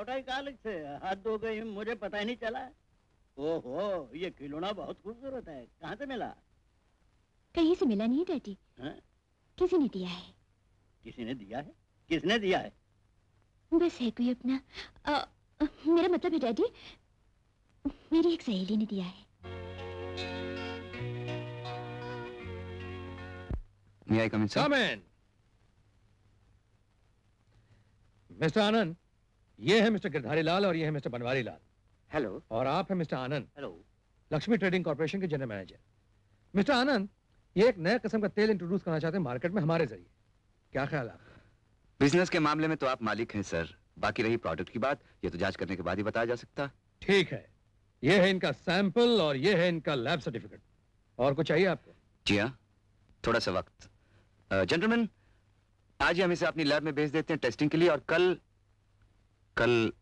लौटा ही कहा से। हाथ धो गई मुझे पता ही नहीं चला। ओहो ये खिलौना बहुत खूबसूरत है। कहाँ से मिला? कहीं से मिला नहीं डैडी? किसी ने दिया है। किसी ने दिया है? किसने दिया है? बस है कोई अपना। आ, आ, मेरा मतलब है डैडी मेरी एक सहेली ने दिया है। May I come in, sir? Come in. Mister Anand ये है मिस्टर गिरधारी लाल और ये है मिस्टर बनवारी लाल हेलो और आप हैं mister Anand. Hello Lakshmi trading corporation के जनरल मैनेजर। मिस्टर आनंद ये एक नया किस्म का तेल इंट्रोड्यूस करना चाहते हैं मार्केट में हमारे ज़रिए। क्या ख्याल है बिज़नेस के मामले में तो आप मालिक हैं सर बाकी रही प्रोडक्ट की बात ये तो जाँच करने के बाद ही बताया जा सकता। ठीक है। ये है इनका सैंपल और ये है इनका लैब सर्टिफिकेट और कुछ चाहिए आपको? जी हाँ। थोड़ा सा वक्त। जेंटलमैन आज ही हम इसे अपनी लैब में भेज देते हैं टेस्टिंग के लिए और कल कल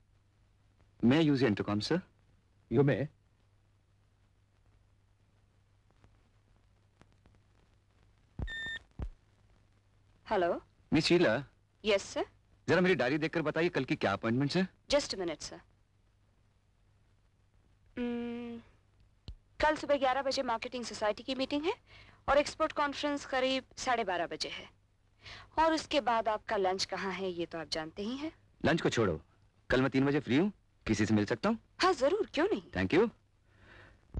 मैं यूज़ इंटरकॉम सर। यू में? Hello miss Sheela yes sir जरा मेरी डायरी देखकर बताइए कल की क्या अपॉइंटमेंट है जस्ट मिनट सर Hmm, कल सुबह ग्यारह बजे मार्केटिंग सोसाइटी की मीटिंग है और एक्सपोर्ट कॉन्फ्रेंस करीब साढ़े बारह बजे है। और उसके बाद आपका लंच कहाँ है ये तो आप जानते ही हैं। लंच को छोड़ो। कल मैं तीन बजे फ्री हूँ। किसी से मिल सकता हूँ? हाँ ज़रूर क्यों नहीं? थैंक यू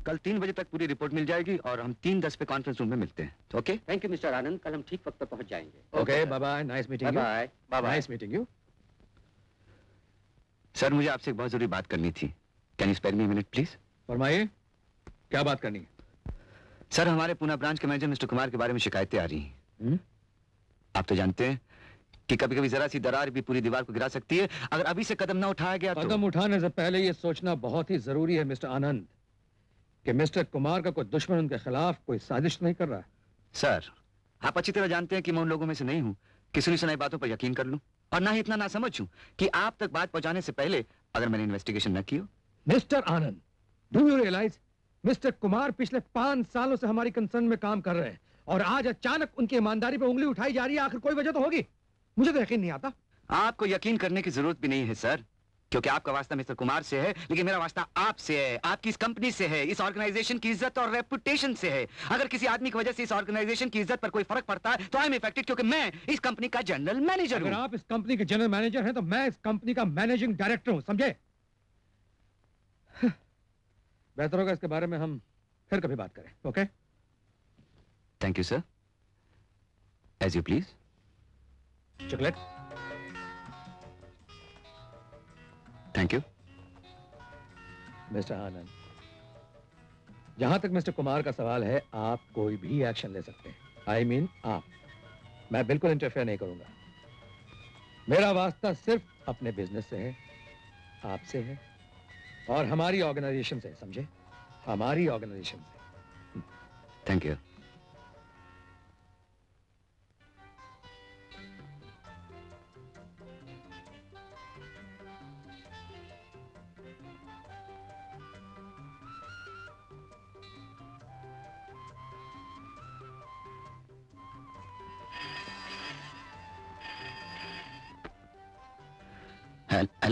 कल तीन बजे तक पूरी रिपोर्ट मिल जाएगी और हम तीन दस पे कॉन्फ्रेंस रूम में मिलते हैं। Okay thank you mister Anand कल हम ठीक वक्त पर पहुँच जाएँगे। Okay bye bye nice meeting you bye bye nice meeting you sir मुझे आपसे एक बहुत ज़रूरी बात करनी थी। Can you spare me minute please फरमाइए क्या बात करनी है? सर हमारे पूना ब्रांच के मैनेजर मिस्टर कुमार के बारे में शिकायतें आ रही हैं। आप तो जानते हैं कि कभी कभी जरा सी दरार भी पूरी दीवार को गिरा सकती है। अगर अभी से कदम ना उठाया गया कदम तो कदम उठाने से पहले यह सोचना बहुत ही ज़रूरी है मिस्टर आनंद कि मिस्टर कुमार का कोई दुश्मन उनके खिलाफ कोई साजिश नहीं कर रहा। सर आप अच्छी तरह जानते हैं कि मैं उन लोगों में से नहीं हूँ। कि सुनी सुनाई बातों पर यकीन कर लूँ। और ना ही इतना ना समझ हूँ कि आप तक बात पहुँचाने से पहले अगर मैंने इन्वेस्टिगेशन न की हो। Mister Anand do you realise mister Kumar पिछले पाँच सालों से हमारी कंसर्न में काम कर रहे हैं और आज अचानक उनकी ईमानदारी पर उंगली उठाई जा रही है आखिर कोई वजह तो होगी? मुझे तो यकीन नहीं आता। आपको यकीन करने की ज़रूरत भी नहीं है सर। क्योंकि आपका वास्ता मिस्टर कुमार से है लेकिन मेरा वास्ता आपसे है आपकी इस कंपनी से है इस ऑर्गेनाइजेशन की इज़्ज़त और रेपुटेशन से है। अगर किसी आदमी की वजह से इस ऑर्गेनाइजेशन की इज़्ज़त पर कोई फ़र्क पड़ता है तो आई एम इफेक्टेड क्योंकि मैं इस कंपनी का जनरल मैनेजर अगर हूँ। आप इस कंपनी के जनरल मैनेजर हैं तो मैं इस कंपनी का मैनेजिंग डायरेक्टर हूँ समझे? बेहतर होगा इसके बारे में हम फिर कभी बात करें okay? Thank you sir as you please chocolate. Thank you mister Anand जहाँ तक मिस्टर कुमार का सवाल है आप कोई भी एक्शन ले सकते हैं। आई I मीन mean, आप। मैं बिल्कुल इंटरफेयर नहीं करूँगा। मेरा वास्ता सिर्फ़ अपने बिज़नेस से है आपसे है और हमारी ऑर्गेनाइजेशन से समझे? हमारी ऑर्गेनाइजेशन से। Thank you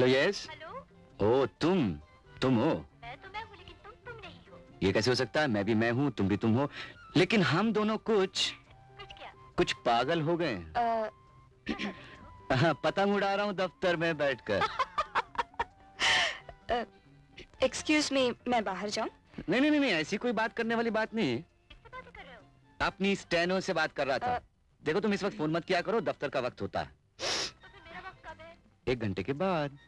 hello yes hello ओ तुम तुम हो? मैं तो मैं हूँ लेकिन तुम तुम नहीं हो। ये कैसे हो सकता है? मैं भी मैं हूँ तुम भी तुम हो। लेकिन हम दोनों कुछ कुछ क्या? कुछ पागल हो गए हाँ, पतंग उड़ा रहा हूँ दफ्तर में बैठकर। एक्सक्यूज मी मैं बाहर जाऊँ? नहीं नहीं नहीं नहीं, ऐसी कोई बात करने वाली बात नहीं। अपनी स्टेनो से बात कर रहा था। देखो तुम इस वक्त फ़ोन मत किया करो दफ्तर का वक्त होता है। तो है? एक घंटे के बाद।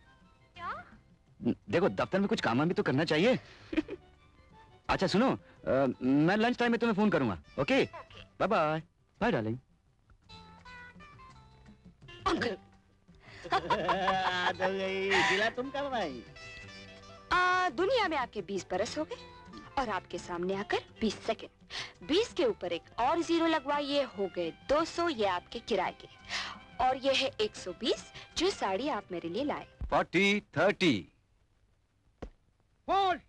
देखो दफ्तर में कुछ काम भी तो करना चाहिए। अच्छा सुनो अ, मैं लंच टाइम में तुम्हें फ़ोन करूँगा okay? Bye bye bye darling. Uncle. आ तुम कब आई? आ, दुनिया में आके 20 बरस हो गए और आपके सामने आकर 20 सेकंड। 20 के ऊपर एक और ज़ीरो लगवाइए हो गए 200 ये आपके किराए के। और ये है 120 जो साड़ी आप मेरे लिए लाए। Forty thirty. फॉल्ट।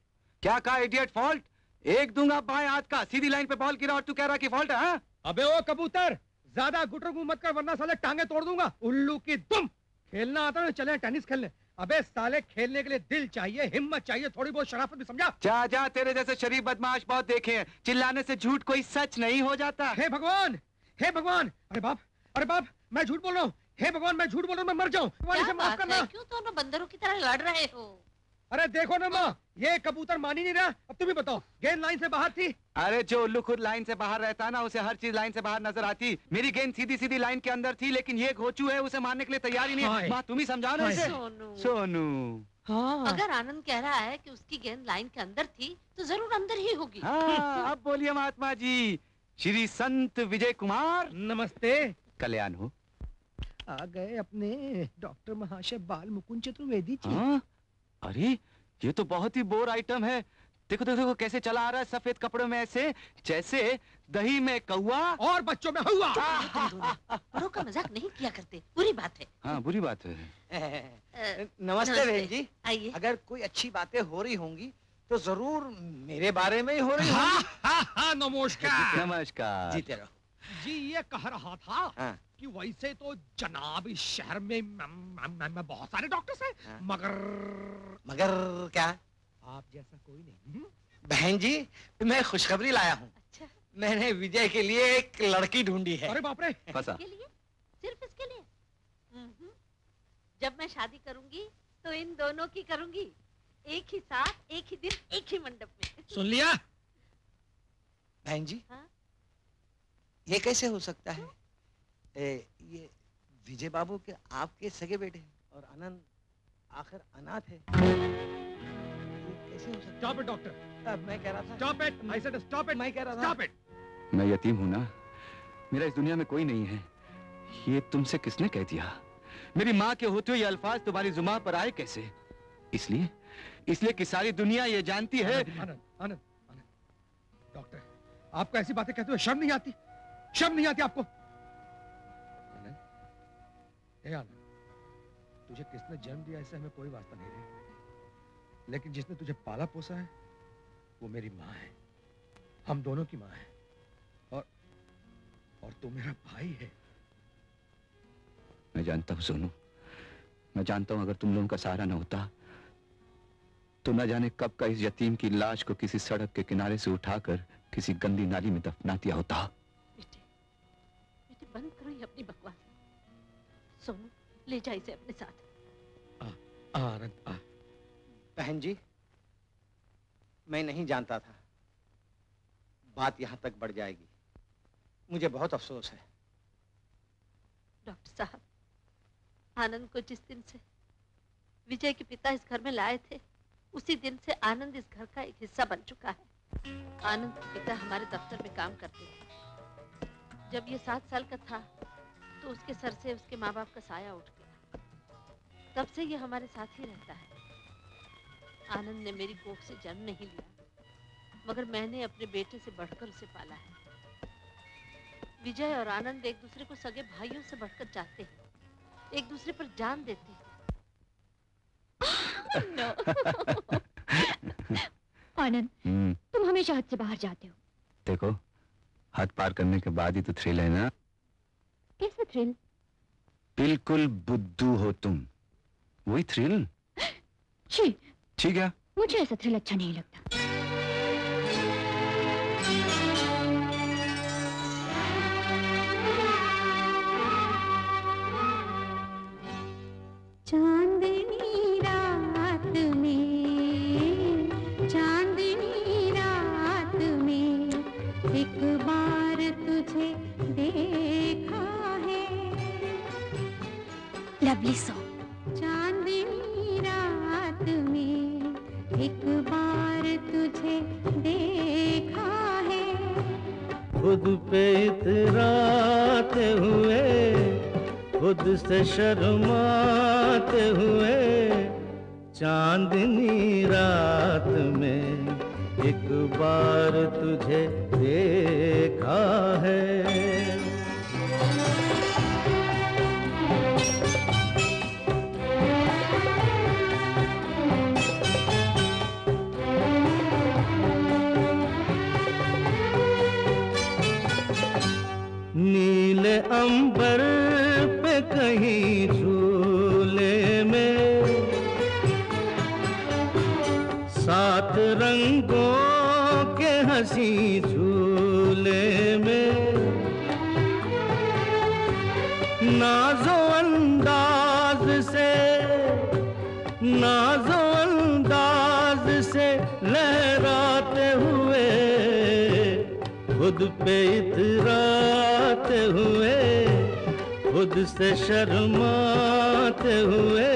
क्या कहा इडियट फॉल्ट? एक दूँगा बाएँ हाथ का सीधी लाइन पे बॉल गिरा और तू कह रहा कि फॉल्ट है हाँ? अबे ओ कबूतर ज़्यादा गुटर मत कर वरना साले टांगे तोड़ दूँगा। उल्लू की दुम। खेलना आता है चले टेनिस खेलने। अबे साले खेलने के लिए दिल चाहिए हिम्मत चाहिए थोड़ी बहुत शराफत भी समझा। जा जा तेरे जैसे शरीफ बदमाश बहुत देखे हैं। चिल्लाने से झूठ कोई सच नहीं हो जाता। हे भगवान हे भगवान। अरे बाप अरे बाप मैं झूठ बोल रहा हूँ। हे भगवान मैं झूठ बोल रहा हूँ मैं मर जाऊँ। क्यों दोनों बंदरों की तरह लड़ रहे हो? अरे देखो ना माँ ये कबूतर मान ही नहीं रहा। अब तुम ही बताओ गेंद लाइन से बाहर थी? अरे जो उल्लू खुद लाइन से बाहर रहता है ना उसे हर चीज़ लाइन से बाहर नज़र आती। मेरी गेंद सीधी सीधी लाइन के अंदर थी लेकिन ये घोचू है उसे मारने के लिए तैयार ही नहीं है। माँ तुम ही समझाओ ना। इसे? सोनू। सोनू। हाँ। अगर आनंद कह रहा है कि उसकी गेंद लाइन के अंदर थी तो ज़रूर अंदर ही होगी। हाँ अब बोलिए महात्मा जी श्री संत विजय कुमार। नमस्ते। कल्याण हो। आ गए अपने डॉक्टर महाशय बाल मुकुंद चतुर्वेदी जी। हाँ? अरे ये तो बहुत ही बोर आइटम है। देखो देखो देखो कैसे चला आ रहा है सफ़ेद कपड़ों में ऐसे जैसे दही में कौआ और बच्चों में हुआ बड़ों का मज़ाक नहीं किया करते बुरी बात है। हाँ बुरी बात है। नमस्ते बहन जी। आइए। अगर कोई अच्छी बातें हो रही होंगी तो ज़रूर मेरे बारे में ही हो रही हाँ होंगी हाँ हाँ नमस्कार। नमस्कार। जीते रहो। जी ये कह रहा था हाँ। कि वैसे तो जनाब इस शहर में म- म- म- म- बहुत सारे डॉक्टर्स हैं हाँ। मगर मगर क्या? आप जैसा कोई नहीं। हम्म? बहन जी मैं खुशखबरी लाया हूँ। अच्छा। मैंने विजय के लिए एक लड़की ढूंढी है। अरे बाप रे। फंसा के लिए? सिर्फ़ इसके लिए? हम्म, जब मैं शादी करूँगी तो इन दोनों की करूँगी। एक ही साथ एक ही दिन एक ही मंडप में। सुन लिया। बहन जी हाँ? ये कैसे हो सकता है? ए, ये विजय बाबू के आपके सगे बेटे हैं और आनंद आखिर अनाथ है। कैसे हो सकता स्टॉप डॉक्टर मैं कह रहा था। Stop it I said stop it मैं कह रहा था। स्टॉप इट मैं यतीम हूँ ना। मेरा इस दुनिया में कोई नहीं है। ये तुमसे किसने कह दिया? मेरी माँ के होते हुए ये अल्फाज तुम्हारी जुमा पर आए कैसे? इसलिए इसलिए कि सारी दुनिया ये जानती है। आनंद आनंद आनंद डॉक्टर आपको ऐसी बातें कहते हुए शर्म नहीं आती? शर्म नहीं आती आपको? तुझे किसने जन्म दिया इससे हमें कोई वास्ता नहीं है। लेकिन जिसने तुझे पाला पोसा है वो मेरी माँ है। हम दोनों की माँ है। और और तू मेरा भाई है। मैं जानता हूँ सोनू। मैं जानता हूँ अगर तुम लोगों का सहारा न होता तो न जाने कब का इस यतीम की लाश को किसी सड़क के किनारे से उठाकर किसी गंदी नाली में दफना दिया होता। सोनू ले जा इसे अपने साथ। आ आनंद आ। बहन जी मैं नहीं जानता था। बात यहाँ तक बढ़ जाएगी। मुझे बहुत अफसोस है। डॉक्टर साहब आनंद को जिस दिन से विजय के पिता इस घर में लाए थे उसी दिन से आनंद इस घर का एक हिस्सा बन चुका है। आनंद के पिता हमारे दफ्तर में काम करते थे। जब ये सात साल का था तो उसके सर से उसके माँ बाप का साया उठ गया। तब से ये हमारे साथ ही रहता है। आनंद ने मेरी कोख से जन्म नहीं लिया मगर मैंने अपने बेटे से बढ़कर उसे पाला है। विजय और आनंद एक दूसरे को सगे भाइयों से बढ़कर चाहते हैं एक दूसरे पर जान देते हैं। आनंद हम्म, तुम हमेशा हद से बाहर जाते हो। देखो हद पार करने के बाद ही तो थ्रिल है ना। कैसे थ्रिल बिल्कुल बुद्धू हो तुम। वही थ्रिल जी ठीक है। मुझे ऐसा थ्रिल अच्छा नहीं लगता। चांदनी लवली सॉन्ग चांदनी रात में एक बार तुझे देखा है। खुद पे इतराते हुए खुद से शर्माते हुए। चांदनी रात में एक बार तुझे देखा है। खुद पे इतराते हुए खुद से शर्माते हुए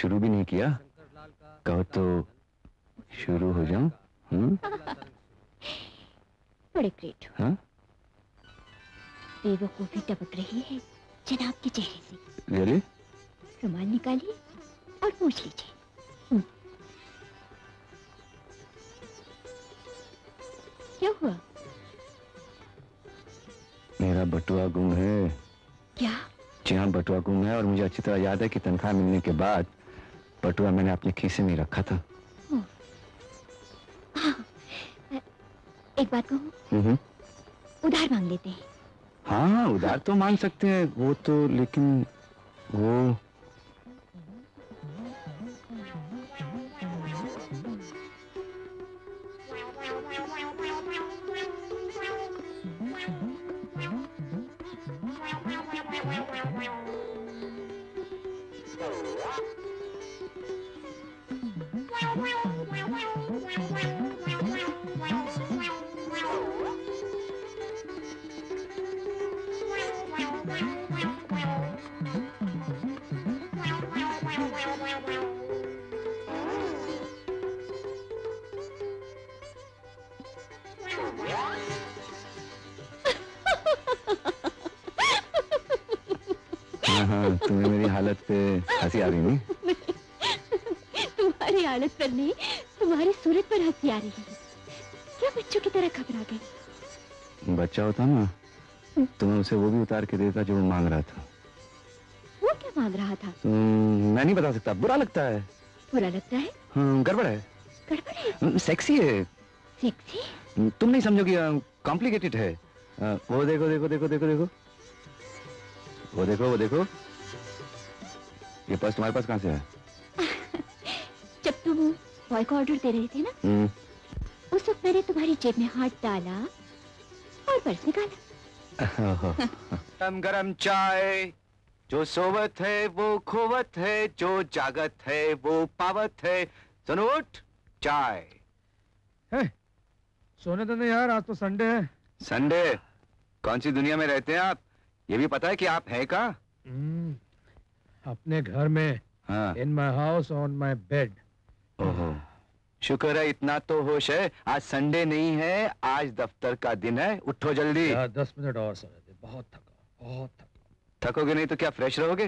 शुरू भी नहीं किया। कहो तो शुरू हो जाऊँ हम्म? बड़े ग्रेट हाँ? बेवकूफ़ी टपक रही है जनाब के चेहरे से। Really? रुमाल निकालिए और पूछ लीजिए। हम्म। क्या हुआ? मेरा बटुआ गुम है। क्या? जी हाँ बटुआ गुम है और मुझे अच्छी तरह याद है कि तनख्वाह मिलने के बाद बटुआ मैंने अपने खीसे में रखा था। हम्म। हाँ। एक बात हम्म। उधार मांग लेते हैं। हाँ उधार तो मांग सकते हैं वो तो लेकिन वो हालत पे हँसी आ रही नहीं तुम्हारी हालत पर नहीं तुम्हारी सूरत पर हँसी आ रही है। क्या बच्चों की तरह घबरा गई? बच्चा होता ना तो मैं उसे वो भी उतार के देता जो वो मांग रहा था। वो क्या मांग रहा था? हम्म, मैं नहीं बता सकता बुरा लगता है। बुरा लगता है? हाँ, गड़बड़ है। गड़बड़ है? हम्म, सेक्सी है। सेक्सी तुम नहीं समझोगी कॉम्प्लिकेटेड है। वो देखो देखो देखो देखो देखो। वो देखो वो देखो। ये पर्स तुम्हारे पास कहाँ से है जब तुम बॉय को ऑर्डर दे रहे थे ना हम्म, उस वक्त मैंने तुम्हारी जेब में हाथ डाला और पर्स निकाला। गरम गरम चाय जो सोवत है वो खोवत है जो जागत है वो पावत है। सुनो उठ चाय। सोने तो नहीं यार आज तो संडे है। संडे? कौन सी दुनिया में रहते हैं आप? ये भी पता है कि आप हैं का अपने घर में हाँ। In my house on my bed ओहो। शुक्र है इतना तो होश है। आज संडे नहीं है आज दफ्तर का दिन है। उठो जल्दी। दस मिनट और समय दे। बहुत थका बहुत थका। थकोगे नहीं तो क्या फ्रेश रहोगे?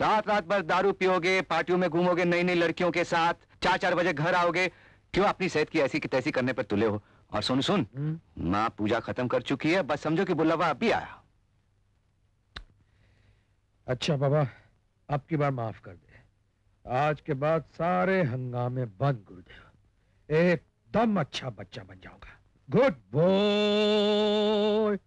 रात रात भर दारू पियोगे पार्टियों में घूमोगे नई नई लड़कियों के साथ चार चार बजे घर आओगे। क्यों अपनी सेहत की ऐसी की तैसी करने पर तुले हो? और सुन सुन। हम्म, माँ पूजा खत्म कर चुकी है बस समझो कि बुलावा अभी आया। अच्छा बाबा। अब की बार माफ़ कर दे। आज के बाद सारे हंगामे बंद, गुरुदेव। एकदम अच्छा बच्चा बन जाऊँगा। Good boy.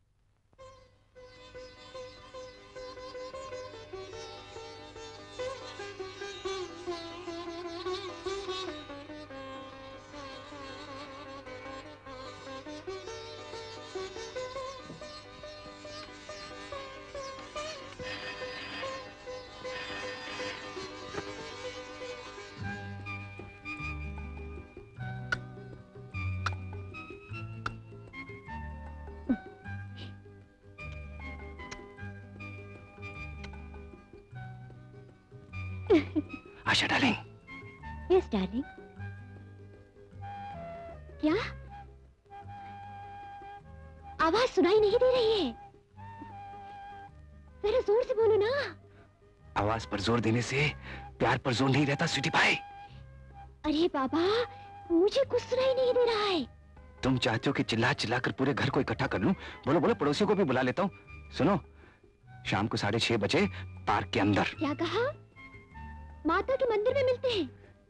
Asha darling yes darling क्या? आवाज़ सुनाई नहीं दे रही है। जरा ज़ोर से बोलो ना। आवाज़ पर ज़ोर देने से प्यार पर ज़ोर नहीं रहता स्वीटी भाई अरे बाबा मुझे कुछ सुनाई नहीं दे रहा है। तुम चाहते हो कि चिल्ला चिल्ला कर पूरे घर को इकट्ठा कर लूँ? बोलो बोलो पड़ोसियों को भी बुला लेता हूँ। सुनो शाम को साढ़े छह बजे पार्क के अंदर। क्या कहा? माता के मंदिर में मिलते हैं।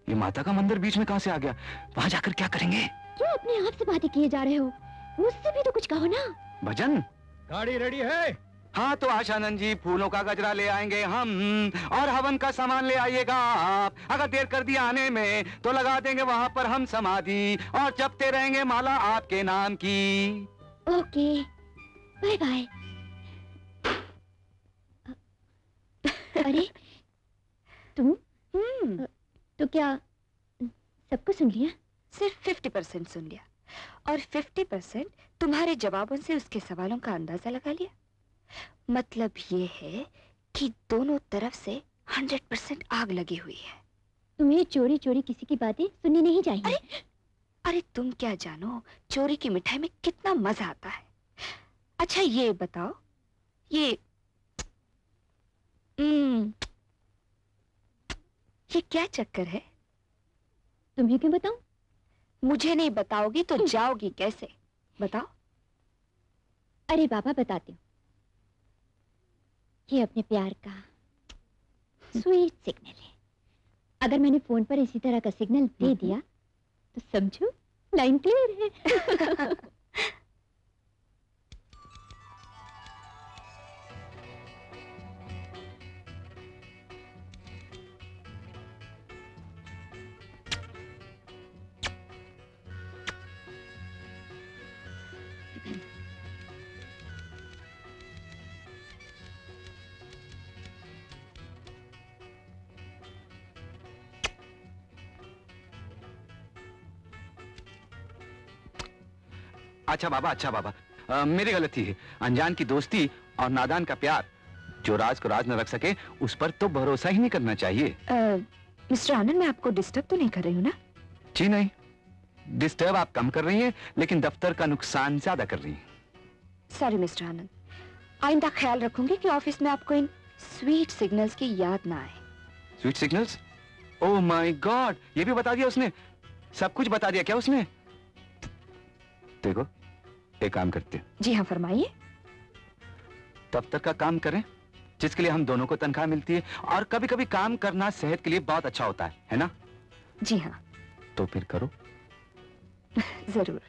ये माता का मंदिर बीच में कहाँ से आ गया? वहाँ जाकर क्या करेंगे? क्यों अपने आप से बातें किए जा रहे हो? मुझसे भी तो कुछ कहो ना। भजन? गाड़ी रेडी है। हाँ तो आशानंद जी फूलों का गजरा ले आएँगे हम और हवन का सामान ले आइएगा आप। अगर देर कर दिया आने में तो लगा देंगे वहाँ पर हम समाधि और जपते रहेंगे माला आपके नाम की। Okay bye bye. अरे तुम हम्म। तो क्या सबको सुन लिया? सिर्फ़ फिफ्टी परसेंट सुन लिया। और फिफ्टी परसेंट तुम्हारे जवाबों से उसके सवालों का अंदाज़ा लगा लिया। मतलब ये है कि दोनों तरफ़ से हंड्रेड परसेंट आग लगी हुई है। तुम्हें चोरी चोरी किसी की बातें सुननी नहीं चाहिए। अरे अरे तुम क्या जानो चोरी की मिठाई में कितना मज़ा आता है। अच्छा ये बताओ ये हम्म, ये क्या चक्कर है? तुम्हें क्यों बताऊँ? मुझे नहीं बताओगी तो जाओगी कैसे? बताओ। अरे बाबा बताती हूँ। ये अपने प्यार का स्वीट सिग्नल है। अगर मैंने फ़ोन पर इसी तरह का सिग्नल दे दिया तो समझो लाइन क्लियर है। अच्छा बाबा अच्छा बाबा। मेरी गलती है। अनजान की दोस्ती और नादान का प्यार जो राज को राज न रख सके उस पर तो भरोसा ही नहीं करना चाहिए। मिस्टर आनंद मैं आपको डिस्टर्ब तो नहीं कर रही हूँ ना? जी नहीं। डिस्टर्ब आप कम कर रही हैं लेकिन दफ्तर का नुकसान ज़्यादा कर रही हैं। Sorry mister Anand. आइंदा ख्याल रखूँगी कि ऑफ़िस में आपको इन स्वीट सिग्नल्स की याद ना आए। Sweet signals oh my God ये भी बता दिया उसने। सब कुछ बता दिया क्या उसने? देखो। एक काम करते हैं। जी हाँ फरमाइए। तब तक का काम करें जिसके लिए हम दोनों को तनख्वाह मिलती है और कभी कभी काम करना सेहत के लिए बहुत अच्छा होता है है ना? जी हाँ। तो फिर करो। ज़रूर।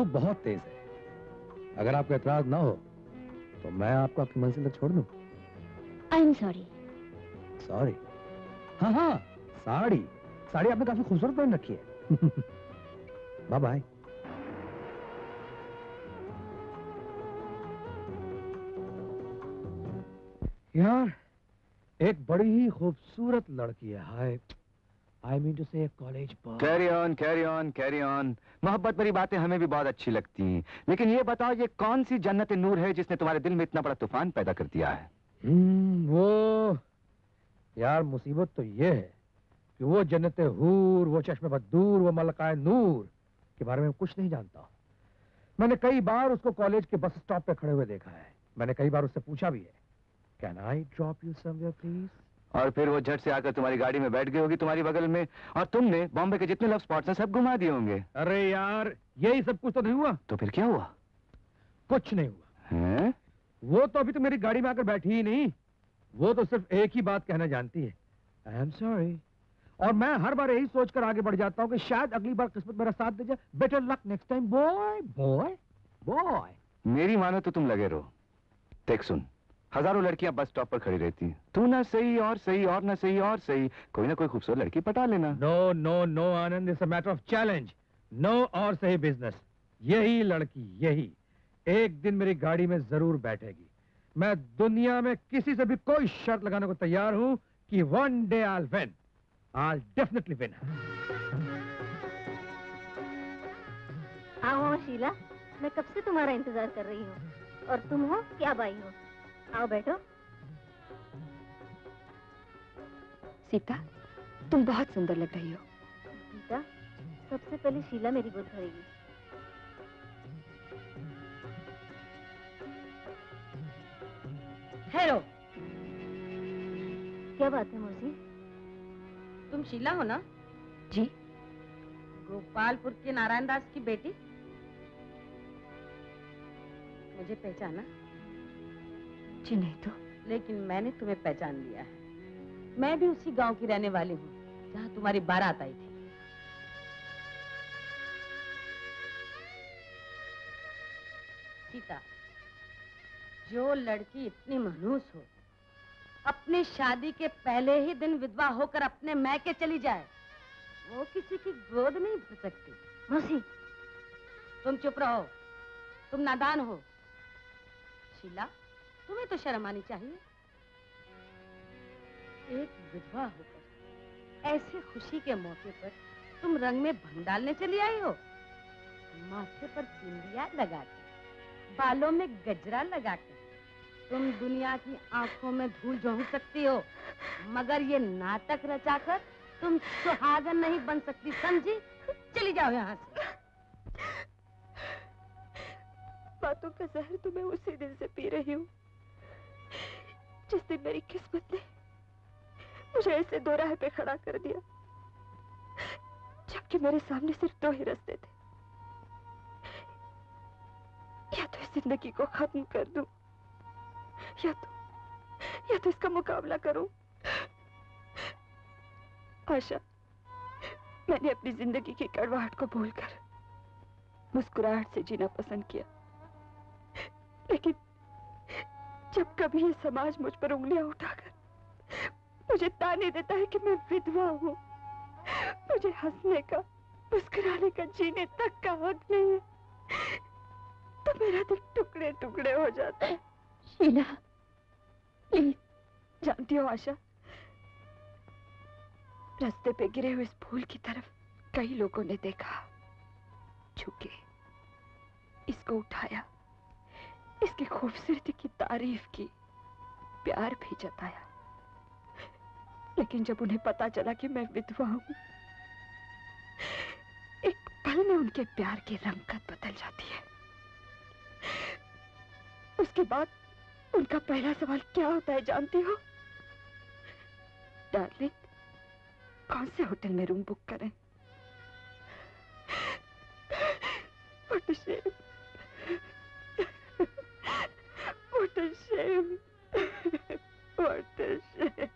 धूप बहुत तेज है। अगर आपको एतराज़ ना हो तो मैं आपको आपकी मंजिल तक छोड़ दू। आई एम सॉरी सॉरी हाँ हाँ साड़ी। साड़ी आपने काफ़ी खूबसूरत पहन रखी है। बाय बाय यार एक बड़ी ही खूबसूरत लड़की है हाय। I mean to say college पर carry on carry on carry on मोहब्बत भरी बातें हमें भी बहुत अच्छी लगती हैं। लेकिन ये बताओ ये कौन सी जन्नत नूर है जिसने तुम्हारे दिल में इतना बड़ा तूफ़ान पैदा कर दिया है? हम्म, वो यार मुसीबत तो ये है कि वो जन्नत हूर वो चश्मे बदूर वो मलकाए नूर के बारे में कुछ नहीं जानता। मैंने कई बार उसको कॉलेज के बस स्टॉप पे खड़े हुए देखा है। मैंने कई बार उससे पूछा भी है can I drop you somewhere please और फिर वो झट से आकर तुम्हारी गाड़ी में बैठ गई होगी तुम्हारी बगल में और तुमने बॉम्बे के जितने लव स्पॉट्स हैं सब घुमा दिए होंगे। अरे यार यही सब कुछ तो नहीं हुआ। तो फिर क्या हुआ? कुछ नहीं हुआ। हैं? वो तो अभी तो मेरी गाड़ी में आकर बैठी ही नहीं। वो तो सिर्फ़ एक ही बात कहना जानती है। आई एम सॉरी और मैं हर बार यही सोचकर आगे बढ़ जाता हूँ कि शायद अगली बार किस्मत मेरा साथ दे जाए। Better luck next time boy boy boy मेरी मानो तो तुम लगे रहो। देख सुन। हज़ारों लड़कियाँ बस स्टॉप पर खड़ी रहती हैं। तू ना सही और सही और ना सही और सही। कोई ना कोई खूबसूरत लड़की पटा लेना। No no no Anand it's a matter of challenge no और सही बिज़नेस यही लड़की यही। एक दिन मेरी गाड़ी में ज़रूर बैठेगी। मैं दुनिया में किसी से भी कोई शर्त लगाने को तैयार हूँ कि one day I win I definitely win आओ शीला। मैं कब से तुम्हारा इंतज़ार कर रही हूँ? और तुम हो क्या बाई हो? आओ बैठो। सीता तुम बहुत सुंदर लग रही हो। गीता सबसे पहले शीला मेरी गोद भरेगी हेलो। क्या बात है मौसी? तुम शीला हो ना? जी। गोपालपुर के नारायण दास की बेटी? मुझे पहचाना। जी नहीं तो। लेकिन मैंने तुम्हें पहचान लिया है। मैं भी उसी गाँव की रहने वाली हूँ जहाँ तुम्हारी बारात आई थी। सीता जो लड़की इतनी मनहूस हो अपनी शादी के पहले ही दिन विधवा होकर अपने मैके चली जाए वो किसी की गोद नहीं भर सकती। मौसी। तुम चुप रहो तुम नादान हो। शीला तुम्हें तो शर्म आनी चाहिए। एक विधवा होकर ऐसे खुशी के मौके पर तुम रंग में भंग डालने चली आई हो। माथे पर बिंदिया लगा के बालों में गजरा लगा के तुम दुनिया की आँखों में धूल झोंक सकती हो, मगर ये नाटक रचाकर तुम सुहागन नहीं बन सकती, समझी? चली जाओ यहाँ से। बातों का जहर तो मैं उसी दिन से पी रही हूँ। जिस दिन मेरी किस्मत ने मुझे ऐसे दो राह पे खड़ा कर दिया, जबकि मेरे सामने सिर्फ़ दो ही रास्ते थे। या तो इस ज़िंदगी को खत्म कर दूँ, या तो या तो इसका मुकाबला करूँ। आशा, मैंने अपनी ज़िंदगी की कड़वाहट को भूलकर मुस्कुराहट से जीना पसंद किया। लेकिन जब कभी ये समाज मुझ पर उंगलियाँ उठाकर मुझे ताने देता है कि मैं विधवा हूँ, मुझे हंसने का, मुस्कुराने का, जीने तक का हक नहीं है तो मेरा दिल टुकड़े टुकड़े हो जाता है। शीला प्लीज़, जानती हो आशा? रास्ते पे गिरे हुए इस फूल की तरफ़ कई लोगों ने देखा झुके इसको उठाया। इसकी खूबसूरती की तारीफ़ की, प्यार भी जताया। लेकिन जब उन्हें पता चला कि मैं विधवा हूँ, एक पल में उनके प्यार की रंगत बदल जाती है। उसके बाद उनका पहला सवाल, क्या होता है, जानती हो? डार्लिंग, कौन से होटल में रूम बुक करें? What a shame. What a shame. What a shame.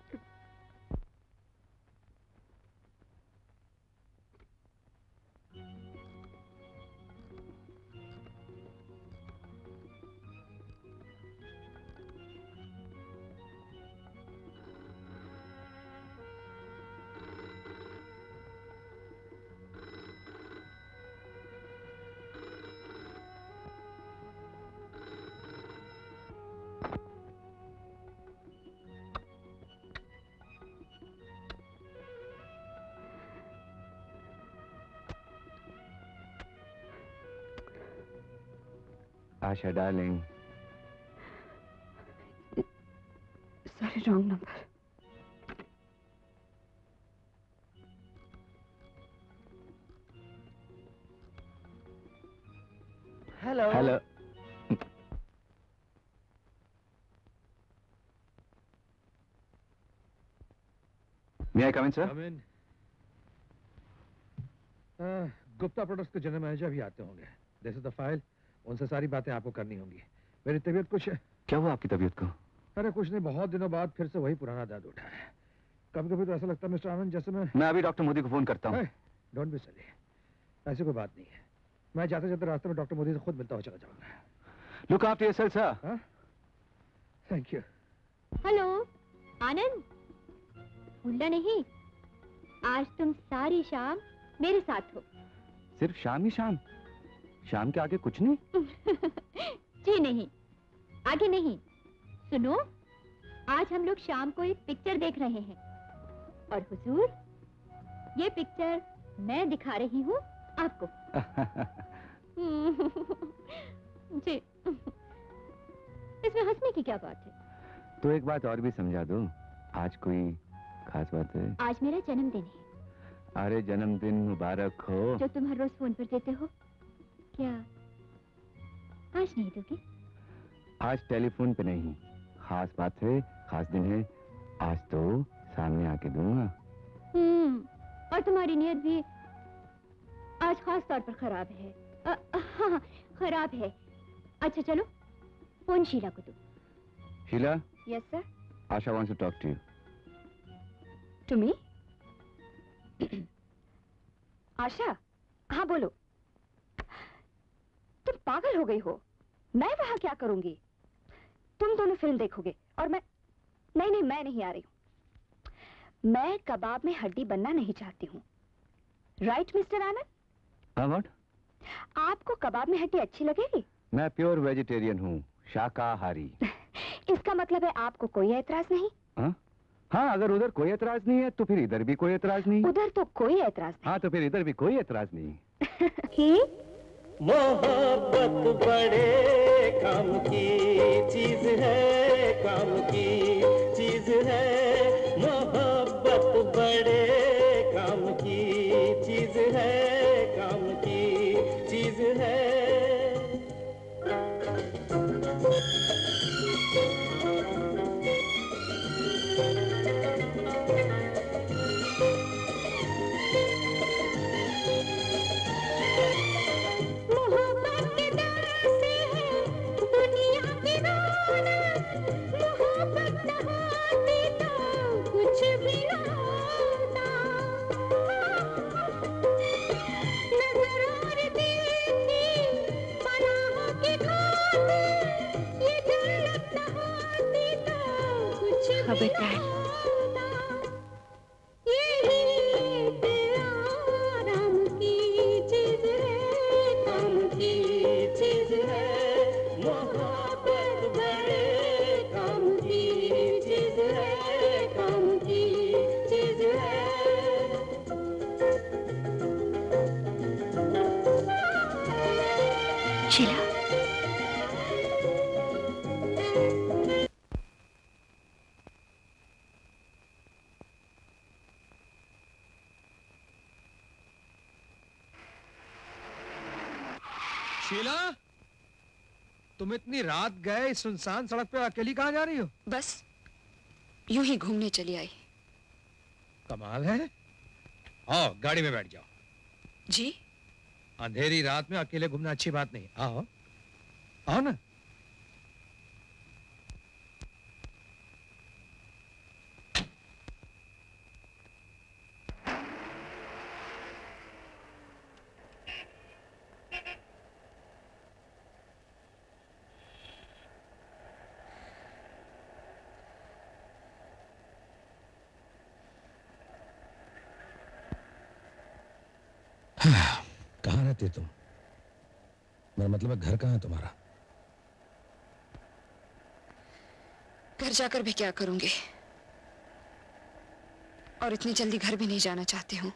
Asha darling sorry wrong number hello hello may I come in sir Come in. Uh, Gupta products के जनरल मैनेजर भी आते होंगे। This is the file उनसे सारी बातें आपको करनी होंगी। मेरी तबीयत कुछ क्या हुआ आपकी तबीयत को? अरे कुछ नहीं बहुत दिनों बाद फिर से वही पुराना दर्द उठा है। कभी कभी तो ऐसा लगता है मिस्टर आनंद जैसे मैं मैं अभी डॉक्टर मोदी को फ़ोन करता हूँ। डोंट बी सिली ऐसी कोई बात नहीं है। मैं जाते जाते रास्ते में डॉक्टर मोदी से खुद मिलता हुआ चला जाऊँगा। Look after yourself sir thank you hello Anand? भूलना नहीं। आज तुम सारी शाम मेरे साथ हो। सिर्फ़ शाम ही शाम? शाम के आगे कुछ नहीं? जी नहीं। आगे नहीं। सुनो आज हम लोग शाम को एक पिक्चर देख रहे हैं। और हुजूर ये पिक्चर मैं दिखा रही हूँ आपको। जी। इसमें हंसने की क्या बात है? तो एक बात और भी समझा दो। आज कोई खास बात है? आज मेरा जन्मदिन है। अरे जन्मदिन मुबारक हो। जो तुम हर रोज फ़ोन पर देते हो। क्या? आज नहीं दोगे आज टेलीफोन पे नहीं। खास बात है खास दिन है। आज तो सामने आके दूँगा। हम्म और तुम्हारी नीयत भी आज खास तौर पर खराब है। हाँ हाँ, खराब है। अच्छा चलो फ़ोन शीला को दो। Sheela? Yes sir Asha wants to talk to you to me Asha हाँ बोलो। तुम पागल हो गई हो। मैं वहाँ क्या करूँगी? तुम दोनों फ़िल्म देखोगे और मैं नहीं नहीं मैं नहीं आ रही हूँ। मैं कबाब में हड्डी बनना नहीं चाहती हूँ। राइट मिस्टर आनंद आपको कबाब में हड्डी अच्छी लगेगी? मैं प्योर वेजिटेरियन हूँ शाकाहारी। इसका मतलब है आपको कोई ऐतराज नहीं? हाँ? हाँ अगर उधर कोई एतराज़ नहीं है तो फिर इधर भी कोई एतराज़ नहीं। उधर तो कोई ऐतराज हाँ तो फिर इधर भी कोई एतराज़ नहीं। मोहब्बत बड़े काम की चीज़ है काम की चीज़ है। कुछ भी इतनी रात गए इस सुनसान सड़क पे अकेली कहाँ जा रही हो? बस यूँ ही घूमने चली आई। कमाल है। आओ गाड़ी में बैठ जाओ। जी? अंधेरी रात में अकेले घूमना अच्छी बात नहीं। आओ। आओ ना कहाँ रहती तुम। मेरा मतलब है घर कहाँ है तुम्हारा? घर जाकर भी क्या करूँगी? और इतनी जल्दी घर भी नहीं जाना चाहती हूँ।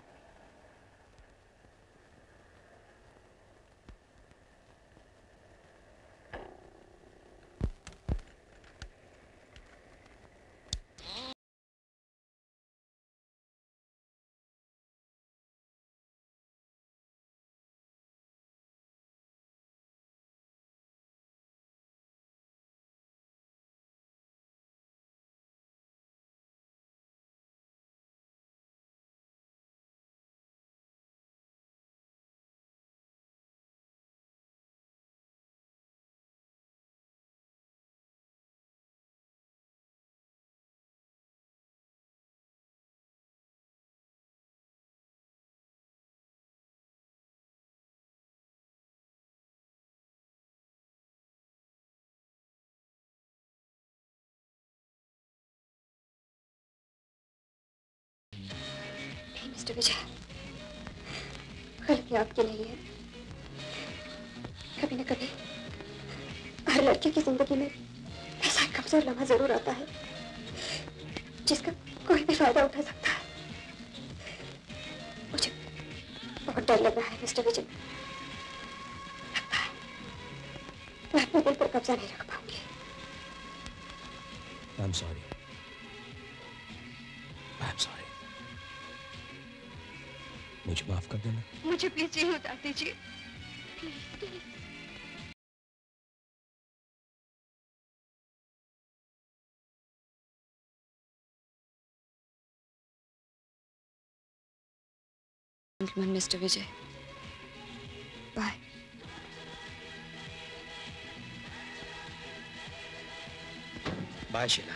विजय गलती आपकी नहीं है। कभी ना कभी हर लड़के की ज़िंदगी में ऐसा कमज़ोर लम्हा ज़रूर आता है, जिसका कोई भी फ़ायदा उठा सकता है। मुझे बहुत डर लग रहा है, मिस्टर विजय। मैं अपने दिल पर कब्जा नहीं रख पाऊँगी। I'm sorry. I'm मुझे माफ़ कर देना मुझे प्लीज़ जेल उतार दीजिए please please Gentleman, Mr. Vijay. Bye. Bye Sheela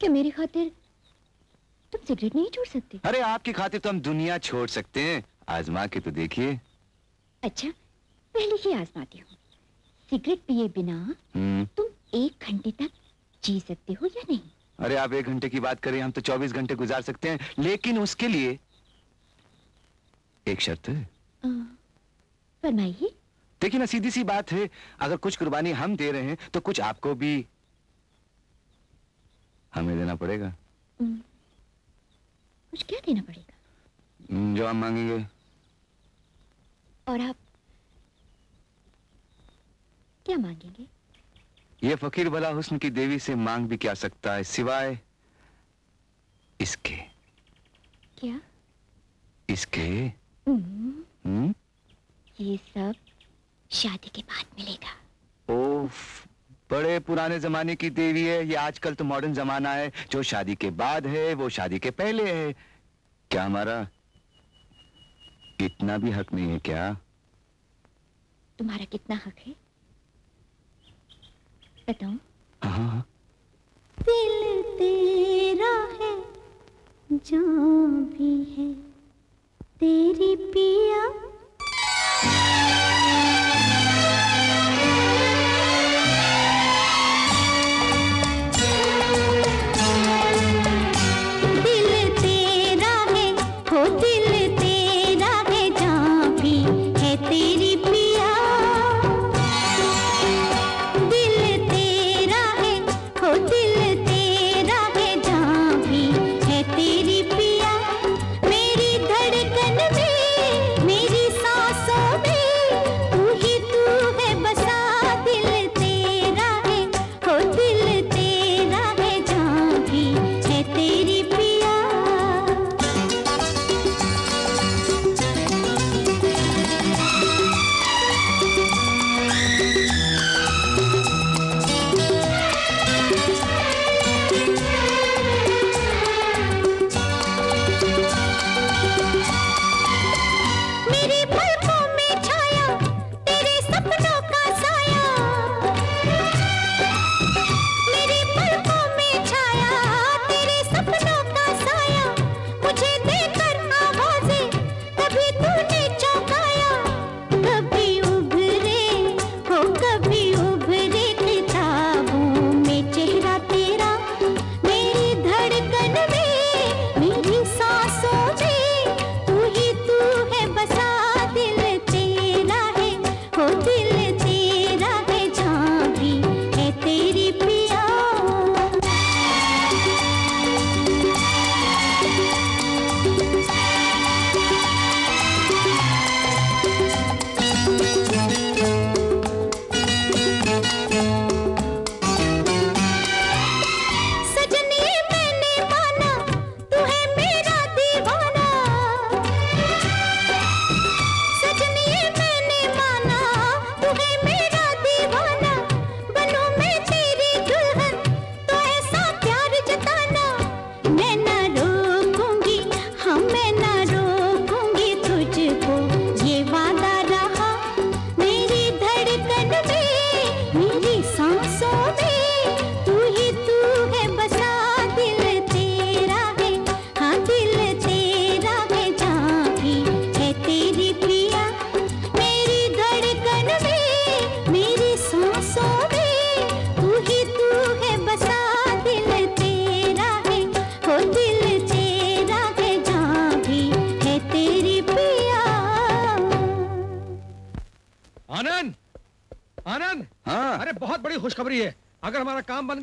क्या मेरी खातिर? तुम सिगरेट नहीं छोड़ सकते। अरे आपकी खातिर तो हम दुनिया छोड़ सकते हैं। आजमा के तो देखिए। अच्छा पहले ही आजमाती हूँ। सिगरेट पिए बिना हम्म। तुम एक घंटे तक जी सकते हो या नहीं? अरे आप एक घंटे की बात करें हम तो 24 घंटे गुजार सकते हैं। लेकिन उसके लिए एक शर्त है। फरमाइए। देखिए ना सीधी सी बात है। अगर कुछ कुर्बानी हम दे रहे हैं तो कुछ आपको भी हमें देना पड़ेगा। अम, कुछ क्या देना पड़ेगा? हम्म, जो हम मांगेंगे। और आप क्या मांगेंगे? ये फकीर भला हुस्न की देवी से मांग भी क्या सकता है सिवाय इसके। क्या? इसके? हम्म, हम्म? ये सब शादी के बाद मिलेगा। ओफ। बड़े पुराने जमाने की देवी है ये आजकल तो मॉडर्न जमाना है। जो शादी के बाद है वो शादी के पहले है। क्या हमारा इतना भी हक नहीं है क्या? तुम्हारा कितना हक है? बताओ। हाँ दिल तेरा है जान भी है। तेरी पिया।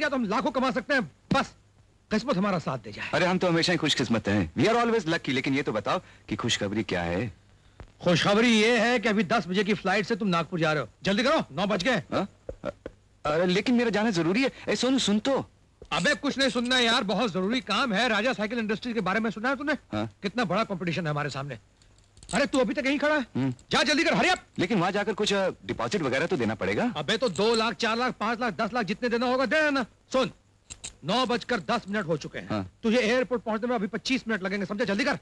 गया तो हम लाखों कमा सकते हैं? बस किस्मत हमारा साथ दे जाए। अरे हम तो हमेशा ही खुशकिस्मत हैं। वी आर ऑलवेज लकी लेकिन ये तो बताओ कि खुशखबरी क्या है? खुशखबरी ये है कि अभी दस बजे की फ़्लाइट से तुम नागपुर जा रहे हो। जल्दी करो नौ बज गए। हाँ? अरे लेकिन मेरा जाना ज़रूरी है। ए सोनू सुन तो। अबे कुछ नहीं सुनना यार बहुत ज़रूरी काम है। राजा साइकिल इंडस्ट्री के बारे में सुना है तूने? हाँ? कितना बड़ा कंपटीशन है हमारे सामने। अरे तू अभी तक यहीं खड़ा है? हम्म। जा जल्दी कर हरी अप। लेकिन वहाँ जाकर कुछ डिपॉजिट वगैरह तो देना पड़ेगा। अबे तो दो लाख चार लाख पाँच लाख दस लाख जितने देना होगा दे देना। सुन नौ बजकर दस मिनट हो चुके हैं। हाँ। तुझे एयरपोर्ट पहुँचने में अभी पच्चीस मिनट लगेंगे समझे? जल्दी कर।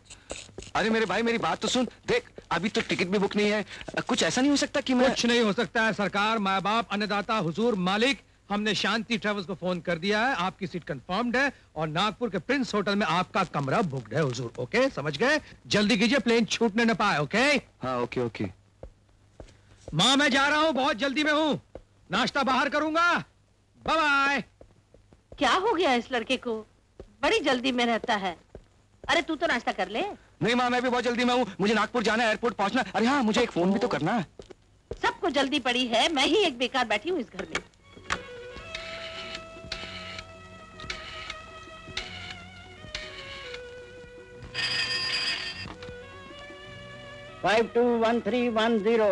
अरे मेरे भाई मेरी बात तो सुन। देख अभी तो टिकट भी बुक नहीं है। कुछ ऐसा नहीं हो सकता कि मैं कुछ नहीं हो सकता है सरकार माँ बाप अन्नदाता हुजूर मालिक हमने शांति ट्रेवल्स को फ़ोन कर दिया है आपकी सीट कंफर्म्ड है और नागपुर के प्रिंस होटल में आपका कमरा बुक्ड है हुजूर ओके समझ गए? जल्दी कीजिए प्लेन छूटने न पाए ओके हाँ ओके ओके माँ मैं जा रहा हूँ बहुत जल्दी में हूँ। नाश्ता बाहर करूँगा। बाय बाय क्या हो गया इस लड़के को? बड़ी जल्दी में रहता है। अरे तू तो नाश्ता कर ले। नहीं माँ मैं भी बहुत जल्दी में हूँ। मुझे नागपुर जाना है एयरपोर्ट पहुँचना अरे हाँ मुझे एक फ़ोन भी तो करना है। सबको जल्दी पड़ी है मैं ही एक बेकार बैठी हूँ इस घर में। Five two one three one zero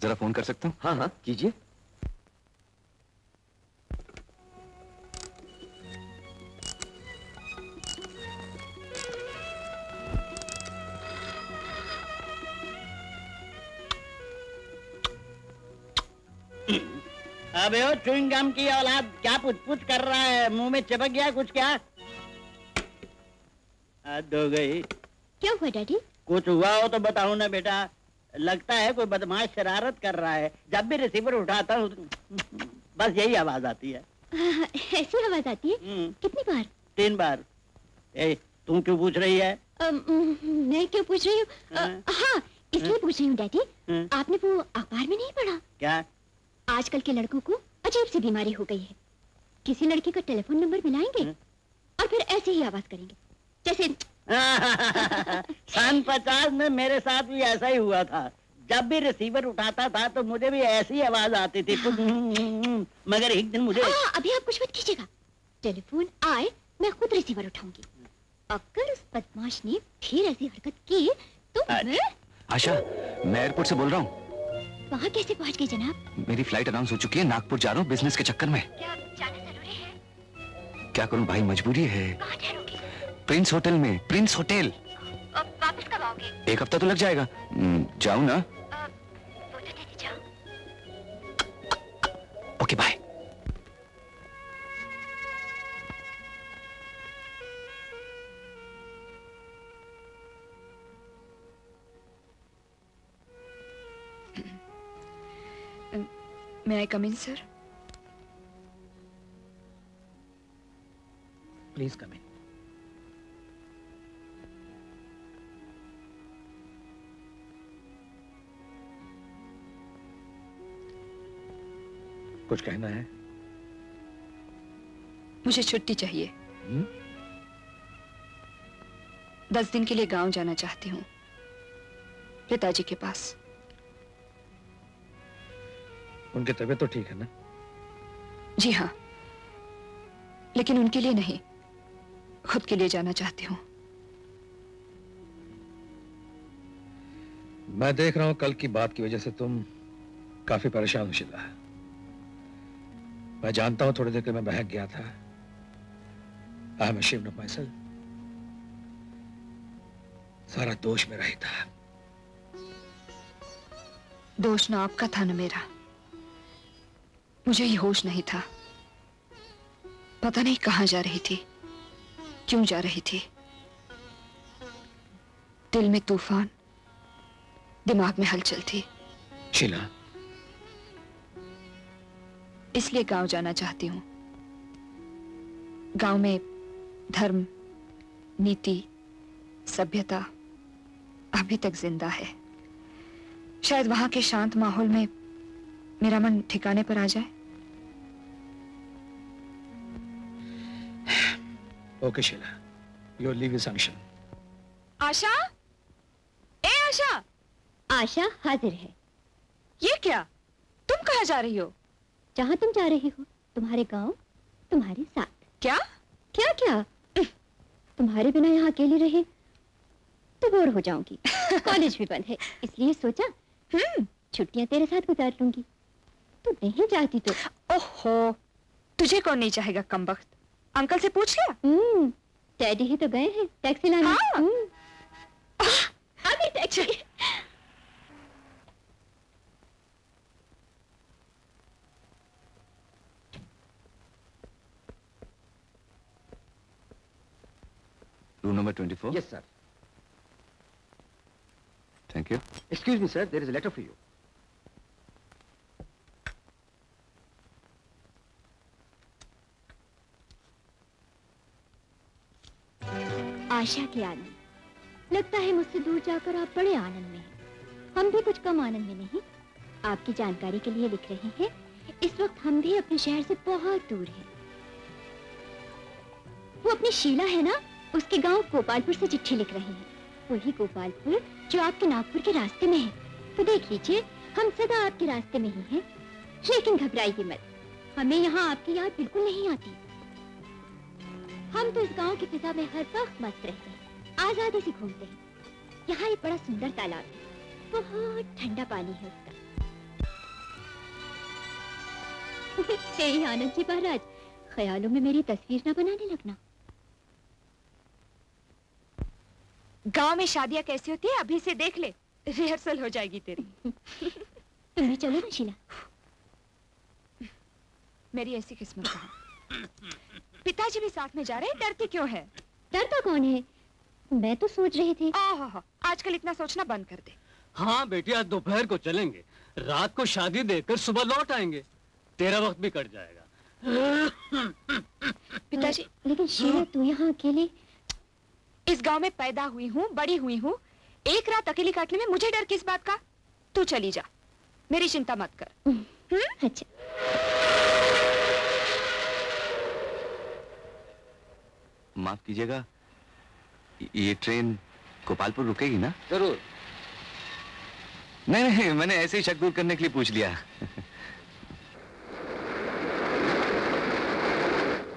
जरा फ़ोन कर सकता हूँ? हाँ हाँ कीजिए। अबे ओ च्युइंगम की औलाद क्या पुछ पुछ कर रहा है? मुँह में चिपक गया कुछ क्या? हद हो गई। क्या हुआ डैडी? कुछ हुआ हो तो बताओ ना बेटा। लगता है कोई बदमाश शरारत कर रहा है। जब भी रिसीवर उठाता हूँ बस यही आवाज़ आती है। ऐसी आवाज़ आती है? हम्म, कितनी बार? तीन बार। ए तुम क्यों पूछ रही है? अम, मैं क्यों पूछ रही हूँ? हाँ। हाँ इसलिए पूछ रही हूँ डैडी। हम्म, आपने वो अखबार में नहीं पढ़ा? क्या? आजकल के लड़कों को अजीब सी बीमारी हो गई है। किसी लड़की का टेलीफोन नंबर मिलाएँगे हम्म। और फिर ऐसे ही आवाज़ करेंगे। जैसे सन पचास में मेरे साथ भी ऐसा ही हुआ था। जब भी रिसीवर उठाता था तो मुझे भी ऐसी आवाज़ आती थी। मगर एक दिन मुझे हाँ अभी आप कुछ मत कीजिएगा। टेलीफोन आए मैं खुद रिसीवर उठाऊँगी। अगर उस बदमाश ने फिर ऐसी हरकत की तो अच्छा। मैं आशा मैं एयरपोर्ट से बोल रहा हूँ। वहाँ कैसे पहुँच गए जनाब? मेरी फ़्लाइट अनाउंस हो चुकी है नागपुर जा रहा हूँ बिज़नेस के चक्कर में। क्या जाना ज़रूरी है? क्या करूँ भाई मजबूरी है। प्रिंस होटल में प्रिंस होटल वापस कब आओगे? एक हफ़्ता तो लग जाएगा। जाऊ जाऊँ ना? वो तो ओके बाय मैं आई कम इन सर प्लीज़ कम इन कुछ कहना है? मुझे छुट्टी चाहिए। हम्म? दस दिन के लिए गाँव जाना चाहती हूँ। पिताजी के पास। उनकी तबीयत तो ठीक है ना? जी हाँ। लेकिन उनके लिए नहीं। खुद के लिए जाना चाहती हूँ। मैं देख रहा हूँ कल की बात की वजह से तुम काफ़ी परेशान हो। शिला मैं जानता हूँ थोड़ी देर के मैं बहक गया था। आई एम of myself सारा दोष मेरा ही था। दोष ना आपका था ना मेरा। मुझे ही होश नहीं था। पता नहीं कहाँ जा रही थी क्यों जा रही थी। दिल में तूफ़ान दिमाग में हलचल थी। शीला। इसलिए गाँव जाना चाहती हूँ। गाँव में धर्म नीति सभ्यता अभी तक ज़िंदा है। शायद वहाँ के शांत माहौल में मेरा मन ठिकाने पर आ जाए। Okay Sheela your leave is sanction Asha? ए आशा! आशा हाजिर है। ये क्या? तुम कहाँ जा रही हो? जहाँ तुम जा रही हो तुम्हारे गाँव तुम्हारे साथ। क्या? क्या क्या? तुम्हारे बिना यहाँ अकेली रहे तो बोर हो जाऊँगी। कॉलेज भी बंद है इसलिए सोचा हम्म। छुट्टियाँ तेरे साथ गुजार लूँगी। तू नहीं चाहती तो ओहो तुझे कौन नहीं चाहेगा कमबख्त? अंकल से पूछ लिया हम्म डैडी ही तो गए हैं टैक्सी लाने हाँ। हम्म। Taxi room number twenty four Yes, sir. Thank you Excuse me, sir. There is a letter for you. Asha के आनंद लगता है मुझसे दूर जाकर आप बड़े आनंद में हैं। हम भी कुछ कम आनंद में नहीं। आपकी जानकारी के लिए लिख रहे हैं, इस वक्त हम भी अपने शहर से बहुत दूर हैं। वो अपनी शीला है ना? उसके गाँव गोपालपुर से चिट्ठी लिख रहे हैं। वही गोपालपुर जो आपके नागपुर के रास्ते में है। तो देख लीजिए, हम सदा आपके रास्ते में ही हैं। लेकिन घबराइए मत। हमें यहाँ आपकी याद बिल्कुल नहीं आती। हम तो इस गाँव की फिजा में हर वक्त मस्त रहते हैं आज़ादी से घूमते हैं। यहाँ एक बड़ा सुंदर तालाब है बहुत ठंडा पानी है उसका। यही आनंद जी महाराज ख्यालों में मेरी तस्वीर न बनाने लगना। गाँव में शादियाँ कैसी होती है अभी से देख ले रिहर्सल हो जाएगी तेरी। तुम भी चलो ना शीला। मेरी ऐसी किस्मत कहाँ पिताजी भी साथ में जा रहे हैं? डरती क्यों है? डरता कौन है? मैं तो सोच रही थी। आजकल इतना सोचना बंद कर दे। हाँ बेटी आज दोपहर को चलेंगे। रात को शादी देकर सुबह लौट आएँगे। तेरा वक्त भी कट जाएगा। पिताजी। लेकिन शीला तू यहाँ अकेले? इस गाँव में पैदा हुई हूँ बड़ी हुई हूँ। एक रात अकेली काटने में मुझे डर किस बात का? तू चली जा। मेरी चिंता मत कर। हम्म? अच्छा। माफ़ कीजिएगा ये ट्रेन गोपालपुर रुकेगी ना? ज़रूर। नहीं नहीं मैंने ऐसे ही शक दूर करने के लिए पूछ लिया।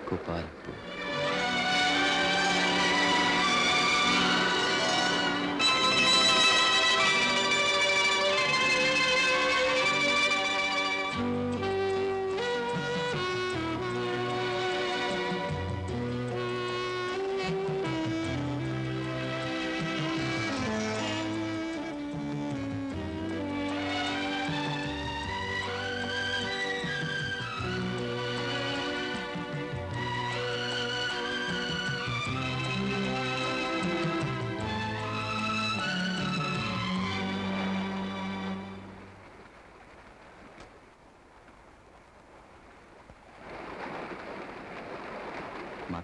गोपालपुर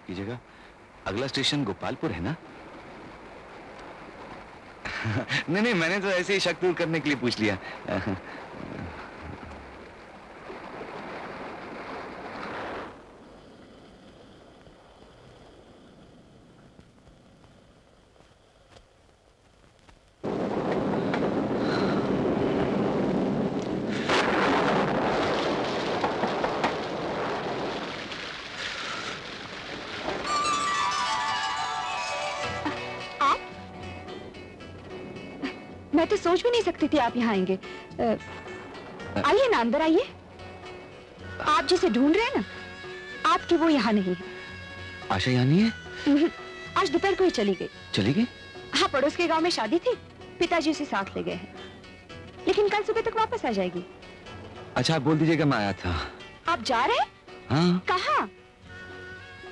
कीजिएगा। अगला स्टेशन गोपालपुर है ना? नहीं नहीं, मैंने तो ऐसे ही शक दूर करने के लिए पूछ लिया। थी आप यहाँ आएँगे। आइए ना अंदर आइए। आप जिसे ढूंढ रहे हैं ना आपकी वो यहाँ नहीं है। आशा यहाँ नहीं है? हम्म, आज दोपहर को ही चली गई। चली गई? हाँ पड़ोस के गाँव में शादी थी पिताजी उसे साथ ले गए हैं। लेकिन कल सुबह तक वापस आ जाएगी। अच्छा आप बोल दीजिएगा मैं आया था। आप जा रहे हैं? हाँ। कहाँ?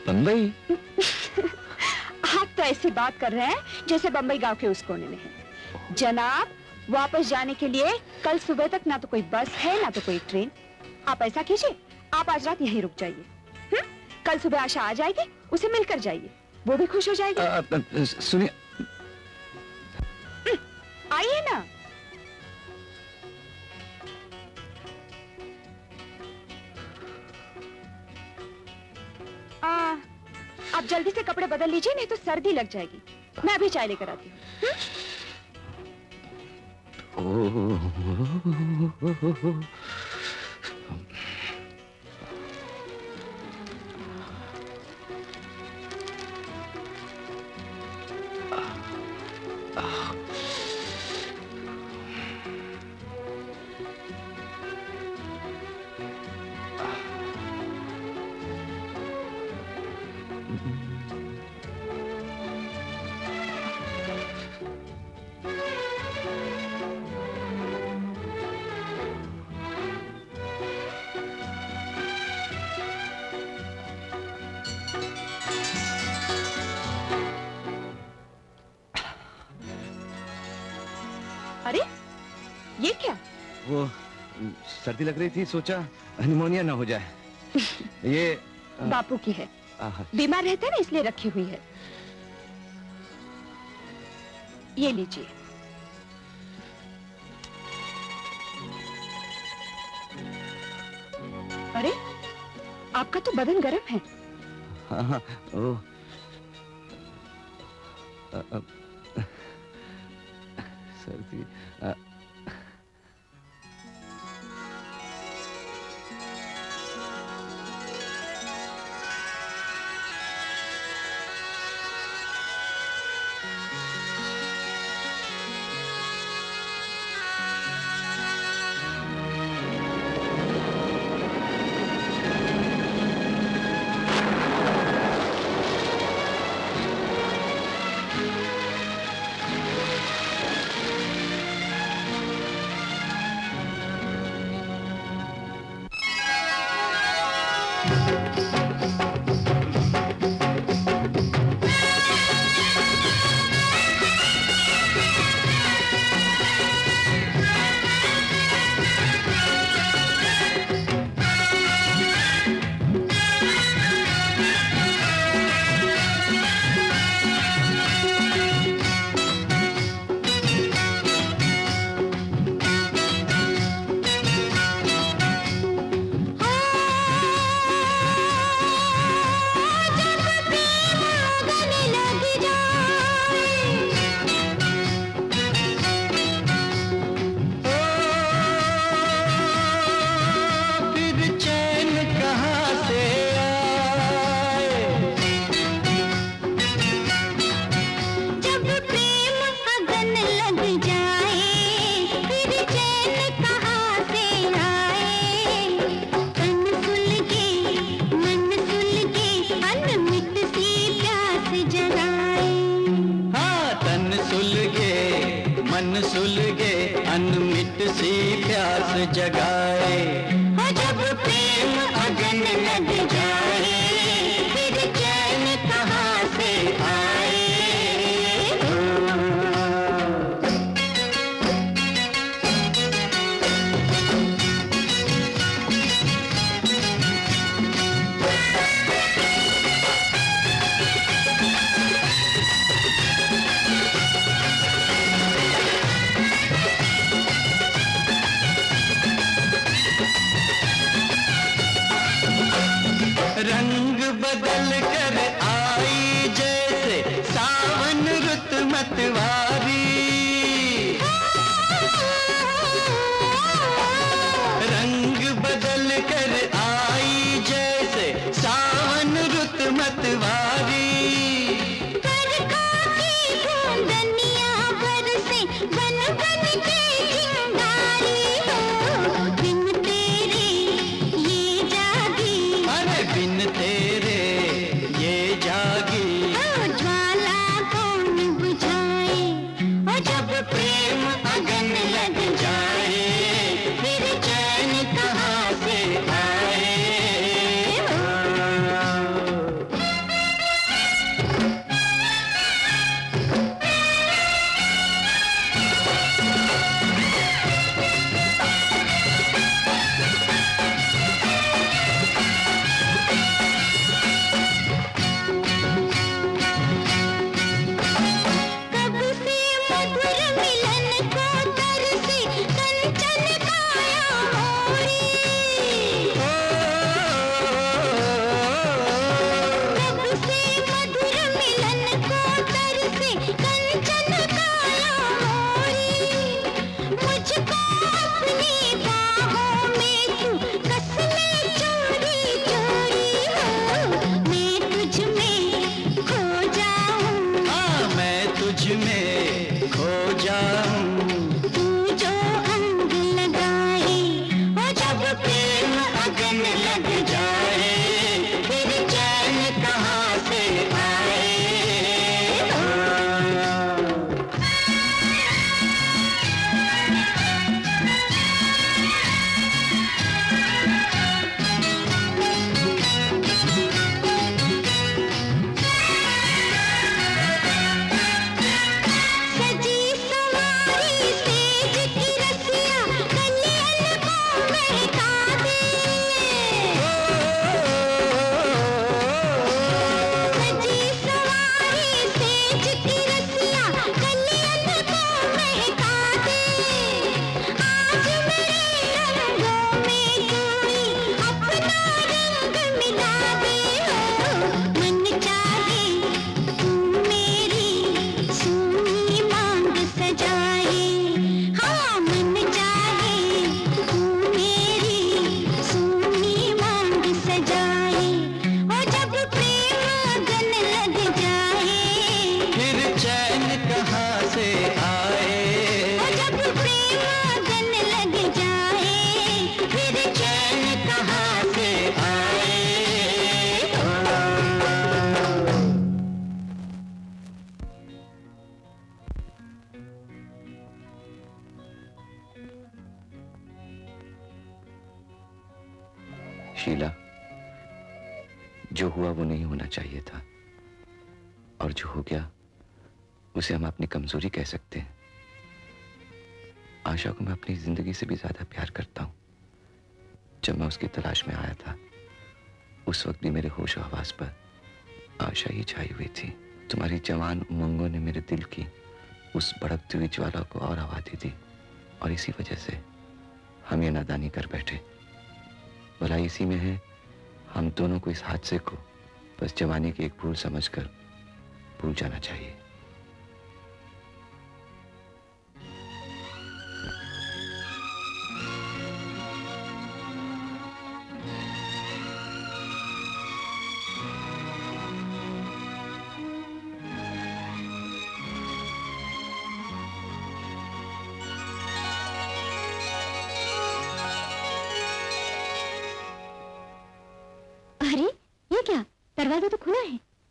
बम्बई आप तो ऐसी बात कर रहे हैं जैसे बम्बई गाँव के उस कोने में है। जनाब वापस जाने के लिए कल सुबह तक ना तो कोई बस है ना तो कोई ट्रेन। आप ऐसा कीजिए आप आज रात यहीं रुक जाइए हम्म? कल सुबह आशा आ जाएगी उसे मिलकर जाइए वो भी खुश हो जाएगी। सुनिए। हम्म, आइए ना। आ, आप जल्दी से कपड़े बदल लीजिए नहीं तो सर्दी लग जाएगी। मैं अभी चाय लेकर आती हूँ हम्म? Oh. सर्दी लग रही थी सोचा निमोनिया ना हो जाए। ये आ... बापू की है। हाँ। बीमार रहते ना इसलिए रखी हुई है। ये लीजिए। अरे आपका तो बदन गर्म है। हाँ, हाँ ओ, सर्दी मन सुलगे अनमित सी प्यास जगाए। भूल समझकर भूल जाना चाहिए।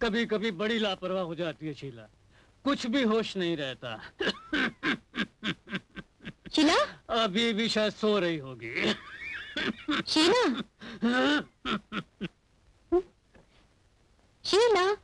कभी कभी बड़ी लापरवाह हो जाती है शीला। कुछ भी होश नहीं रहता। शीला? अभी भी शायद सो रही होगी। शीला? शीला?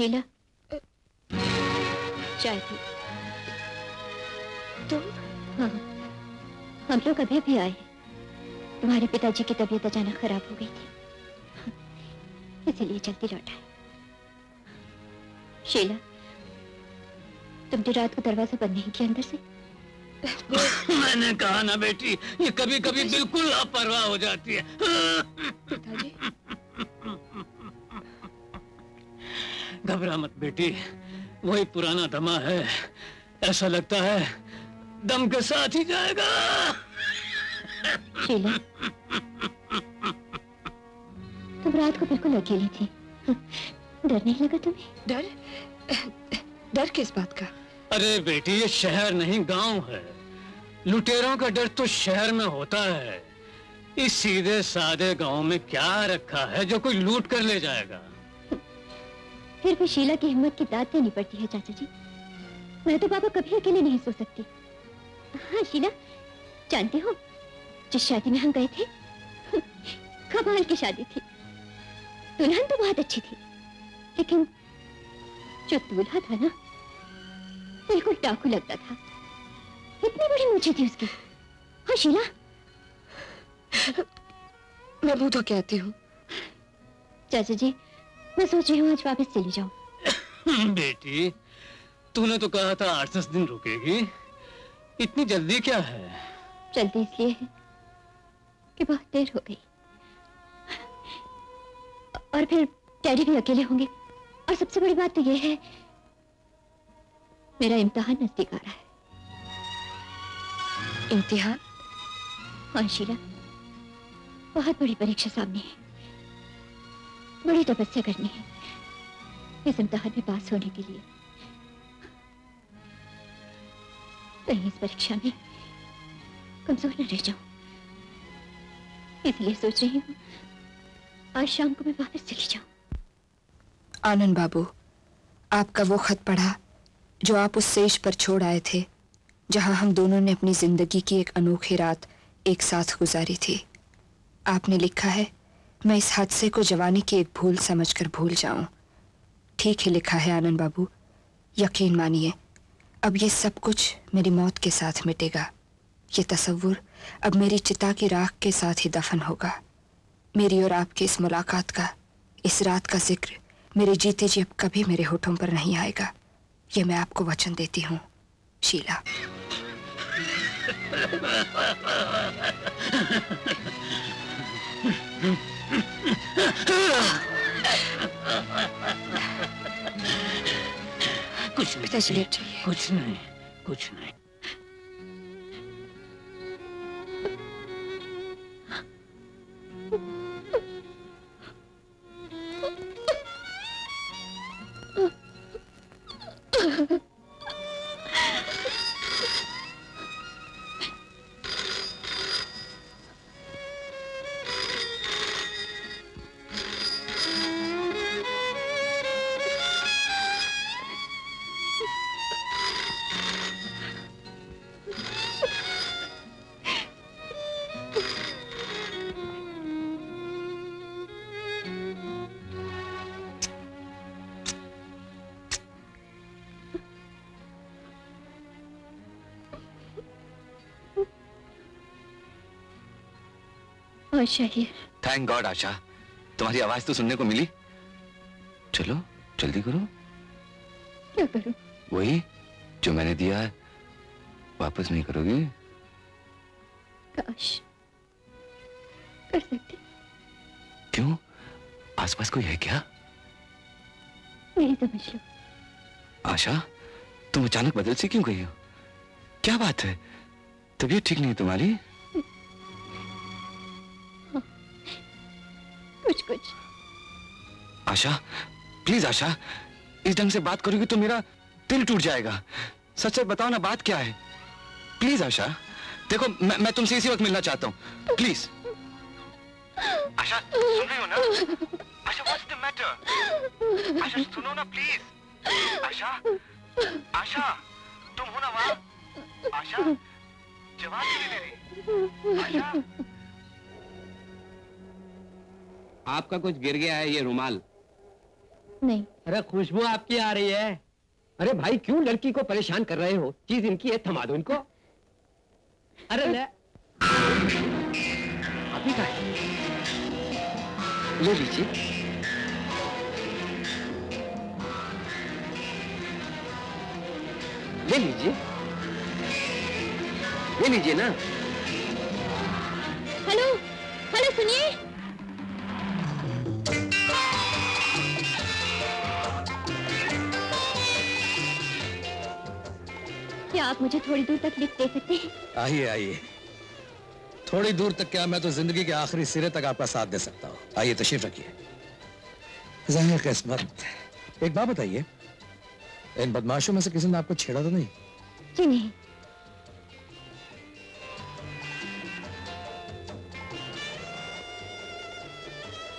शीला चाय पी तुम हाँ। हम लोग अभी भी आए तुम्हारे पिताजी की तबीयत अचानक खराब हो गई थी। इसीलिए जल्दी लौट आए। शीला तुमने रात को दरवाज़ा बंद नहीं किया अंदर से? मैंने कहा ना बेटी ये कभी कभी बिल्कुल लापरवाह हो जाती है। घबरा मत बेटी। वही पुराना दमा है। ऐसा लगता है दम के साथ ही जाएगा। शीला तुम रात को बिल्कुल अकेली थी। डर नहीं लगा तुम्हें? डर? डर किस बात का? अरे बेटी ये शहर नहीं गाँव है। लुटेरों का डर तो शहर में होता है। इस सीधे सादे गाँव में क्या रखा है जो कोई लूट कर ले जाएगा? फिर भी शीला की हिम्मत की दाद देनी पड़ती है चाचा जी। मैं तो पापा कभी अकेले नहीं सो सकती। हाँ शीला जानते हो जिस शादी में हम गए थे कमाल की शादी थी। दुल्हन तो बहुत अच्छी थी लेकिन जो दूल्हा था ना बिल्कुल डाकू लगता था। इतनी बड़ी मूछें थी उसकी। हाँ शीला? मैं मुँह धो के आती हूँ। चाचा जी मैं सोच रही हूँ आज वापस चली जाऊँ। बेटी तूने तो कहा था आठ दस दिन रुकेगी। इतनी जल्दी क्या है? जल्दी इसलिए है कि बहुत देर हो गई। और फिर डैडी भी अकेले होंगे। और सबसे बड़ी बात तो यह है मेरा इम्तिहान नज़दीक आ रहा है। इम्तिहान हाँ शीला बहुत बड़ी परीक्षा सामने है। बड़ी तपस्या करनी है इस इम्तिहान में पास होने के लिए। कहीं इस परीक्षा में कमज़ोर न रह जाऊँ। इसलिए सोच रही हूँ, आज शाम को मैं वापस चली जाऊँ। आनंद बाबू, आपका वो खत पढ़ा जो आप उस सेज पर छोड़ आए थे, जहाँ हम दोनों ने अपनी ज़िंदगी की एक अनोखी रात एक साथ गुजारी थी। आपने लिखा है मैं इस हादसे को जवानी की एक भूल समझकर भूल जाऊँ। ठीक है लिखा है आनंद बाबू। यकीन मानिए, अब ये सब कुछ मेरी मौत के साथ मिटेगा। ये तस्वुर अब मेरी चिता की राख के साथ ही दफन होगा। मेरी और आपकी इस मुलाकात का, इस रात का ज़िक्र मेरे जीते जी अब कभी मेरे होठों पर नहीं आएगा। ये मैं आपको वचन देती हूँ, शीला। कुछ नहीं। कुछ नहीं। कुछ नहीं। और शाहिर थैंक गॉड आशा। तुम्हारी आवाज़ तो सुनने को मिली। चलो जल्दी करो। क्या करूँ? वही जो मैंने दिया है वापस नहीं करोगी। काश कर सकती। क्यों? आसपास कोई है क्या? मेरी समझ लो आशा तुम अचानक बदल से क्यों गई हो? क्या बात है? तबीयत ठीक नहीं है तुम्हारी? कुछ कुछ। आशा प्लीज़ आशा इस ढंग से बात करोगी तो मेरा दिल टूट जाएगा। सच सच बताओ ना बात क्या है? प्लीज़ आशा देखो मैं, मैं तुमसे इसी वक्त मिलना चाहता हूँ। प्लीज़। आशा सुन रही हो ना? Asha what's the matter Asha सुनो ना प्लीज़। आशा आशा तुम हो ना वहाँ? आशा जवाब दे रही आशा आपका कुछ गिर गया है ये रुमाल। नहीं। अरे खुशबू आपकी आ रही है। अरे भाई क्यों लड़की को परेशान कर रहे हो? चीज़ इनकी है थमा दो इनको। अरे ले। आप ही का है? ले लीजिए। ले लीजिए। ले लीजिए ना। हेलो हेलो सुनिए। क्या आप मुझे थोड़ी दूर तक लिफ्ट दे सकते हैं? आइए आइए। थोड़ी दूर तक क्या मैं तो ज़िंदगी के आखिरी सिरे तक आपका साथ दे सकता हूँ? आइए तशरीफ़ रखिए। ज़ाहिर किस्मत। एक बात बताइए इन बदमाशों में से किसी ने आपको छेड़ा तो नहीं? जी नहीं।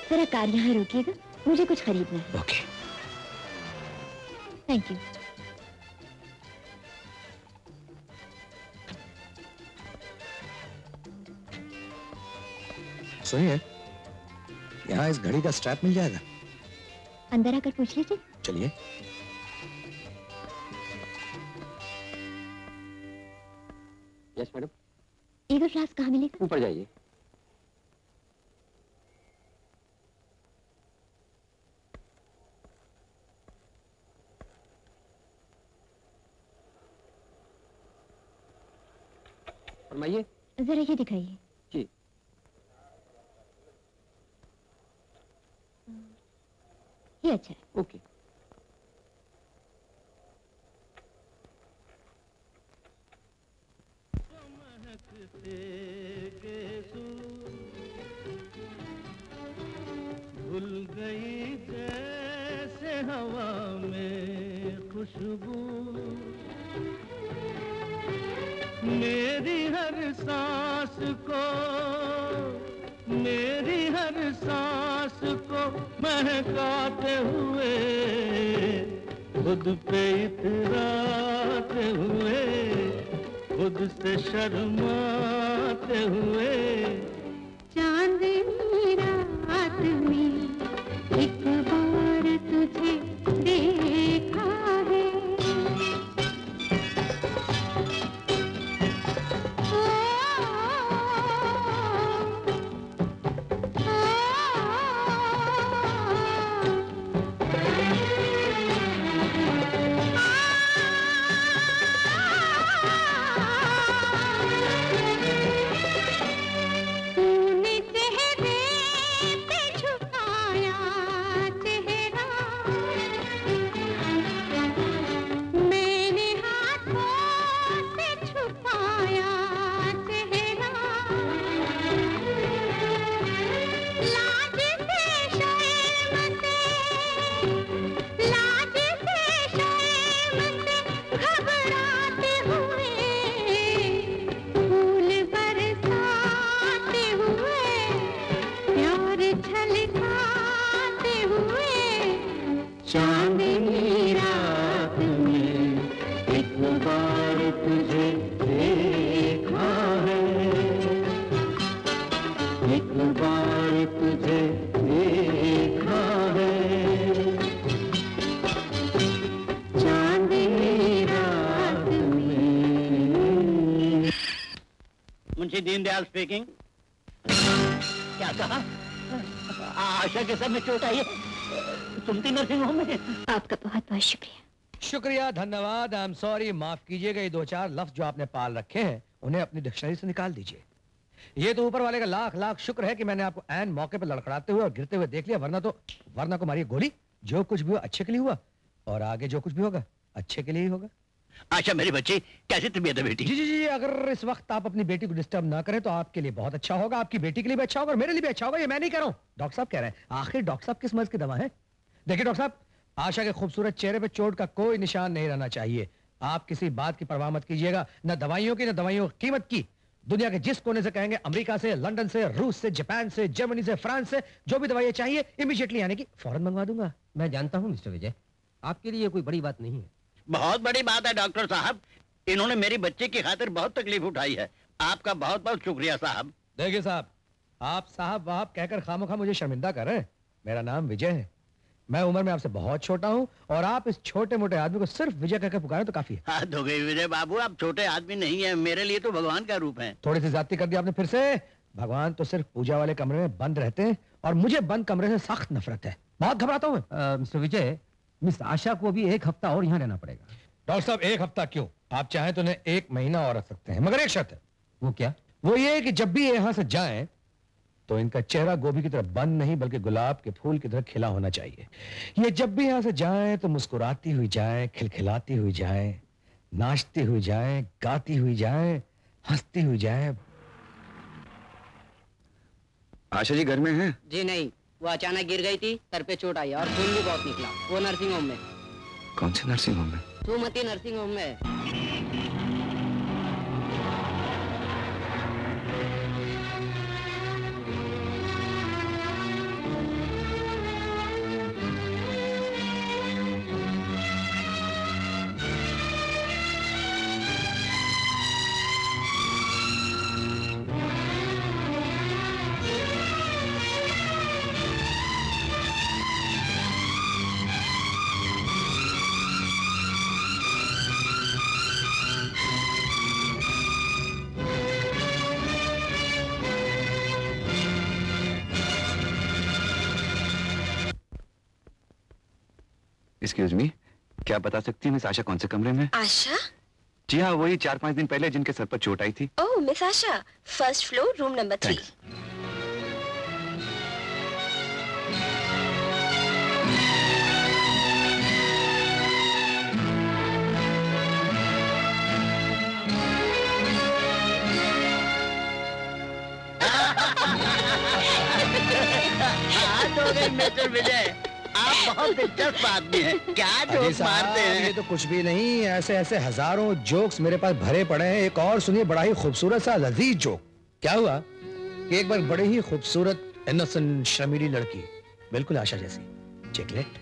जरा कार यहाँ रोकिएगा मुझे कुछ खरीदना है। ओके। थैंक यू सुनिए है। यहाँ इस घड़ी का स्ट्रैप मिल जाएगा। अंदर आकर पूछ लीजिए। चलिए। यस मैडम ईगल फ्लास्क कहाँ मिलेगा? ऊपर जाइए। फरमाइए। जरा ये दिखाइए। ये अच्छा है। ओके भूल गई जैसे हवा में खुशबू मेरी हर सांस को मेरी हर सांस को महकाते हुए खुद पे इतराते हुए खुद से शर्माते हुए। चांदनी रात में मुंशी दीनदयाल स्पीकिंग क्या कहा? आशा के सर में चोट आई है। सुनती नर्सिंग होम में आपका बहुत बहुत शुक्रिया। शुक्रिया धन्यवाद। आई एम सॉरी माफ़ कीजिएगा ये दो चार लफ्ज जो आपने पाल रखे हैं उन्हें अपनी डिक्शनरी से निकाल दीजिए। ये तो ऊपर वाले का लाख लाख शुक्र है कि मैंने आपको एन मौके पर लड़खड़ाते हुए और गिरते हुए देख लिया वरना तो वरना को मारिए गोली जो कुछ भी हुआ अच्छे के लिए हुआ और आगे जो कुछ भी होगा अच्छे के लिए ही होगा। आशा मेरी बच्ची, कैसी तबीयत है बेटी? जी जी जी, अगर इस वक्त आप अपनी बेटी को डिस्टर्ब ना करें तो आपके लिए बहुत अच्छा होगा। आपकी बेटी के लिए भी अच्छा होगा और मेरे लिए भी अच्छा होगा, ये मैं नहीं कह रहा हूँ। डॉक्टर साहब कह रहे हैं, आखिर डॉक्टर साहब किस मर्ज की दवा है? देखिए डॉक्टर साहब, आशा के खूबसूरत चेहरे पर चोट का कोई निशान नहीं रहना चाहिए। आप किसी बात की परवाह मत कीजिएगा, न दवाइयों की, न दवाइयों की कीमत की। दुनिया के जिस कोने से कहेंगे, अमेरिका से, लंदन से, रूस से, जापान से, जर्मनी से, फ्रांस से, जो भी दवाइयाँ चाहिए इमीडिएटली आने की फ़ौरन मंगवा दूँगा। मैं जानता हूँ, मिस्टर विजय, आपके लिए कोई बड़ी बात नहीं है। बहुत बड़ी बात है डॉक्टर साहब। इन्होंने मेरी बच्ची की खातिर बहुत तकलीफ़ उठाई है। आपका बहुत बहुत शुक्रिया साहब। देखिए साहब आप साहब आप कहकर खामोखा मुझे शर्मिंदा कर रहे हैं। मेरा नाम विजय है। मैं उम्र में आपसे बहुत छोटा हूँ और आप इस छोटे मोटे आदमी को सिर्फ़ विजय कहकर पुकारें तो काफ़ी है। हाथ हो गई विजय बाबू आप छोटे आदमी नहीं है मेरे लिए तो भगवान का रूप है। थोड़ी सी जाति कर दी आपने फिर से। भगवान तो सिर्फ़ पूजा वाले कमरे में बंद रहते हैं और मुझे बंद कमरे से सख्त नफरत है। बहुत घबराता हूँ मिस्टर विजय मिस आशा को भी एक हफ़्ता और यहाँ रहना पड़ेगा। डॉक्टर साहब एक हफ़्ता क्यों? आप चाहें तो उन्हें एक महीना और रख सकते हैं मगर एक शर्त है। वो क्या? वो ये कि जब भी यहाँ से जाएँ तो इनका चेहरा गोभी की तरह बंद नहीं बल्कि गुलाब के फूल की तरह खिला होना चाहिए। ये जब भी यहाँ से जाएँ तो मुस्कुराती हुई जाएँ खिलखिलाती हुई जाएँ नाचती हुई जाएँ गाती हुई जाएँ हंसती हुई जाएँ। आशा जी घर में हैं? जी नहीं। वो अचानक गिर गई थी सर पे चोट आई और खून भी बहुत निकला वो नर्सिंग होम में। कौन से नर्सिंग होम में? सुमति नर्सिंग होम में। एक्सक्यूज मी क्या आप बता सकती हैं मिस आशा कौन से कमरे में? आशा? जी हाँ वही चार पाँच दिन पहले जिनके सर पर चोट आई थी। ओह miss Asha first floor room number three आज हो गई मिस्टर विजय। आप बहुत दिलचस्प आदमी हैं। क्या जोक्स मारते हैं? ये तो कुछ भी नहीं ऐसे ऐसे हज़ारों जोक्स मेरे पास भरे पड़े हैं। एक और सुनिए बड़ा ही खूबसूरत सा लजीज जोक। क्या हुआ? कि एक बार बड़े ही खूबसूरत इनोसेंट शर्मीली लड़की बिल्कुल आशा जैसी चेकलेट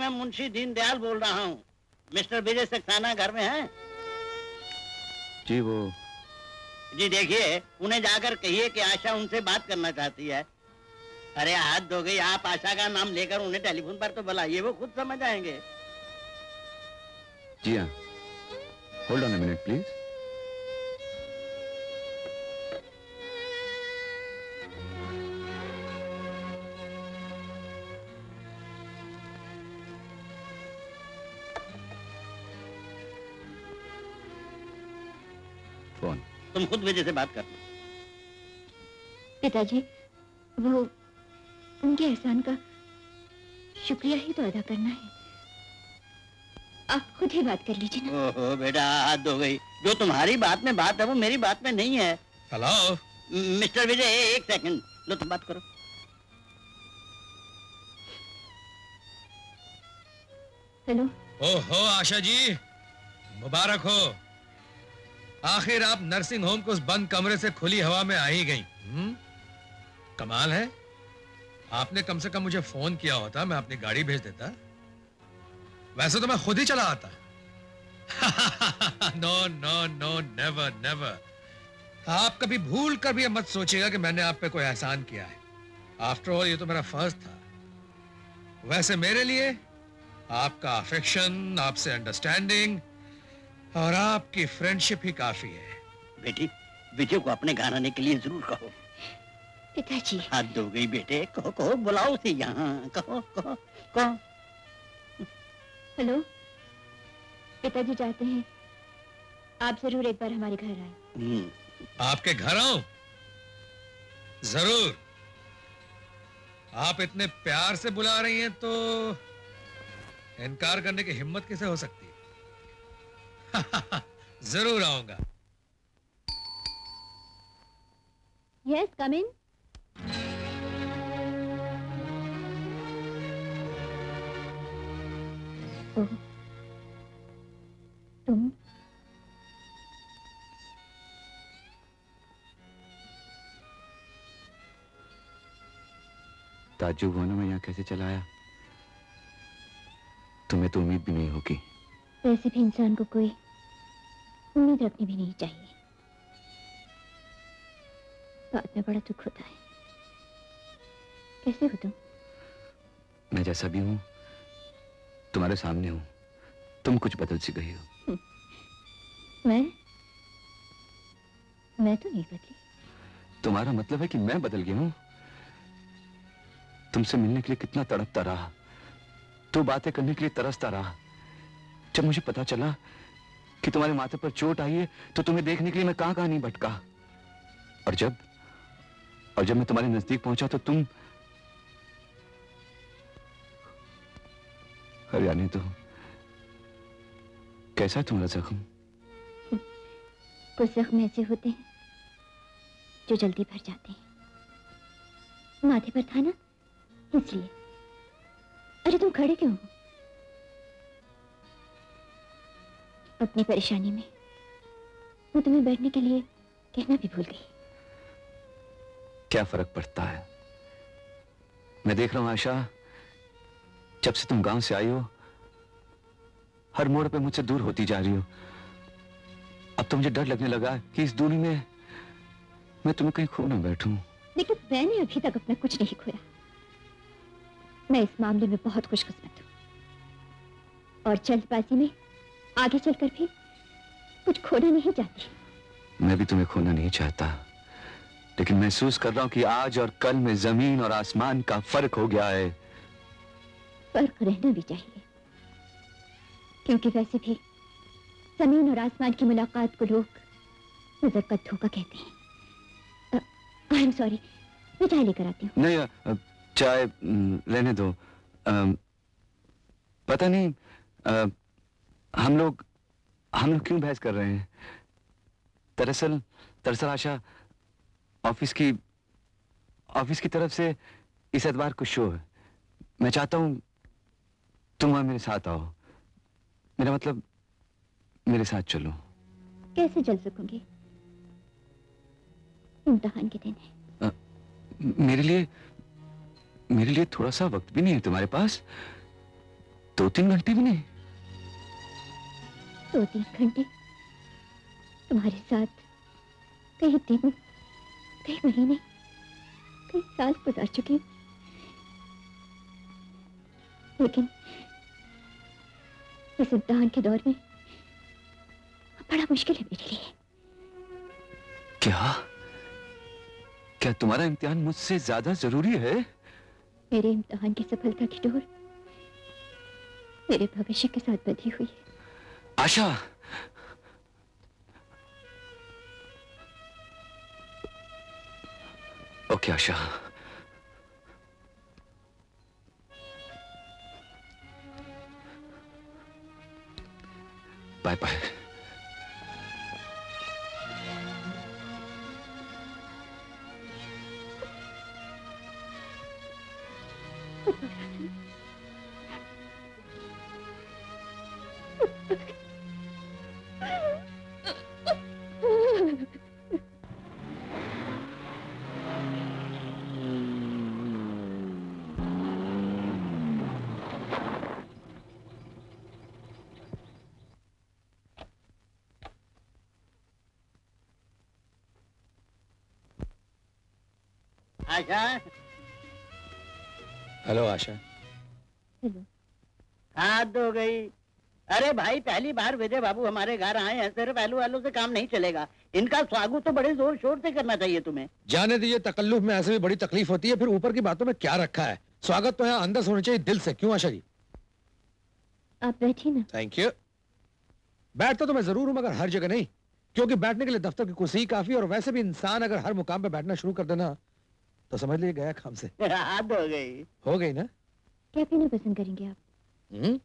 मैं मुंशी दीनदयाल बोल रहा हूँ। मिस्टर विजय सक्सेना घर में हैं? जी वो जी देखिए उन्हें जाकर कहिए कि आशा उनसे बात करना चाहती है। अरे हाथ धो गई आप आशा का नाम लेकर उन्हें टेलीफोन पर तो बुलाइए वो खुद समझ आएँगे। जी हाँ। Hold on a minute please तुम खुद विजय से बात कर लो पिताजी वो उनके एहसान का शुक्रिया ही तो अदा करना है। आप खुद ही बात कर लीजिए ना। ओहो बेटा हाथ धो गई। जो तुम्हारी बात में बात है वो मेरी बात में नहीं है। हेलो मिस्टर विजय एक सेकंड। लो तुम बात करो। हेलो। ओहो आशा जी मुबारक हो। आखिर आप नर्सिंग होम को उस बंद कमरे से खुली हवा में आ ही गई। हम्म? कमाल है। आपने कम से कम मुझे फ़ोन किया होता, मैं अपनी गाड़ी भेज देता। वैसे तो मैं खुद ही चला आता। No no no never never आप कभी भूल कर भी मत सोचिएगा कि मैंने आप पे कोई एहसान किया है। आफ्टर ऑल ये तो मेरा फ़र्ज़ था। वैसे मेरे लिए आपका अफेक्शन आपसे अंडरस्टैंडिंग और आपकी फ्रेंडशिप ही काफ़ी है। बेटी विजय को अपने घर आने के लिए ज़रूर कहो। पिताजी। हाथ धो गई बेटे कहो कहो बुलाओ उसे यहाँ कहो कहो कहो। हेलो पिताजी चाहते हैं। आप ज़रूर एक बार हमारे घर आए। हम्म, आपके घर आओ ज़रूर। आप इतने प्यार से बुला रही हैं तो इनकार करने की हिम्मत कैसे हो सकती है? ज़रूर आऊँगा। यस कम इन तुम ताज्जुब हुआ ना मैं यहाँ कैसे चला आया? तुम्हें तो उम्मीद भी नहीं होगी। वैसे भी इंसान को कोई उम्मीद रखनी भी नहीं चाहिए। बाद में बड़ा दुख होता है। कैसे हो तुम? मैं जैसा भी हूँ तुम्हारे सामने हूँ। तुम कुछ बदल सी गई हो। मैं? मैं तो नहीं बदली। तुम्हारा मतलब है कि मैं बदल गया हूँ। तुमसे मिलने के लिए कितना तड़पता रहा। तो बातें करने के लिए तरसता रहा। जब मुझे पता चला कि तुम्हारे माथे पर चोट आई है तो तुम्हें देखने के लिए मैं कहाँ कहाँ नहीं भटका? और जब और जब मैं तुम्हारे नज़दीक पहुँचा तो तुम हरियाणी तो कैसा है तुम्हारा जख्म? कुछ जख्म ऐसे होते हैं जो जल्दी भर जाते हैं। माथे पर था ना, इसलिए। अरे तुम खड़े क्यों हो? अपनी परेशानी में। मैं तुम्हें बैठने के लिए कहना भी भूल गई। क्या फ़र्क पड़ता है? मैं देख रहा हूँ आशा जब से तुम गाँव से आई हो हर मोड़ पे मुझसे दूर होती जा रही हो। अब तो मुझे डर लगने लगा कि इस दूरी में मैं तुम्हें कहीं खो ना बैठूं। लेकिन मैंने अभी तक अपना कुछ नहीं खोया। मैं इस मामले में बहुत खुशकिस्मत हूँ। और जल्दबाजी में आगे चलकर भी कुछ खोना नहीं चाहती। मैं भी तुम्हें खोना नहीं चाहता लेकिन महसूस कर रहा हूँ कि आज और कल में ज़मीन और आसमान का फ़र्क हो गया है। फ़र्क रहना भी चाहिए क्योंकि वैसे भी ज़मीन और आसमान की मुलाकात को लोग नज़र का धोखा कहते हैं। आई एम सॉरी मैं चाय लेकर आती हूँ। नहीं चाय न, रहने दो। अम, पता नहीं अ, हम लोग हम लोग क्यों बहस कर रहे हैं? दरअसल दरअसल आशा ऑफ़िस की ऑफ़िस की तरफ़ से इस एतवार को शो है। मैं चाहता हूँ तुम वहाँ मेरे साथ आओ। मेरा मतलब मेरे साथ चलो। कैसे चल सकूँगी? इम्तहान के दिन है। म- मेरे लिए मेरे लिए थोड़ा सा वक्त भी नहीं है तुम्हारे पास। दो तीन घंटे भी नहीं। दो तीन घंटे तुम्हारे साथ कई दिन कई महीने कई साल गुजार चुके हैं। लेकिन इस इम्तहान के दौर में बड़ा मुश्किल है मेरे लिए। क्या? क्या तुम्हारा इम्तिहान मुझसे ज़्यादा ज़रूरी है? मेरे इम्तहान की सफलता की डोर मेरे भविष्य के साथ बंधी हुई है। Asha. Okay Asha. Bye bye hello Asha hello हाथ धो गई। अरे भाई पहली बार विजय बाबू हमारे घर आए हैं सिर्फ़ आलू आलू से काम नहीं चलेगा। इनका स्वागत तो बड़े ज़ोर शोर से करना चाहिए तुम्हें। जाने दीजिए तकल्लुफ में ऐसे भी बड़ी तकलीफ़ होती है फिर ऊपर की बातों में क्या रखा है? स्वागत तो यहाँ अंदर होना चाहिए दिल से। क्यों आशा जी? आप बैठिए ना। थैंक यू बैठता तो मैं ज़रूर हूँ मगर हर जगह नहीं। क्योंकि बैठने के लिए दफ्तर की कुर्सी काफ़ी और वैसे भी इंसान अगर हर मुकाम पे बैठना शुरू कर देना तो समझ लिए गया काम से। हाथ धो गई। हो गई ना? क्या पीना पसंद करेंगे आप? हम्म?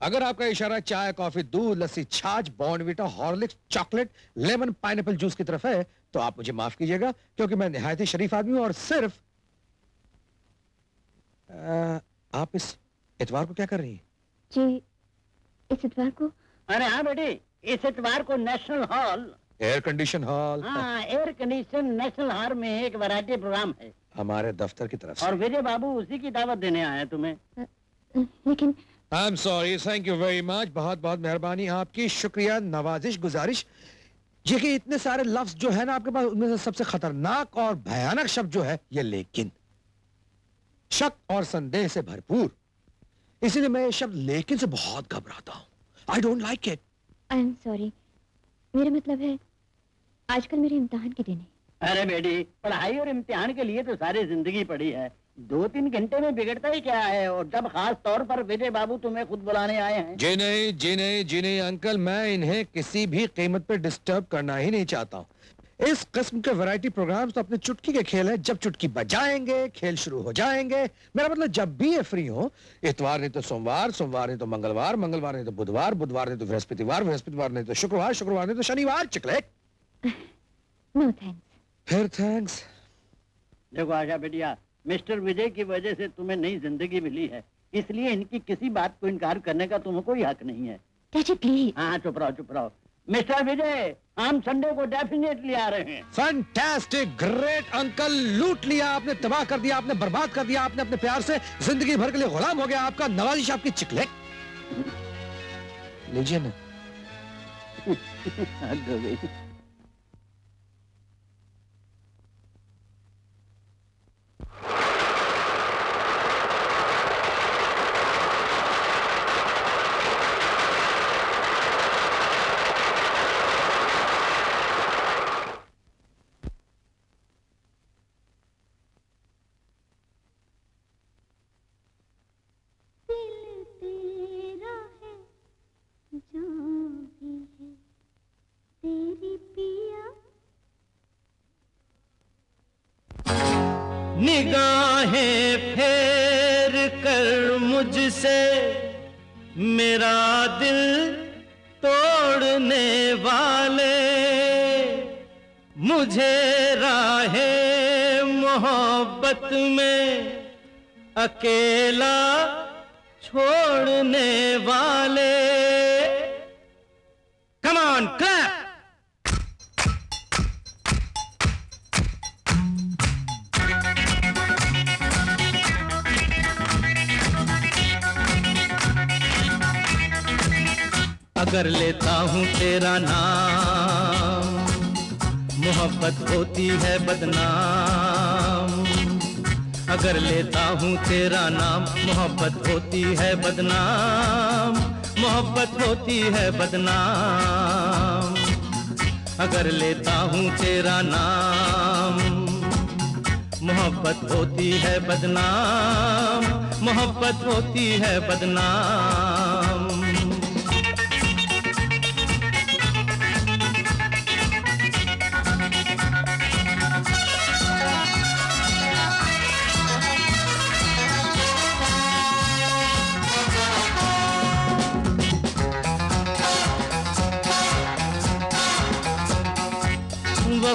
अगर आपका इशारा चाय कॉफ़ी दूध लस्सी छाछ Bournvita Horlicks chocolate lemon pineapple juice की तरफ़ है तो आप मुझे माफ़ कीजिएगा क्योंकि मैं निहायत ही शरीफ आदमी हूँ और सिर्फ़ आ, आप इस इतवार को क्या कर रही हैं? जी इस इतवार को अरे हाँ बेटी इस इतवार को national hall air condition hall हाँ एयर कंडीशन नेशनल हॉल में एक वैरायटी प्रोग्राम है। हमारे दफ्तर की तरफ़ से। और विजय बाबू उसी की दावत देने आए हैं तुम्हें। लेकिन I am sorry thank you very much बहुत बहुत मेहरबानी आपकी। शुक्रिया नवाजिश गुजारिश। ये कि इतने सारे लफ्ज जो है ना आपके पास उनमें से सबसे खतरनाक और भयानक शब्द जो है ये लेकिन। शक और संदेह से भरपूर। इसीलिए मैं ये शब्द लेकिन से बहुत घबराता हूँ। I don't like it I am sorry मेरा मतलब है आजकल मेरे इम्तिहान के दिन है। अरे बेटी पढ़ाई और इम्तिहान के लिए तो सारी ज़िंदगी पड़ी है। दो तीन घंटे में बिगड़ता ही क्या है? और जब खास तौर पर विजय बाबू तुम्हें खुद बुलाने आए हैं। जी नहीं जी नहीं जी नहीं अंकल मैं इन्हें किसी भी कीमत पे डिस्टर्ब करना ही नहीं चाहता हूँ। इस किस्म के वैरायटी प्रोग्राम्स तो अपने चुटकी के खेल है। जब चुटकी बजाएँगे खेल शुरू हो जाएँगे। मेरा मतलब जब भी ये फ्री हो इतवार नहीं तो सोमवार सोमवार नहीं तो मंगलवार मंगलवार नहीं तो बुधवार बुधवार नहीं तो बृहस्पतिवार बृहस्पतिवार नहीं तो शुक्रवार शुक्रवार नहीं तो शनिवार चिकले नो थैंक्स फिर थैंक्स देखो आशा बेटिया मिस्टर विजय की वजह से तुम्हें नई ज़िंदगी मिली है। इसलिए इनकी किसी बात को इनकार करने का तुम्हें कोई हक नहीं है। प्लीज़ हाँ चुप रहो चुप रहो। मिस्टर विजय हम संडे को डेफिनेटली आ रहे हैं। फैंटास्टिक ग्रेट अंकल लूट लिया आपने तबाह कर दिया आपने बर्बाद कर दिया आपने अपने प्यार से। ज़िंदगी भर के लिए गुलाम हो गया आपका नवाजिश आपकी चिकले लीजिए ना। अकेला तेरा नाम मोहब्बत होती है बदनाम, मोहब्बत होती है बदनाम। अगर लेता हूँ तेरा नाम, मोहब्बत होती है बदनाम, मोहब्बत होती है बदनाम।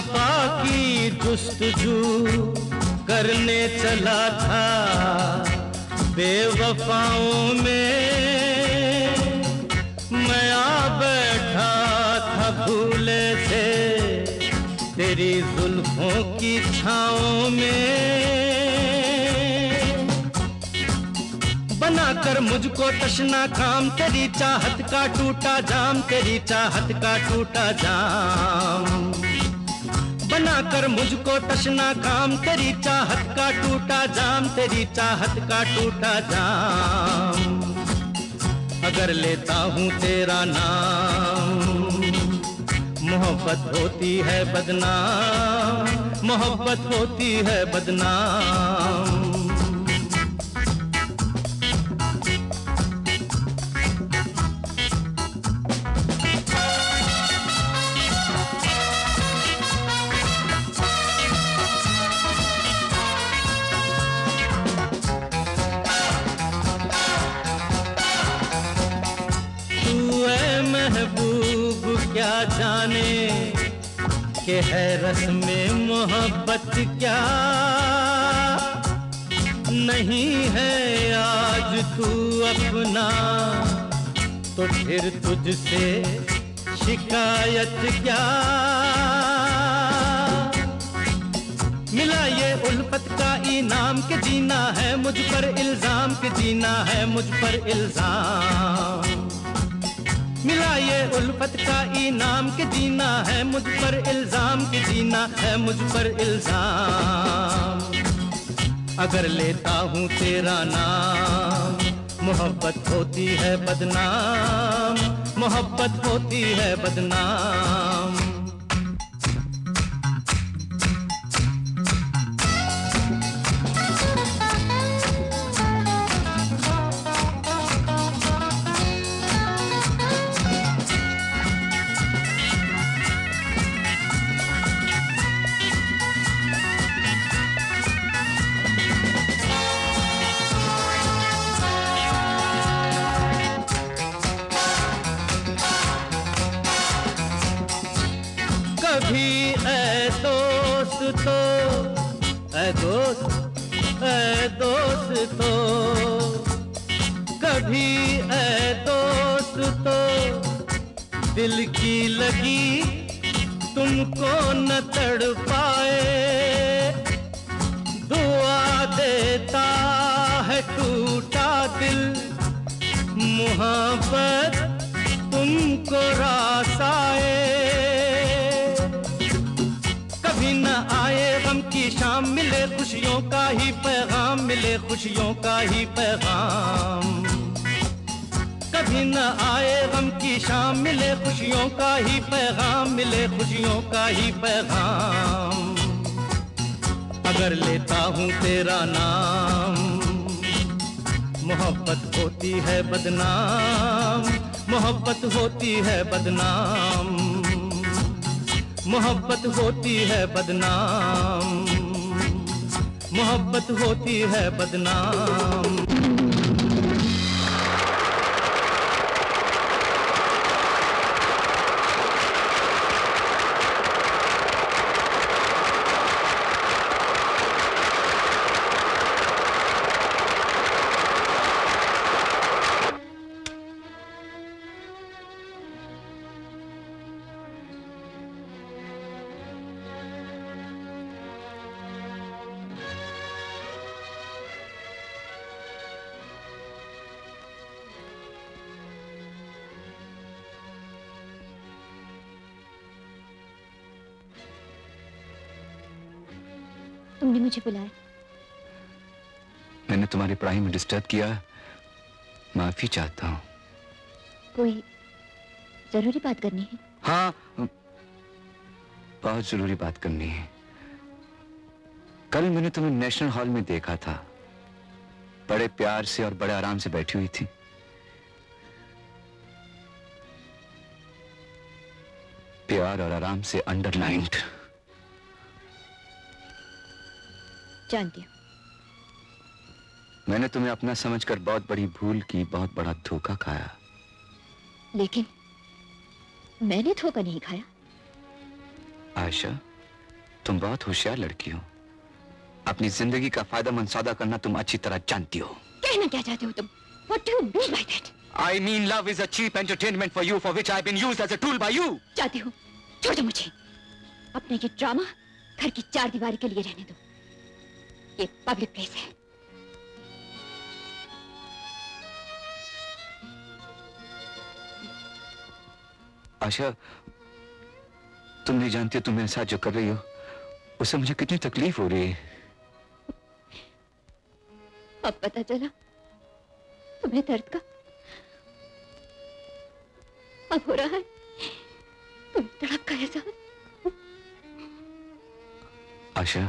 वफा की जुस्तजू करने चला था। बेवफाओं में मैं आ बैठा था भूले से। तेरी जुल्फों की छाओं में बनाकर मुझको तशना काम। तेरी चाहत का टूटा जाम, तेरी चाहत का टूटा जाम। बनाकर मुझको तशना काम। तेरी चाहत का टूटा जाम, तेरी चाहत का टूटा जाम। अगर लेता हूँ तेरा नाम, मोहब्बत होती है बदनाम, मोहब्बत होती है बदनाम। जाने के है में मोहब्बत क्या नहीं है आज तू अपना? तो फिर तुझसे शिकायत क्या? मिला ये उल्फत का इनाम के जीना है मुझ पर इल्ज़ाम, के जीना है मुझ पर इल्ज़ाम। मिला ये उल्फत का इनाम के जीना है मुझ पर इल्ज़ाम, के जीना है मुझ पर इल्ज़ाम। अगर लेता हूँ तेरा नाम, मोहब्बत होती है बदनाम, मोहब्बत होती है बदनाम। भी ए दोस्त तो ए दोस्त ए दोस्त तो। कभी ए दोस्त तो दिल की लगी तुमको न तड़ पाए दुआ देता है टूटा दिल, मुहब्बत तुमको रासाए। मिले खुशियों का ही पैगाम मिले, खुशियों का ही पैगाम। कभी न आए गम की शाम मिले, खुशियों का ही पैगाम मिले, खुशियों का ही पैगाम। अगर लेता हूँ तेरा नाम, मोहब्बत होती है बदनाम, मोहब्बत होती है बदनाम, मोहब्बत होती है बदनाम। मोहब्बत होती है बदनाम। तुमने मुझे बुलाया मैंने तुम्हारी पढ़ाई में डिस्टर्ब किया। माफ़ी चाहता हूँ। कोई ज़रूरी बात करनी है? हाँ बहुत ज़रूरी बात करनी है। कल मैंने तुम्हें नेशनल हॉल में देखा था। बड़े प्यार से और बड़े आराम से बैठी हुई थी। प्यार और आराम से अंडरलाइंड जानती हूँ। मैंने तुम्हें अपना समझकर बहुत बड़ी भूल की बहुत बड़ा धोखा खाया। लेकिन मैंने धोखा नहीं खाया। आयशा तुम बहुत होशियार लड़की हो। अपनी ज़िंदगी का फ़ायदा सौदा करना तुम अच्छी तरह जानती हो। कहना क्या चाहते हो तुम? What do you mean by that? I mean love is a cheap entertainment for you for which I've been used as a tool by you. चाहती हूँ छोड़ दो मुझे। अपने ये ड्रामा घर की चार दीवारी के लिए रहने दो। ये पब्लिक प्लेस है। आशा तुम नहीं जानती हो तुम मेरे साथ जो कर रही हो उससे मुझे कितनी तकलीफ़ हो रही है। अब पता चला तुम्हें दर्द का अब हो रहा है। तुम तड़प का एहसास आशा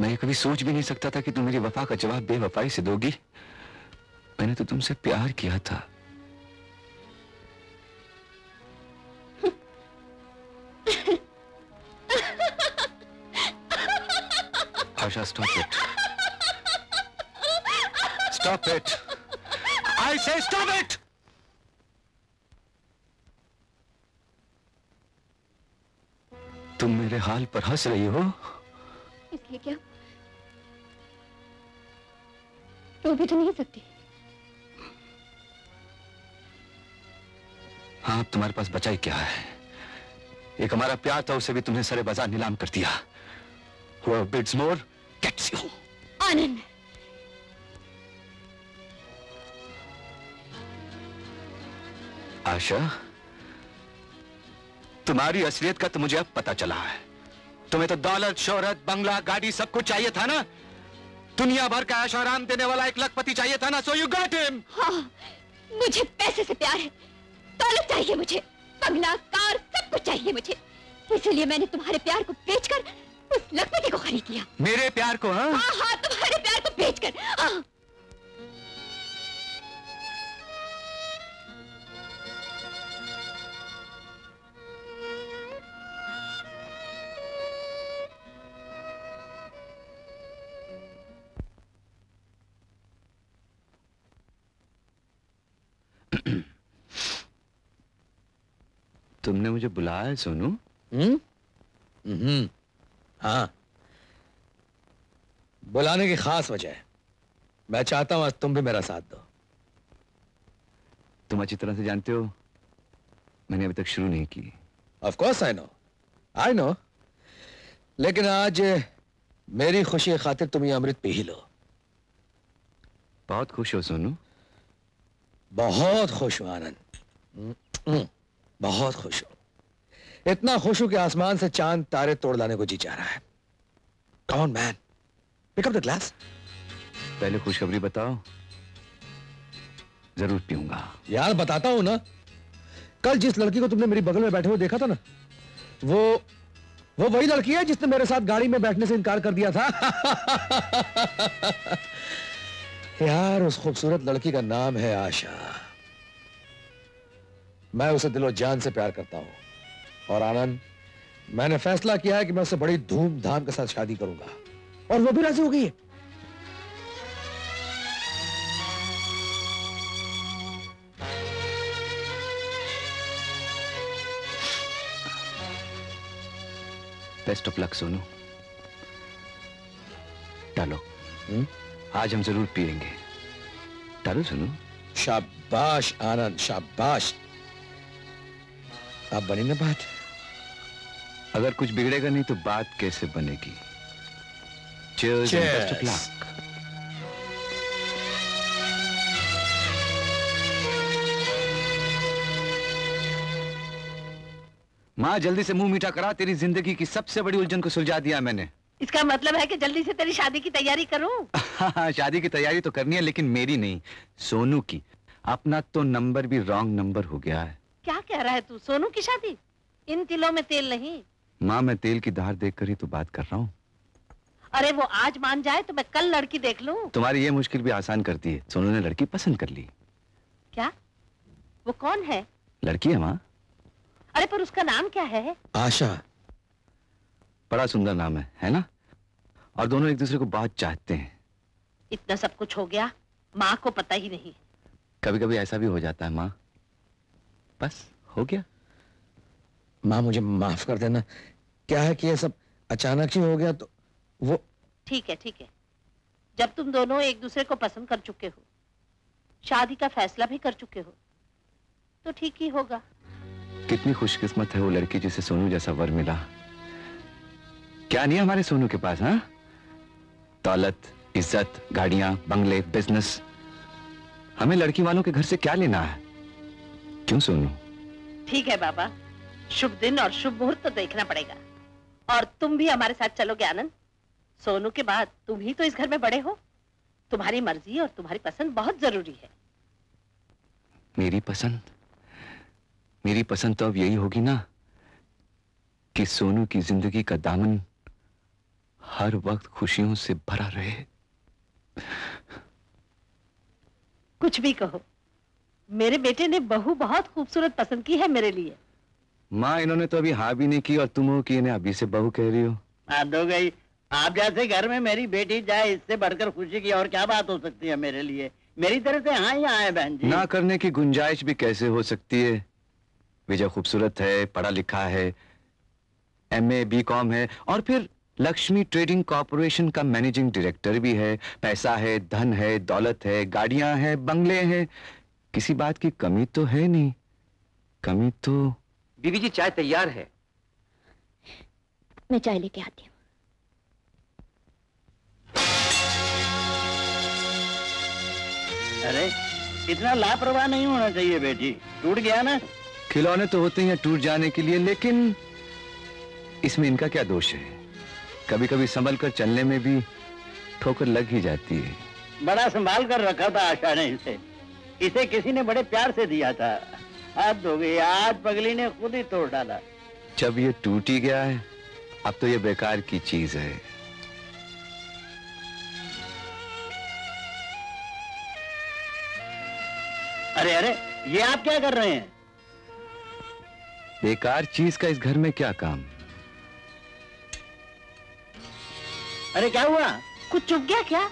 मैं ये कभी सोच भी नहीं सकता था कि तुम मेरी वफा का जवाब बेवफाई से दोगी। मैंने तो तुमसे प्यार किया था। Asha stop it stop it I say stop it तुम मेरे हाल पर हंस रही हो? इसलिए क्या? रो भी तो नहीं सकती। हाँ अब तुम्हारे पास बचा ही क्या है? एक हमारा प्यार था उसे भी तुमने सरे बाज़ार नीलाम कर दिया। bids more gets you. आनंद। आशा तुम्हारी असलियत का तो मुझे अब पता चला है। तुम्हें तो दौलत शोहरत बंगला गाड़ी सब कुछ चाहिए था ना? दुनिया भर का ऐशो आराम देने वाला एक लखपति चाहिए था ना? सो यू गॉट हिम हाँ मुझे पैसे से प्यार है। दौलत चाहिए मुझे बंगला कार सब कुछ चाहिए मुझे। इसलिए मैंने तुम्हारे प्यार को बेचकर उस लखपति को खरीद लिया। मेरे प्यार को हाँ? हाँ हाँ तुम्हारे प्यार को बेचकर। हाँ। तुमने मुझे बुलाया है सोनू। हम्म? हम्म। हाँ। बुलाने की खास वजह है। मैं चाहता हूँ आज तुम भी मेरा साथ दो। तुम अच्छी तरह से जानते हो मैंने अभी तक शुरू नहीं की। Of course I know I know लेकिन आज मेरी खुशी की खातिर तुम ये अमृत पी ही लो। बहुत खुश हो सोनू। बहुत खुश हो आनंद। हम्म, बहुत खुश हूँ। इतना खुश हूँ कि आसमान से चाँद तारे तोड़ लाने को जी जा रहा है। कौन मैन पिकअप द ग्लास पहले खुशखबरी बताओ। ज़रूर पीऊँगा। यार बताता हूँ ना। कल जिस लड़की को तुमने मेरी बगल में बैठे हुए देखा था ना वो वो वही लड़की है जिसने मेरे साथ गाड़ी में बैठने से इनकार कर दिया था। यार उस खूबसूरत लड़की का नाम है आशा। मैं उसे दिलो जान से प्यार करता हूँ। और आनंद मैंने फैसला किया है कि मैं उसे बड़ी धूमधाम के साथ शादी करूँगा। और वो भी राज़ी हो गई है। बेस्ट ऑफ़ लक सोनू डालो आज हम ज़रूर पिएँगे। डालो सोनू शाबाश आनंद शाबाश। अब बनी ना बात। अगर कुछ बिगड़ेगा नहीं तो बात कैसे बनेगी? Cheers and best of luck. माँ जल्दी से मुँह मीठा करा तेरी ज़िंदगी की सबसे बड़ी उलझन को सुलझा दिया मैंने। इसका मतलब है कि जल्दी से तेरी शादी की तैयारी करूँ? हाँ, शादी की तैयारी तो करनी है लेकिन मेरी नहीं सोनू की। अपना तो नंबर भी रॉन्ग नंबर हो गया है। क्या कह रहा है तू? सोनू की शादी? इन तिलों में तेल नहीं। माँ मैं तेल की धार देखकर ही तो बात कर रहा हूँ। अरे वो आज मान जाए तो मैं कल लड़की देख लू। तुम्हारी ये मुश्किल भी आसान करती है। सोनू ने लड़की पसंद कर ली। क्या? वो कौन है? लड़की है माँ। अरे पर उसका नाम क्या है? आशा। बड़ा सुंदर नाम है है ना? और दोनों एक दूसरे को बहुत चाहते हैं। इतना सब कुछ हो गया। माँ को पता ही नहीं। कभी कभी ऐसा भी हो जाता है माँ। बस हो गया। माँ मुझे माफ़ कर देना। क्या है कि ये सब अचानक ही हो गया तो वो ठीक है ठीक है। जब तुम दोनों एक दूसरे को पसंद कर चुके हो शादी का फैसला भी कर चुके हो तो ठीक ही होगा। कितनी खुशकिस्मत है वो लड़की जिसे सोनू जैसा वर मिला। क्या नहीं हमारे सोनू के पास हाँ? दौलत इज़्ज़त गाड़ियाँ बंगले बिज़नेस। हमें लड़की वालों के घर से क्या लेना है? क्यों सोनू? ठीक है बाबा शुभ दिन और शुभ मुहूर्त तो देखना पड़ेगा। और तुम भी हमारे साथ चलोगे आनंद। सोनू के बाद तुम ही तो इस घर में बड़े हो। तुम्हारी मर्ज़ी और तुम्हारी पसंद बहुत ज़रूरी है। मेरी पसंद? मेरी पसंद तो अब यही होगी ना कि सोनू की ज़िंदगी का दामन हर वक्त खुशियों से भरा रहे। कुछ भी कहो। मेरे बेटे ने बहू बहुत खूबसूरत पसंद की है मेरे लिए। माँ इन्होंने तो अभी हाँ भी नहीं की और तुम हो कि इन्हें अभी से बहू कह रही हो। हद हो गई। आप जैसे घर में मेरी बेटी जाए इससे बढ़कर खुशी की और क्या बात हो सकती है मेरे लिए? मेरी तरफ़ से हाँ ही हाँ है बहन जी। ना करने की गुंजाइश भी कैसे हो सकती है? विजय खूबसूरत है पढ़ा लिखा है एम ए बी कॉम है और फिर लक्ष्मी ट्रेडिंग कॉरपोरेशन का मैनेजिंग डायरेक्टर भी है। पैसा है धन है दौलत है गाड़ियाँ हैं बंगले हैं। किसी बात की कमी तो है नहीं। कमी तो बीबी जी चाय तैयार है। मैं चाय लेके आती हूँ। अरे इतना लापरवाह नहीं होना चाहिए बेटी। टूट गया ना? खिलौने तो होते हैं टूट जाने के लिए लेकिन इसमें इनका क्या दोष है? कभी कभी संभल कर चलने में भी ठोकर लग ही जाती है। बड़ा संभाल कर रखा था आशा ने इसे। इसे किसी ने बड़े प्यार से दिया था। हद हो गई आज पगली ने खुद ही तोड़ डाला। जब ये टूट ही गया है अब तो ये बेकार की चीज़ है। अरे अरे ये आप क्या कर रहे हैं? बेकार चीज़ का इस घर में क्या काम? अरे क्या हुआ? कुछ चुप गया क्या?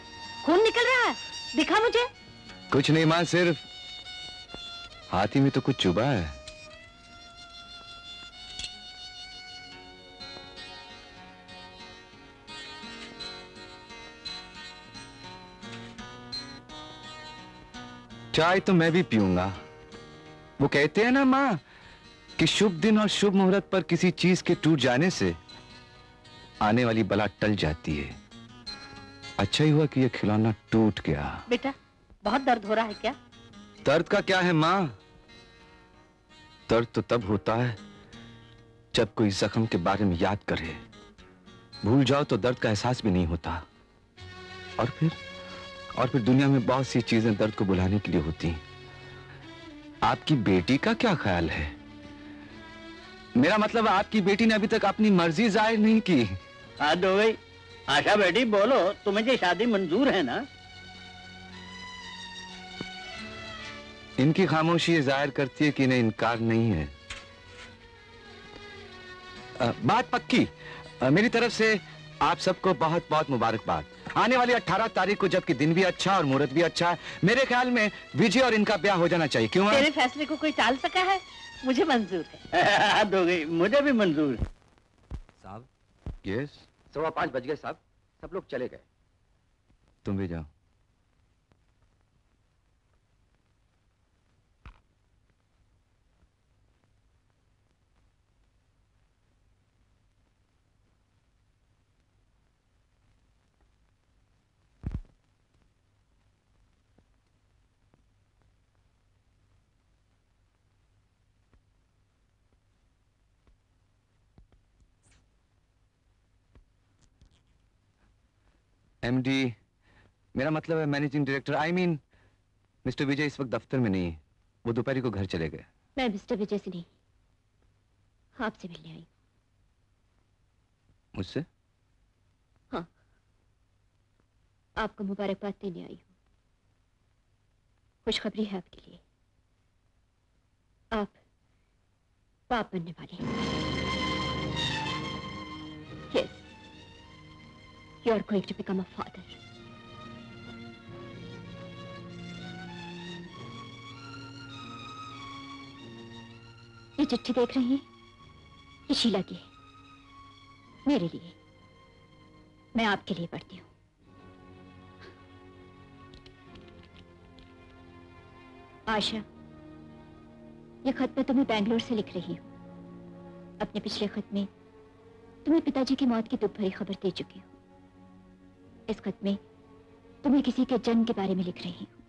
खून निकल रहा है? दिखा मुझे। कुछ नहीं माँ, सिर्फ़ हाथी में तो कुछ चुबा है। चाय तो मैं भी पीऊँगा। वो कहते हैं ना माँ, कि शुभ दिन और शुभ मुहूर्त पर किसी चीज़ के टूट जाने से आने वाली बला टल जाती है। अच्छा ही हुआ कि ये खिलौना टूट गया। बेटा बहुत दर्द हो रहा है क्या? दर्द का क्या है माँ? दर्द तो तब होता है जब कोई जख्म के बारे में याद करे। भूल जाओ तो दर्द का एहसास भी नहीं होता। और फिर और फिर दुनिया में बहुत सी चीज़ें दर्द को बुलाने के लिए होती हैं। आपकी बेटी का क्या ख्याल है? मेरा मतलब आपकी बेटी ने अभी तक अपनी मर्ज़ी ज़ाहिर नहीं की। आशा बेटी बोलो तुम्हें ये शादी मंजूर है ना इनकी खामोशी ये ज़ाहिर करती है कि इन्हें इनकार नहीं है। अ, बात पक्की। अ, मेरी तरफ़ से आप सबको बहुत बहुत मुबारकबाद। आने वाली 18 तारीख को जबकि दिन भी अच्छा और मुहूर्त भी अच्छा है मेरे ख्याल में विजय और इनका ब्याह हो जाना चाहिए। क्यों तेरे फैसले को कोई टाल सका है? मुझे मंजूर है। हो गई। मुझे भी मंजूर साहब? यस सवा पाँच बज गए साहब। सब लोग चले गए। तुम भी जाओ। एमडी मेरा मतलब है managing director I mean mister Vijay इस वक्त दफ्तर में नहीं है। वो दोपहर को घर चले गए। मैं मिस्टर विजय से नहीं आपसे मिलने आई। मुझसे? हाँ। आपको मुबारकबाद देने आई हूँ। खुशखबरी है आपके लिए। आप बाप बनने वाले हैं। Are going to become a father ये चिट्ठी देख रही हैं? ये शीला की है। मेरे लिए। मैं आपके लिए पढ़ती हूँ। आशा, ये खत मैं तुम्हें बैंगलोर से लिख रही हूँ। अपने पिछले खत में तुम्हें पिताजी की मौत की दुख भरी खबर दे चुकी हूँ। इस खत में तुम्हें किसी के जन्म के बारे में लिख रही हूँ।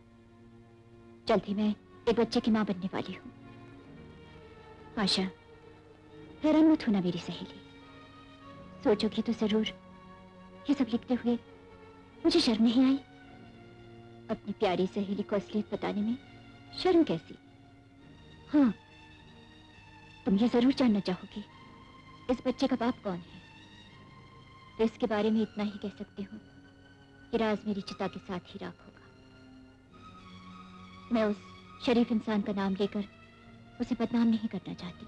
जल्द ही मैं एक बच्चे की माँ बनने वाली हूँ। आशा, हैरान मत होना मेरी सहेली। सोचोगी तो ज़रूर। ये सब लिखते हुए मुझे शर्म नहीं आई। अपनी प्यारी सहेली को असलियत बताने में शर्म कैसी? हाँ तुम ये ज़रूर जानना चाहोगी, इस बच्चे का बाप कौन है? तो इसके बारे में इतना ही कह सकती हूँ। कि राज मेरी चिता के साथ ही राख होगा। मैं उस शरीफ इंसान का नाम लेकर उसे बदनाम नहीं करना चाहती।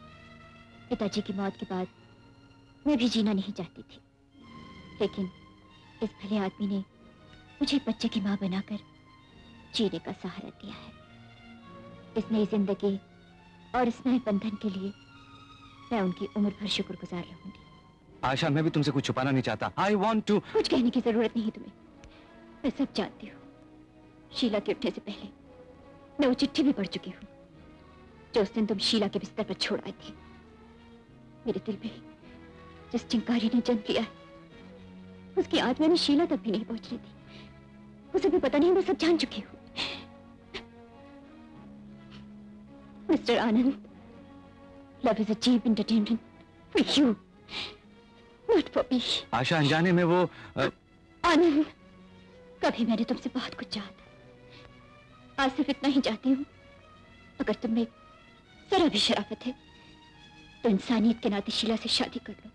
पिताजी की मौत के बाद मैं भी जीना नहीं चाहती थी। लेकिन इस भले आदमी ने मुझे बच्चे की माँ बनाकर जीने का सहारा दिया है। इस नई ज़िंदगी और इस नए बंधन के लिए मैं उनकी उम्र भर शुक्रगुजार रहूँगी। आशा मैं भी तुमसे कुछ छुपाना नहीं चाहता। आई वॉन्ट टू कुछ कहने की ज़रूरत नहीं तुम्हें। मैं सब जानती हूँ। शीला के उठने से पहले मैं वो चिट्ठी भी पढ़ चुकी हूँ जो उस दिन तुम शीला के बिस्तर पर छोड़ आए थे। मेरे दिल में जिस चिंकारी ने जन्म लिया है उसकी आत्मा ने शीला तक भी नहीं पहुंचनी थी उसे भी पता नहीं मैं सब जान चुकी हूँ। Mister Anand love is a cheap entertainment for you not for me Asha अनजाने में वो अ, आनंद। कभी मैंने तुमसे बहुत कुछ चाहा था। आज सिर्फ़ इतना ही चाहती हूँ, अगर तुम में जरा भी शराफत है तो इंसानियत के नाते शीला से शादी कर लो।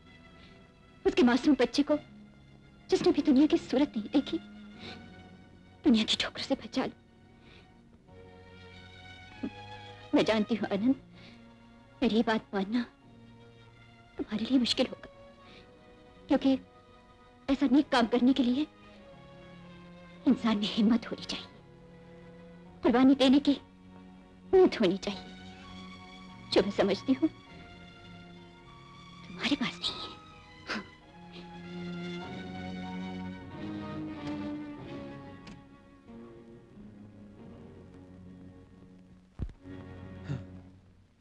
उसके मासूम बच्चे को, जिसने भी दुनिया की सूरत नहीं देखी, दुनिया की ठोकर से बचा लो। मैं जानती हूँ आनंद मेरी ये बात मानना तुम्हारे लिए मुश्किल होगा, क्योंकि ऐसा नेक काम करने के लिए इंसान में हिम्मत होनी चाहिए। कुर्बानी देने की नीयत होनी चाहिए। जो मैं समझती हूँ तुम्हारे पास नहीं है।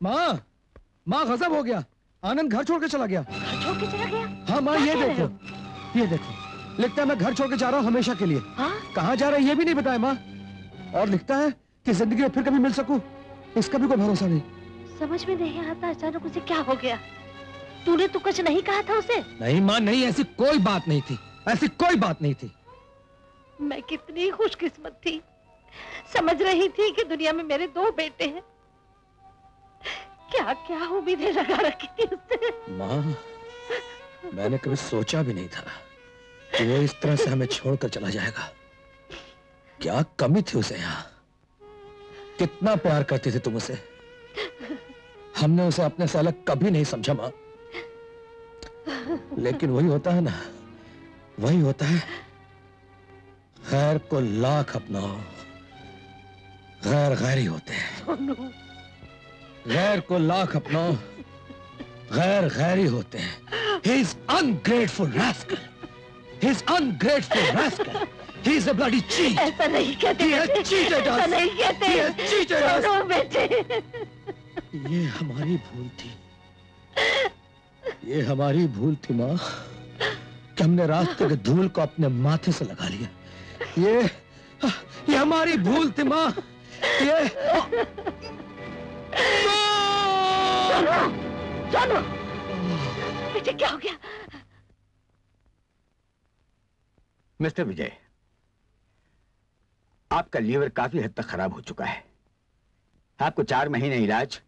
माँ माँ गजब हो गया। आनंद घर छोड़ के चला गया। घर छोड़ के चला गया? हाँ माँ ये देखो ये देखो। लिखता है मैं घर छोड़ के जा रहा हूँ हमेशा के लिए। हाँ? कहाँ जा रहा है ये भी नहीं बताया माँ। और लिखता है कि ज़िंदगी में फिर कभी मिल सकूँ। इसका भी कोई भरोसा नहीं। समझ में नहीं आता अचानक उसे क्या हो गया। तूने तो कुछ नहीं कहा था उसे। नहीं माँ नहीं ऐसी कोई बात नहीं थी। ऐसी कोई बात नहीं थी। मैं कितनी खुशकिस्मत थी। समझ रही थी कि दुनिया में मेरे दो बेटे हैं। क्या क्या उम्मीदें लगा रखी थी उससे माँ मैंने कभी सोचा भी नहीं था। वो इस तरह से हमें छोड़कर चला जाएगा। क्या कमी थी उसे यहाँ? कितना प्यार करती थी तुम उसे? हमने उसे अपने से अलग कभी नहीं समझा माँ। लेकिन वही होता है ना वही होता है। गैर को लाख अपनाओ गैर गैरी होते हैं। गैर को लाख अपनाओ गैर गैरी होते हैं। He is ungrateful rascal. He is ungrateful rascal. He is a bloody cheat. ऐसा नहीं कहते He has cheated ऐसा us. नहीं कहते। He has cheated us. छोड़ो बेटे। ये हमारी भूल थी। ये हमारी भूल थी माँ। कि हमने रास्ते के धूल को अपने माथे से लगा लिया। ये ये हमारी भूल थी माँ। ये सोनू। सोनू। बेटे क्या हो गया? मिस्टर विजय, आपका लीवर काफ़ी हद तक खराब हो चुका है। आपको चार महीने इलाज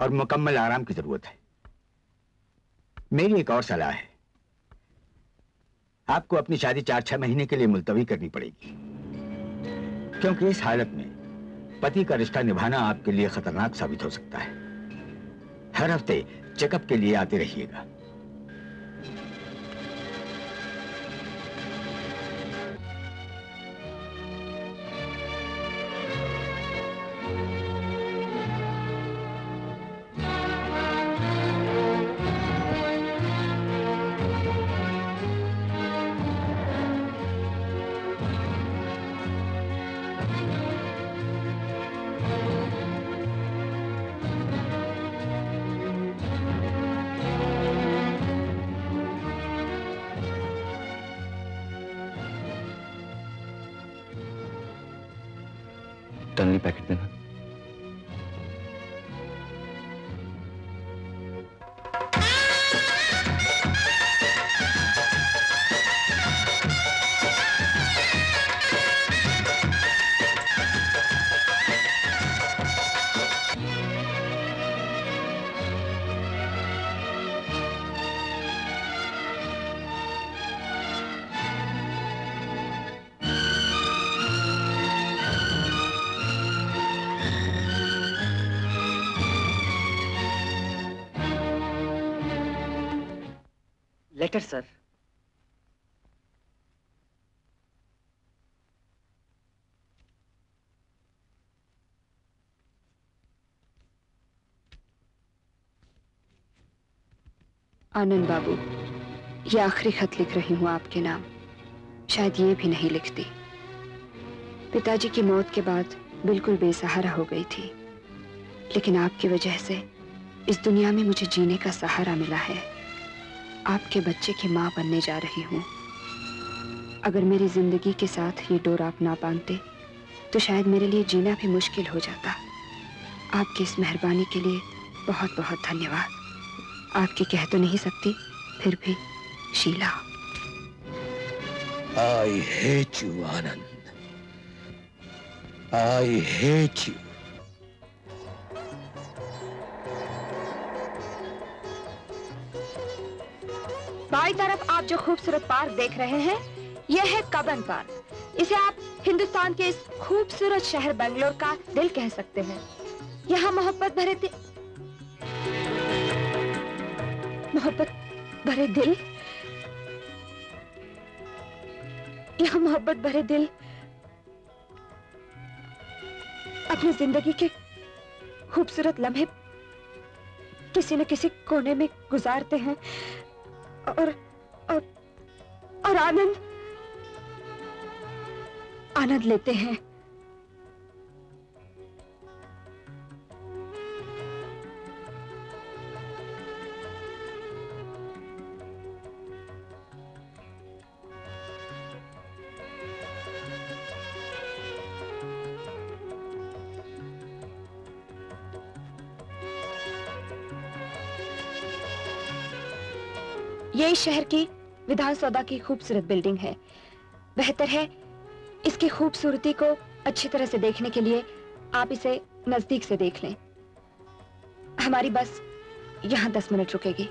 और मुकम्मल आराम की ज़रूरत है। मेरी एक और सलाह है। आपको अपनी शादी चार छह महीने के लिए मुलतवी करनी पड़ेगी। क्योंकि इस हालत में पति का रिश्ता निभाना आपके लिए खतरनाक साबित हो सकता है। हर हफ़्ते चेकअप के लिए आते रहिएगा। आनंद बाबू, ये आखिरी खत लिख रही हूँ आपके नाम। शायद ये भी नहीं लिखती। पिताजी की मौत के बाद बिल्कुल बेसहारा हो गई थी। लेकिन आपकी वजह से इस दुनिया में मुझे जीने का सहारा मिला है। आपके बच्चे की माँ बनने जा रही हूँ। अगर मेरी ज़िंदगी के साथ ये डोर आप ना बांधते तो शायद मेरे लिए जीना भी मुश्किल हो जाता। आपकी इस मेहरबानी के लिए बहुत बहुत धन्यवाद। आपकी कह तो नहीं सकती फिर भी Sheela I hate you, Anand. I hate you. बाई तरफ़ आप जो खूबसूरत पार्क देख रहे हैं यह है कबन पार्क इसे आप हिंदुस्तान के इस खूबसूरत शहर बेंगलोर का दिल कह सकते हैं यहाँ मोहब्बत भरे मोहब्बत भरे दिल। यह मोहब्बत भरे दिल अपनी ज़िंदगी के खूबसूरत लम्हे किसी न किसी कोने में गुजारते हैं और और और आनंद आनंद लेते हैं। इस शहर की विधानसभा की खूबसूरत बिल्डिंग है। बेहतर है इसकी खूबसूरती को अच्छी तरह से देखने के लिए आप इसे नज़दीक से देख लें। हमारी बस यहाँ दस मिनट रुकेगी।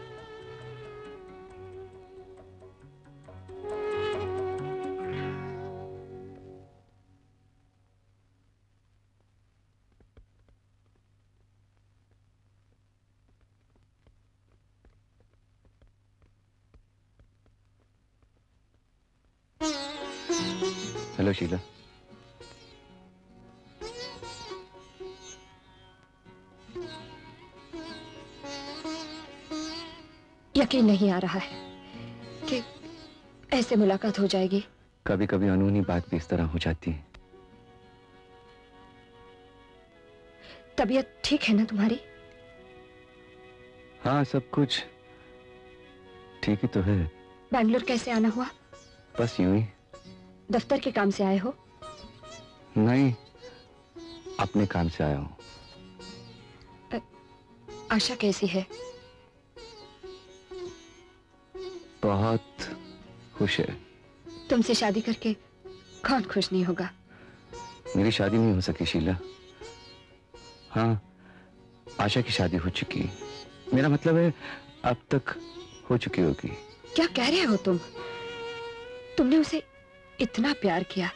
शीला यकीन नहीं आ रहा है कि ऐसे मुलाकात हो जाएगी। कभी कभी अनूनी बात भी इस तरह हो जाती है। तबीयत ठीक है ना तुम्हारी? हाँ सब कुछ ठीक ही तो है। बैंगलोर कैसे आना हुआ? बस यूँ ही। दफ्तर के काम से आए हो? नहीं अपने काम से आया हूँ। आशा कैसी है? बहुत खुश है। तुमसे शादी करके कौन खुश नहीं होगा? मेरी शादी नहीं हो सकी शीला। हाँ आशा की शादी हो चुकी। मेरा मतलब है अब तक हो चुकी होगी। क्या कह रहे हो तुम? तुमने उसे इतना प्यार किया।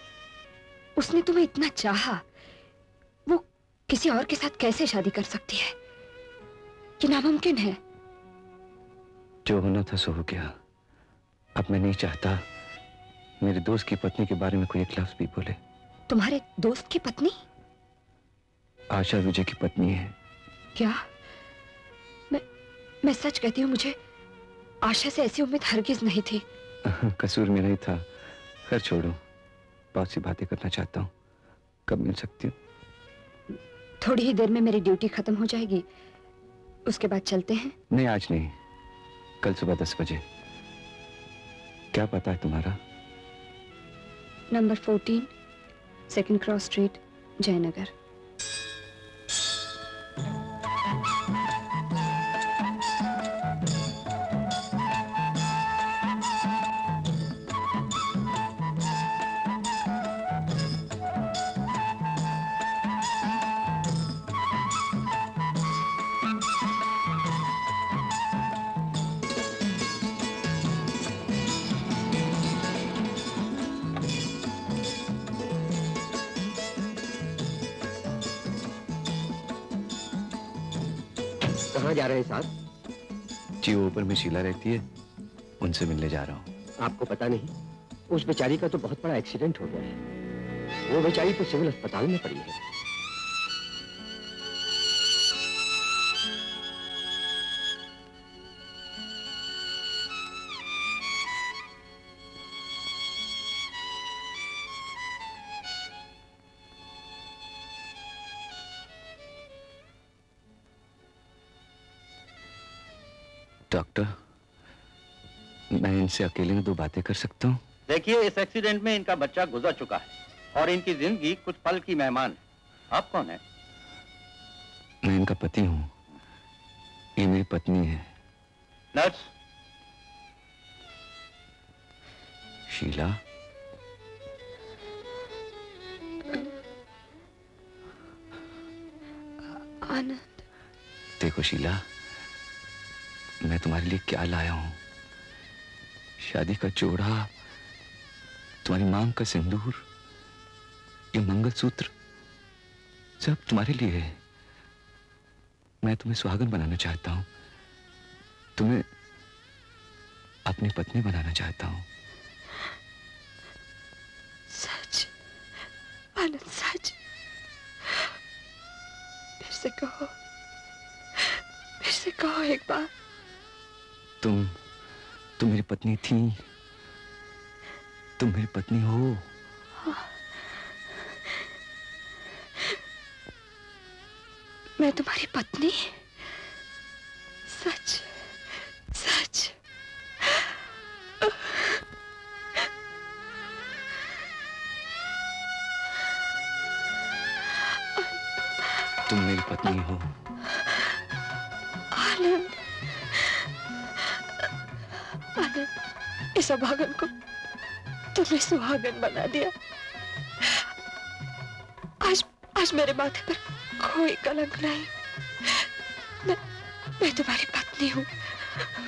उसने तुम्हें इतना चाहा। वो किसी और के साथ कैसे शादी कर सकती है? ये नामुमकिन है। जो होना था सो हो गया। अब मैं नहीं चाहता मेरे दोस्त की पत्नी के बारे में कोई एक लफ्ज भी बोले। तुम्हारे दोस्त की पत्नी? आशा विजय की पत्नी है। क्या? मैं मैं सच कहती हूँ मुझे आशा से ऐसी उम्मीद हरगिज नहीं थी। कसूर मेरा ही था। खैर छोड़ो। बहुत सी बातें करना चाहता हूँ। कब मिल सकती हूँ? थोड़ी ही देर में मेरी ड्यूटी खत्म हो जाएगी। उसके बाद चलते हैं। नहीं आज नहीं। कल सुबह दस बजे। क्या पता है तुम्हारा? Number fourteen second cross street Jayanagar. रहे हैं साहब जी वो ऊपर में शीला रहती है। उनसे मिलने जा रहा हूँ। आपको पता नहीं उस बेचारी का तो बहुत बड़ा एक्सीडेंट हो गया है। वो बेचारी तो सिविल अस्पताल में पड़ी है। इनसे अकेले में दो बातें कर सकता हूँ? देखिए इस एक्सीडेंट में इनका बच्चा गुजर चुका है और इनकी ज़िंदगी कुछ पल की मेहमान है। आप कौन है? मैं इनका पति हूँ। ये मेरी पत्नी है। नर्स। शीला? आनंद। देखो शीला मैं तुम्हारे लिए क्या लाया हूँ? शादी का जोड़ा तुम्हारी मांग का सिंदूर ये मंगलसूत्र सब तुम्हारे लिए है। मैं तुम्हें सुहागन बनाना चाहता हूँ। तुम्हें अपनी पत्नी बनाना चाहता हूँ। सच आनंद सच। फिर से कहो फिर से कहो एक बार। तुम तुम मेरी पत्नी थी। तुम मेरी पत्नी हो। मैं तुम्हारी पत्नी? सच सच। तुम मेरी पत्नी हो। आनंद। आनंद इस अभागन को तुमने सुहागन बना दिया। आज आज मेरे माथे पर कोई कलंक नहीं। मैं मैं तुम्हारी पत्नी हूँ।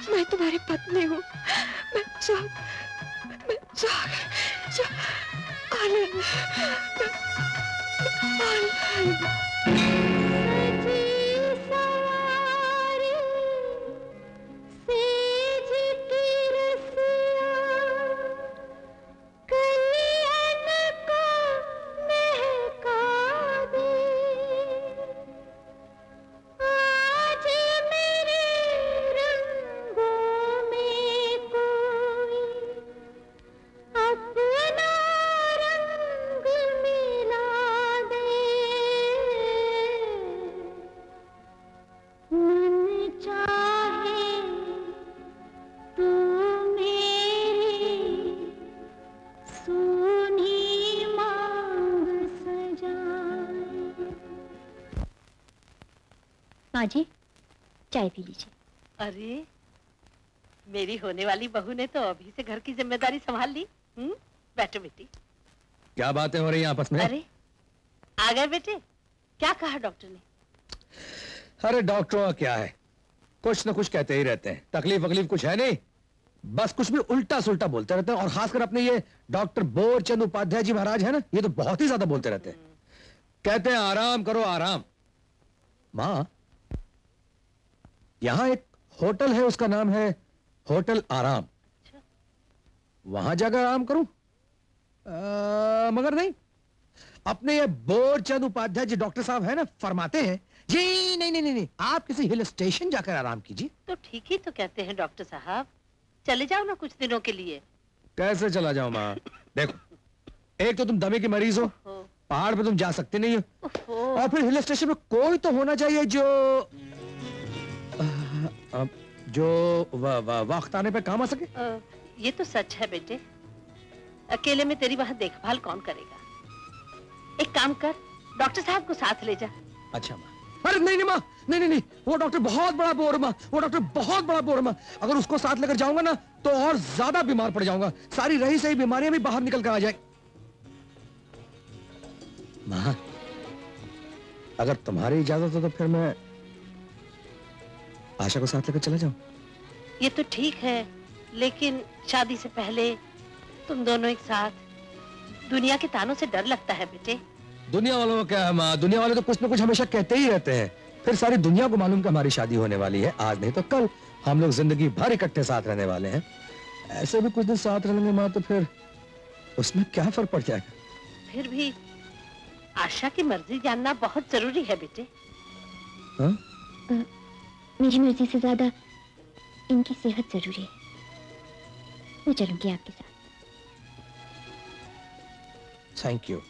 मैं तुम्हारी पत्नी हूँ। मैं सुहाग मैं सुहाग आनंद आनंद। चाय पी लीजिए। अरे मेरी होने वाली बहू ने तो अभी से घर की ज़िम्मेदारी संभाल ली। हम्म बैठो बेटी। क्या बातें हो रही हैं आपस में? अरे आ गए बेटे। क्या कहा डॉक्टर ने? अरे डॉक्टरों का क्या है? कुछ ना कुछ कहते ही रहते हैं। तकलीफ़ वकलीफ कुछ है नहीं। बस कुछ भी उल्टा सुल्टा बोलते रहते हैं और खासकर अपने ये डॉक्टर बोरचंद उपाध्याय जी महाराज है ना ये तो बहुत ही ज़्यादा बोलते रहते हैं। कहते हैं आराम करो आराम। माँ यहाँ एक होटल है उसका नाम है होटल आराम। वहाँ जाकर आराम करूँ? आ, मगर नहीं। अपने ये बोरचंद उपाध्याय जी डॉक्टर साहब है ना फरमाते हैं। जी नहीं नहीं नहीं नहीं आप किसी हिल स्टेशन जाकर आराम कीजिए। तो ठीक ही तो कहते हैं डॉक्टर साहब। चले जाओ ना कुछ दिनों के लिए। कैसे चला जाऊँ माँ? देखो एक तो तुम दमे की मरीज़ हो। पहाड़ पे तुम जा सकते नहीं हो। और फिर हिल स्टेशन में कोई तो होना चाहिए जो जो वक्त आने पे काम आ सके? ये तो सच है बेटे। अकेले में तेरी वहाँ देखभाल कौन करेगा? एक काम कर डॉक्टर साहब को साथ ले जा। अच्छा माँ। अरे नहीं नहीं माँ। नहीं नहीं नहीं। वो डॉक्टर बहुत बड़ा बोर माँ। वो डॉक्टर बहुत बड़ा बोर माँ। अगर उसको साथ लेकर जाऊँगा ना तो और ज़्यादा बीमार पड़ जाऊँगा। सारी रही सही बीमारियाँ भी बाहर निकल कर आ जाए। माँ अगर तुम्हारी इजाज़त हो तो फिर मैं आशा को साथ लेकर चला जाऊँ ये तो ठीक है लेकिन शादी से पहले तुम दोनों एक साथ दुनिया के तानों से डर लगता है बेटे। दुनिया वालों को क्या है माँ? दुनिया वाले तो कुछ ना कुछ हमेशा कहते ही रहते हैं। फिर सारी दुनिया को मालूम कि हमारी शादी होने वाली है। आज नहीं तो कल हम लोग ज़िंदगी भर इकट्ठे साथ रहने वाले हैं। ऐसे भी कुछ दिन साथ रहेंगे माँ तो फिर उसमें क्या फ़र्क पड़ जाएगा? फिर भी आशा की मर्ज़ी जानना बहुत ज़रूरी है बेटे। हाँ? मेरी मर्ज़ी से ज़्यादा इनकी सेहत ज़रूरी है। मैं चलूँगी आपके साथ। थैंक यू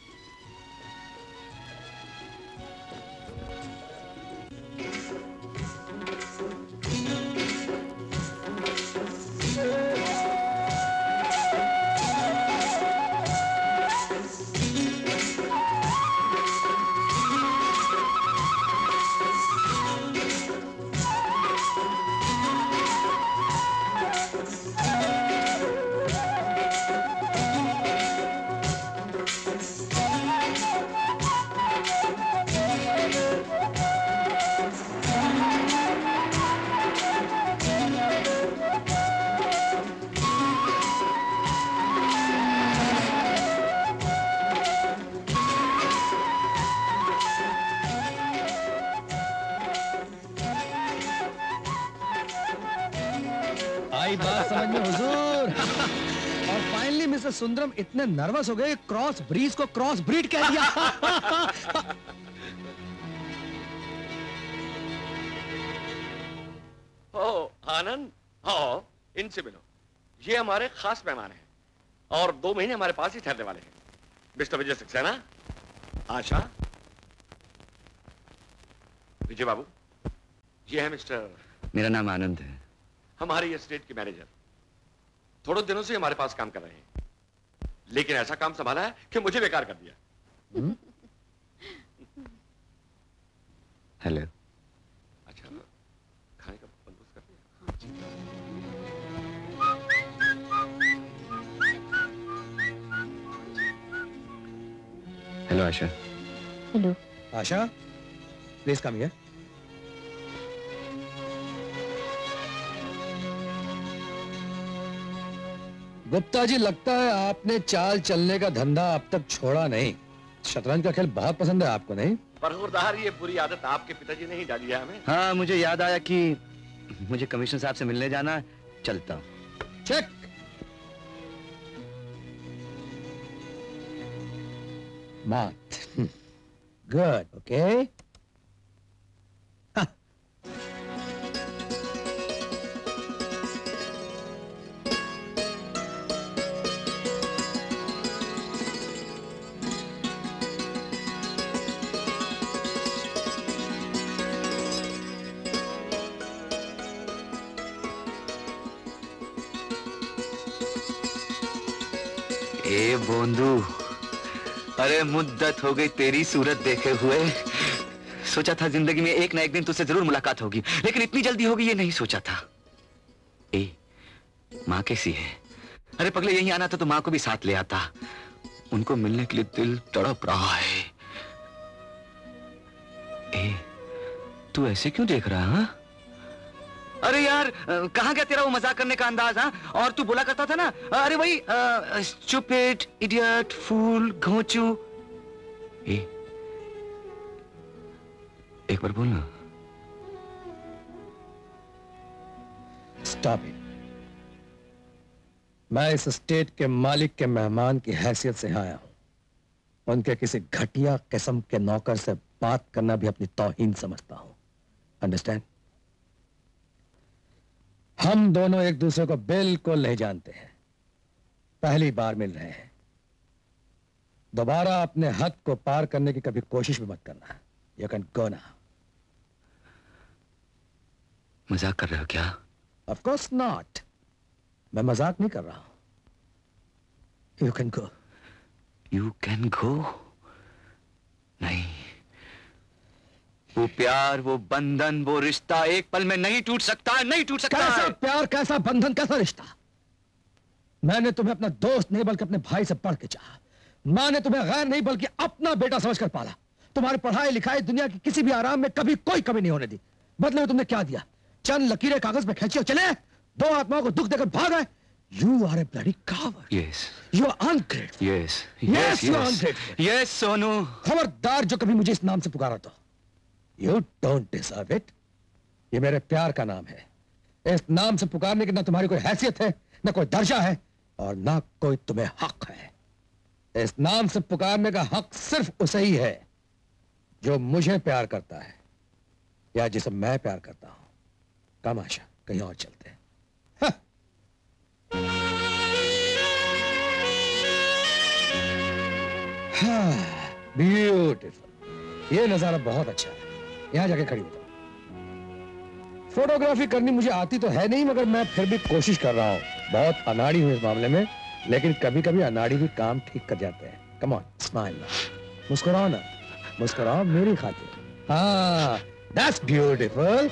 सुंदरम इतने नर्वस हो गए क्रॉस ब्रीज को क्रॉस ब्रीड कह दिया। ओ आनंद आओ इनसे मिलो। ये हमारे खास मेहमान हैं और दो महीने हमारे पास ही ठहरने वाले हैं। मिस्टर विजय सक्सेना आशा विजय बाबू ये है मिस्टर मेरा नाम आनंद है। हमारे ये स्टेट के मैनेजर थोड़े दिनों से हमारे पास काम कर रहे हैं। लेकिन ऐसा काम संभाला है कि मुझे बेकार कर दिया। हेलो अच्छा खाने का कर दिया। Hello Asha hello Asha please come here Gupta ji लगता है आपने चाल चलने का धंधा अब तक छोड़ा नहीं। शतरंज का खेल बहुत पसंद है आपको नहीं? परहुरदार ये बुरी आदत आपके पिताजी ने ही डाली है हमें। हाँ मुझे याद आया कि मुझे कमिश्नर साहब से मिलने जाना है। चलता हूँ। चेक मात गुड ओके ए बोंदू। अरे, मुद्दत हो गई तेरी, सूरत देखे हुए। सोचा था ज़िंदगी में एक ना एक दिन तुझसे ज़रूर मुलाकात होगी, लेकिन इतनी जल्दी होगी, ये नहीं सोचा था। ए, माँ कैसी है? अरे, पगले यहीं आना था तो माँ को भी साथ ले आता। उनको मिलने के लिए दिल तड़प रहा है। ए, तू ऐसे क्यों देख रहा है हाँ? अरे यार कहाँ गया तेरा वो मज़ाक करने का अंदाज हाँ? और तू बोला करता था ना अरे वही स्टूपिड इडियट फूल घोंचू एक बार बोलना स्टॉप इट मैं इस स्टेट के मालिक के मेहमान की हैसियत से आया हूँ। उनके किसी घटिया किस्म के नौकर से बात करना भी अपनी तौहीन समझता हूँ। अंडरस्टैंड हम दोनों एक दूसरे को बिल्कुल नहीं जानते हैं। पहली बार मिल रहे हैं। दोबारा अपने हद को पार करने की कभी कोशिश भी मत करना। यू कैन गो ना मज़ाक कर रहे हो क्या? ऑफ़ कोर्स नॉट मैं मज़ाक नहीं कर रहा हूँ। You can go you can go नहीं। वो प्यार वो बंधन वो रिश्ता एक पल में नहीं टूट सकता है नहीं टूट सकता कैसा है। प्यार कैसा बंधन कैसा रिश्ता? मैंने तुम्हें अपना दोस्त नहीं बल्कि अपने भाई से पढ़ के चाहा। माँ ने तुम्हें गैर नहीं बल्कि अपना बेटा समझकर पाला। तुम्हारी पढ़ाई लिखाई दुनिया की किसी भी आराम में कभी कोई कमी नहीं होने दी। बदले में तुमने क्या दिया? चंद लकीरें कागज़ में खेची और चले। दो आत्माओं को दुख देकर भाग गए you are a bloody coward yes you are ungrateful yes Yes, you are ungrateful. Yes Sonu. खबरदार जो कभी मुझे इस नाम से पुकारा तो। यू डोंट डिजर्व इट ये मेरे प्यार का नाम है। इस नाम से पुकारने की ना तुम्हारी कोई हैसियत है, ना कोई दर्जा है, और ना कोई तुम्हें हक है। इस नाम से पुकारने का हक सिर्फ़ उसे ही है, जो मुझे प्यार करता है, या जिसे मैं प्यार करता हूँ। कम आशा कहीं और चलते हैं। ब्यूटीफुल ये नज़ारा बहुत अच्छा है। यहाँ जाके खड़ी होता फोटोग्राफी करनी मुझे आती तो है नहीं, मगर मैं फिर भी कोशिश कर रहा हूँ। बहुत अनाड़ी हूँ इस मामले में, लेकिन कभी कभी अनाड़ी भी काम ठीक कर जाते हैं। कम ऑन स्माइल मुस्कुराओ ना। मुस्कुराओ मेरी खातिर। हाँ दैट्स ब्यूटीफुल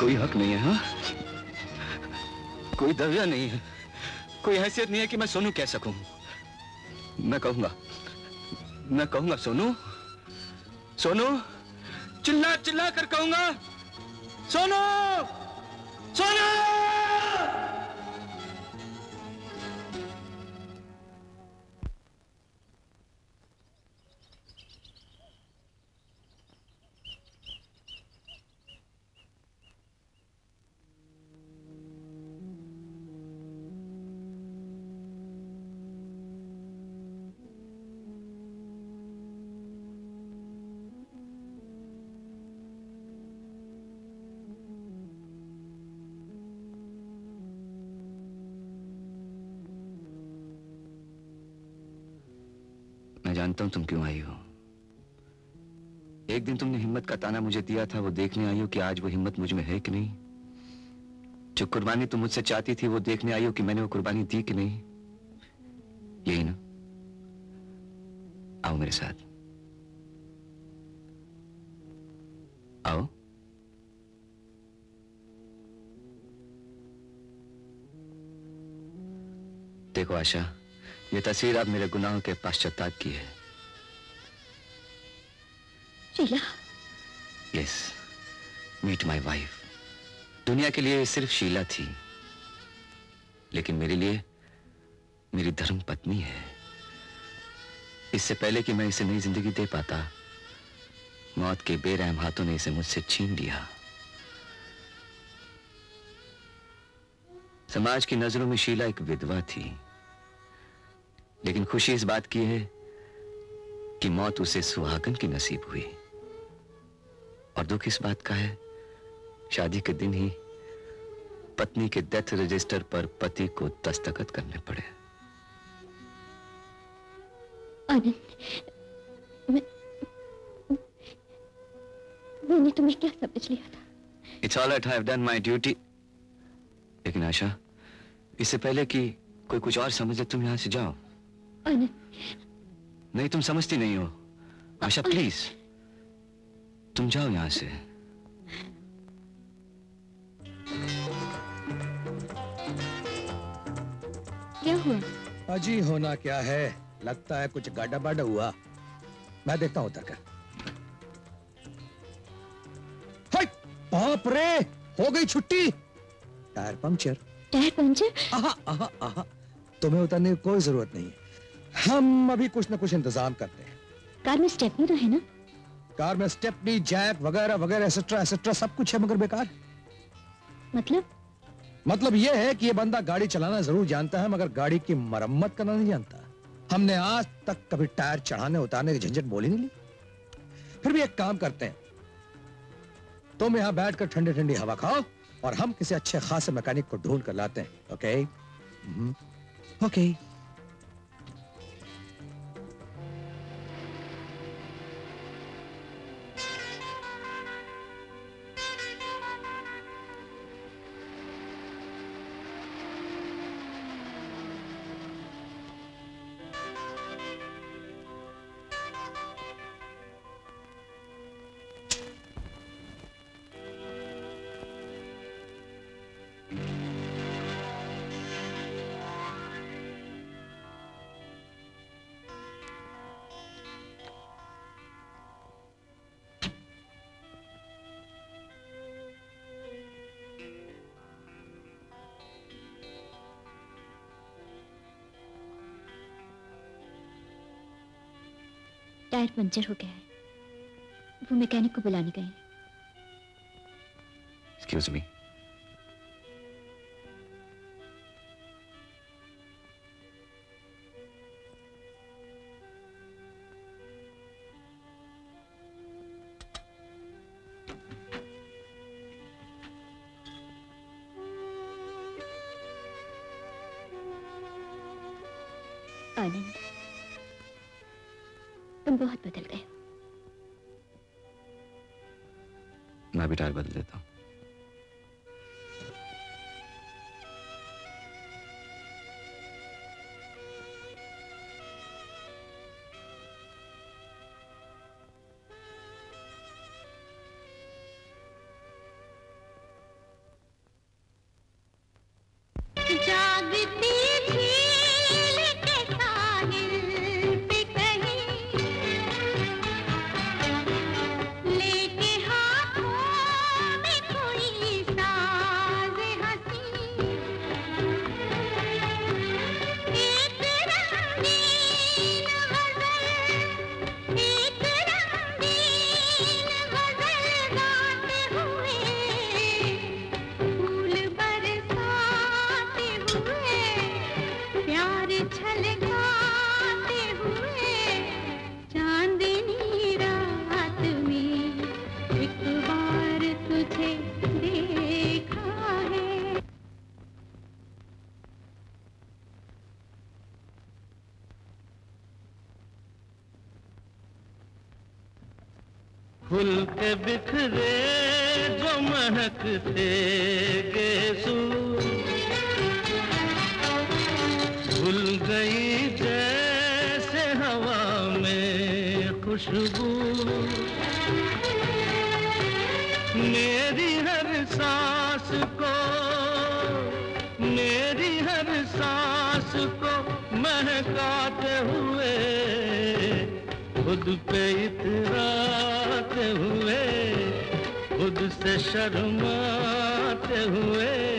कोई हक नहीं है हाँ? कोई दर्जा नहीं है। कोई हैसियत नहीं है कि मैं सोनू, कह सकूँ। मैं कहूँगा मैं कहूँगा सोनू सोनू चिल्ला चिल्ला कर कहूँगा सोनू सोनू! जानता हूँ तुम क्यों आई हो? एक दिन तुमने हिम्मत का ताना मुझे दिया था, वो देखने आई हो कि आज वो हिम्मत मुझमें है कि नहीं। जो कुर्बानी तुम मुझसे चाहती थी, वो देखने आई हो कि मैंने वो कुर्बानी दी कि नहीं। यही ना? आओ मेरे साथ। आओ। देखो आशा, ये तस्वीर अब मेरे गुनाहों के पश्चाताप की है। Sheela yes meet my wife दुनिया के लिए सिर्फ़ शीला थी, लेकिन मेरे लिए मेरी धर्म पत्नी है। इससे पहले कि मैं इसे नई ज़िंदगी दे पाता, मौत के बेरहम हाथों ने इसे मुझसे छीन लिया। समाज की नज़रों में शीला एक विधवा थी, लेकिन खुशी इस बात की है कि मौत उसे सुहागन की नसीब हुई। और दुख इस बात का है शादी के दिन ही पत्नी के डेथ रजिस्टर पर पति को दस्तखत करने पड़े आनंद मैं मैंने तुम्हें क्या समझ लिया था? It's all I have done my duty लेकिन आशा इससे पहले कि कोई कुछ और समझे तुम यहाँ से जाओ। आनंद। नहीं तुम समझती नहीं हो। आशा प्लीज़ तुम जाओ यहाँ से। क्या हुआ? अजी होना क्या है? लगता है कुछ गाडा बाडा हुआ। मैं देखता हूँ उतर कर। हाय, बाप रे हो गई छुट्टी। Tyre puncture. Tyre puncture? आहा आहा आहा। तुम्हें उतरने की कोई ज़रूरत नहीं है। हम अभी कुछ ना कुछ इंतज़ाम करते हैं। कार में स्टेपनी तो है ना? कार में स्टेपनी जैक वगैरह वगैरह एक्सेट्रा एक्सेट्रा सब कुछ है मगर बेकार। मतलब? मतलब यह है कि ये बंदा गाड़ी चलाना ज़रूर जानता है मगर गाड़ी की मरम्मत करना नहीं जानता। हमने आज तक कभी टायर चढ़ाने उतारने की झंझट बोली नहीं ली। फिर भी एक काम करते हैं। तुम यहाँ बैठकर ठंडी ठंडी हवा खाओ और हम किसी अच्छे खासे मैकेनिक को ढूंढ कर लाते हैं। Okay hmm, okay tyre puncture हो गया है। वो मैकेनिक को बुलाने गए। Excuse me Anand. तुम बहुत बदल गए मैं भी टायर बदल देता हूँ। बिखरे जो महकते गेसू भूल गई जैसे हवा में खुशबू। मेरी हर सांस को, मेरी हर सांस को महकाते हुए खुद पे से शर्माते हुए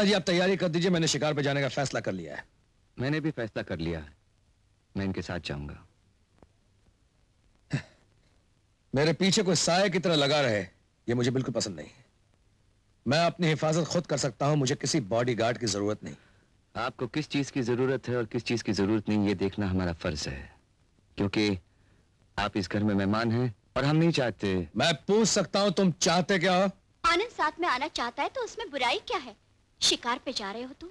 गुप्ता जी आप तैयारी कर दीजिए मैंने शिकार पे जाने का फैसला कर लिया है। मैंने भी फैसला कर लिया है। मैं इनके साथ जाऊँगा। मेरे पीछे कोई साय की तरह लगा रहे ये मुझे बिल्कुल पसंद नहीं मैं अपनी हिफाजत खुद कर सकता हूँ मुझे किसी बॉडीगार्ड की ज़रूरत नहीं। आपको किस चीज़ की ज़रूरत है और किस चीज़ की ज़रूरत नहीं ये देखना हमारा फ़र्ज़ है। क्योंकि आप इस घर में मेहमान हैं और हम नहीं चाहते। मैं पूछ सकता हूँ तुम चाहते क्या हो? आनंद साथ में आना चाहता है तो उसमें बुराई क्या है? शिकार पे जा रहे हो तुम।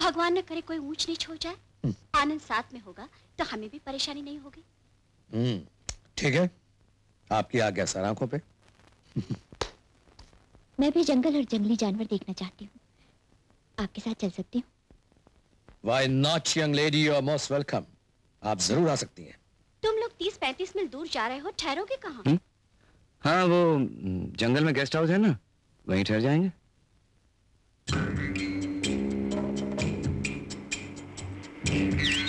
भगवान न करे कोई ऊंच नीच हो जाए। आनंद साथ में होगा तो हमें भी परेशानी नहीं होगी। हम्म, ठीक है। आपकी आज्ञा सर आँखों पे। मैं भी जंगल और जंगली जानवर देखना चाहती हूँ। आपके साथ चल सकती हूँ। Why not young lady you are most welcome आप ज़रूर आ सकती हैं। तुम लोग तीस पैंतीस मील दूर जा रहे हो ठहरोगे कहाँ? हाँ वो हम्म, जंगल में गेस्ट हाउस है ना? वहीं ठहर जाएँगे। Thank you.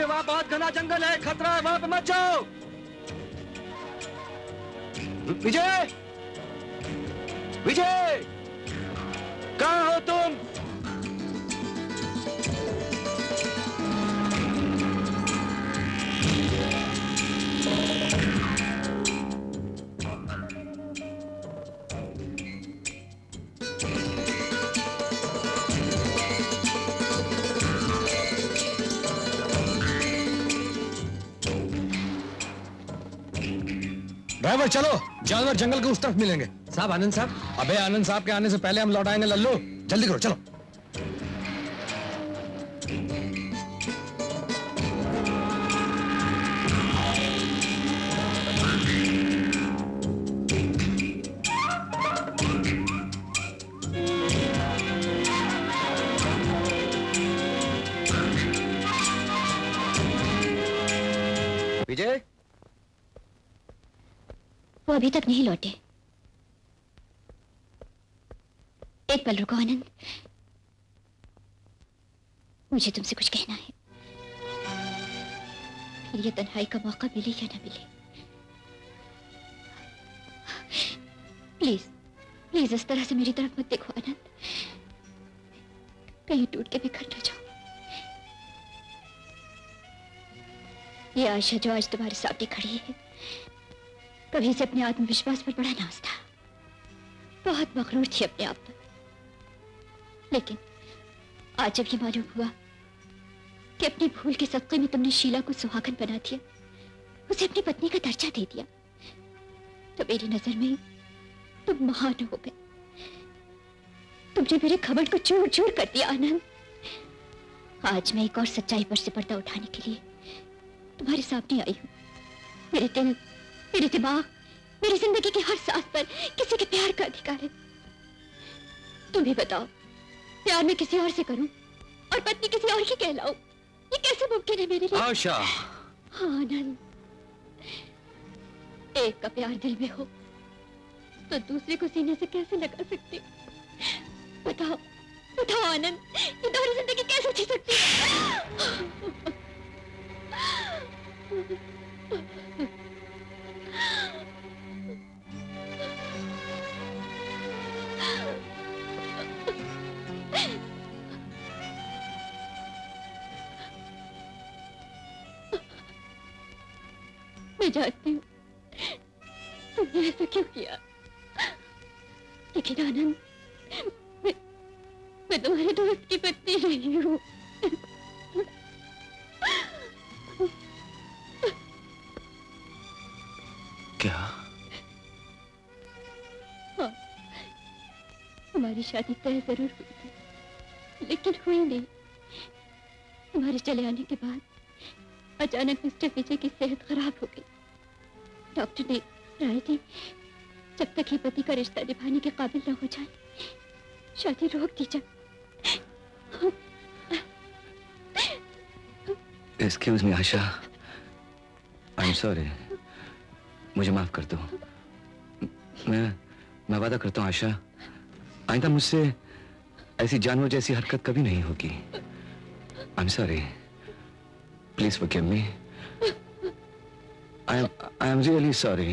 विजय वहाँ बहुत घना जंगल है खतरा है वहाँ पे मत जाओ। विजय! विजय! ड्राइवर चलो। जानवर जंगल के उस तरफ़ मिलेंगे। साहब, आनंद साहब? अबे, आनंद साहब के आने से पहले हम लौट आएँगे लल्लू। जल्दी करो, चलो। अभी तक नहीं लौटे। एक पल रुको, आनंद। मुझे तुमसे कुछ कहना है। फिर ये तन्हाई का मौका मिले या ना मिले? प्लीज़ प्लीज़ इस तरह से मेरी तरफ़ मत देखो, आनंद। कहीं टूट के बिखर न जाओ। ये आशा जो आज तुम्हारे सामने खड़ी है कभी से अपने आत्मविश्वास पर बड़ा नाज था। बहुत मखरूर थी अपने आप पर। लेकिन आज जब ये मालूम हुआ कि अपनी भूल के सदक़े में तुमने शीला को सुहागन बना दिया, उसे अपनी पत्नी का दर्जा दे दिया तो मेरी नज़र में तुम महान हो गए। तुमने मेरे खबर को चूर चूर कर दिया, आनंद। आज मैं एक और सच्चाई पर से पर्दा उठाने के लिए तुम्हारे सामने आई हूँ। मेरे दिल मेरे दिमाग मेरी ज़िंदगी की हर सांस पर किसी के प्यार का अधिकार है। तुम ही बताओ प्यार में किसी और से करूँ और पत्नी किसी और की कहलाऊं? ये कैसे मुमकिन है मेरे लिए? आशा। हाँ आनंद। एक का प्यार दिल में हो तो दूसरे को सीने से कैसे लगा सकते? बताओ बताओ आनंद ये दोहरी ज़िंदगी कैसे जी सकती? है मैं जानती हूँ तुमने ऐसा क्यों किया? लेकिन आनंद मैं, मैं तुम्हारे दोस्त की पत्नी नहीं हूँ। क्या? हाँ। हमारी शादी तय ज़रूर हुई थी लेकिन हुई नहीं। तुम्हारे चले आने के बाद अचानक मिस्टर विजय की सेहत खराब हो गई। डॉक्टर ने राय दी जब तक ही पति का रिश्ता निभाने के काबिल न हो जाए शादी रोक दी जाए। Excuse me Asha I am sorry मुझे माफ़ कर दो। मैं मैं वादा करता हूँ, आशा। आइंदा मुझसे ऐसी जानवर जैसी हरकत कभी नहीं होगी। I am sorry please forgive me I am I am really sorry.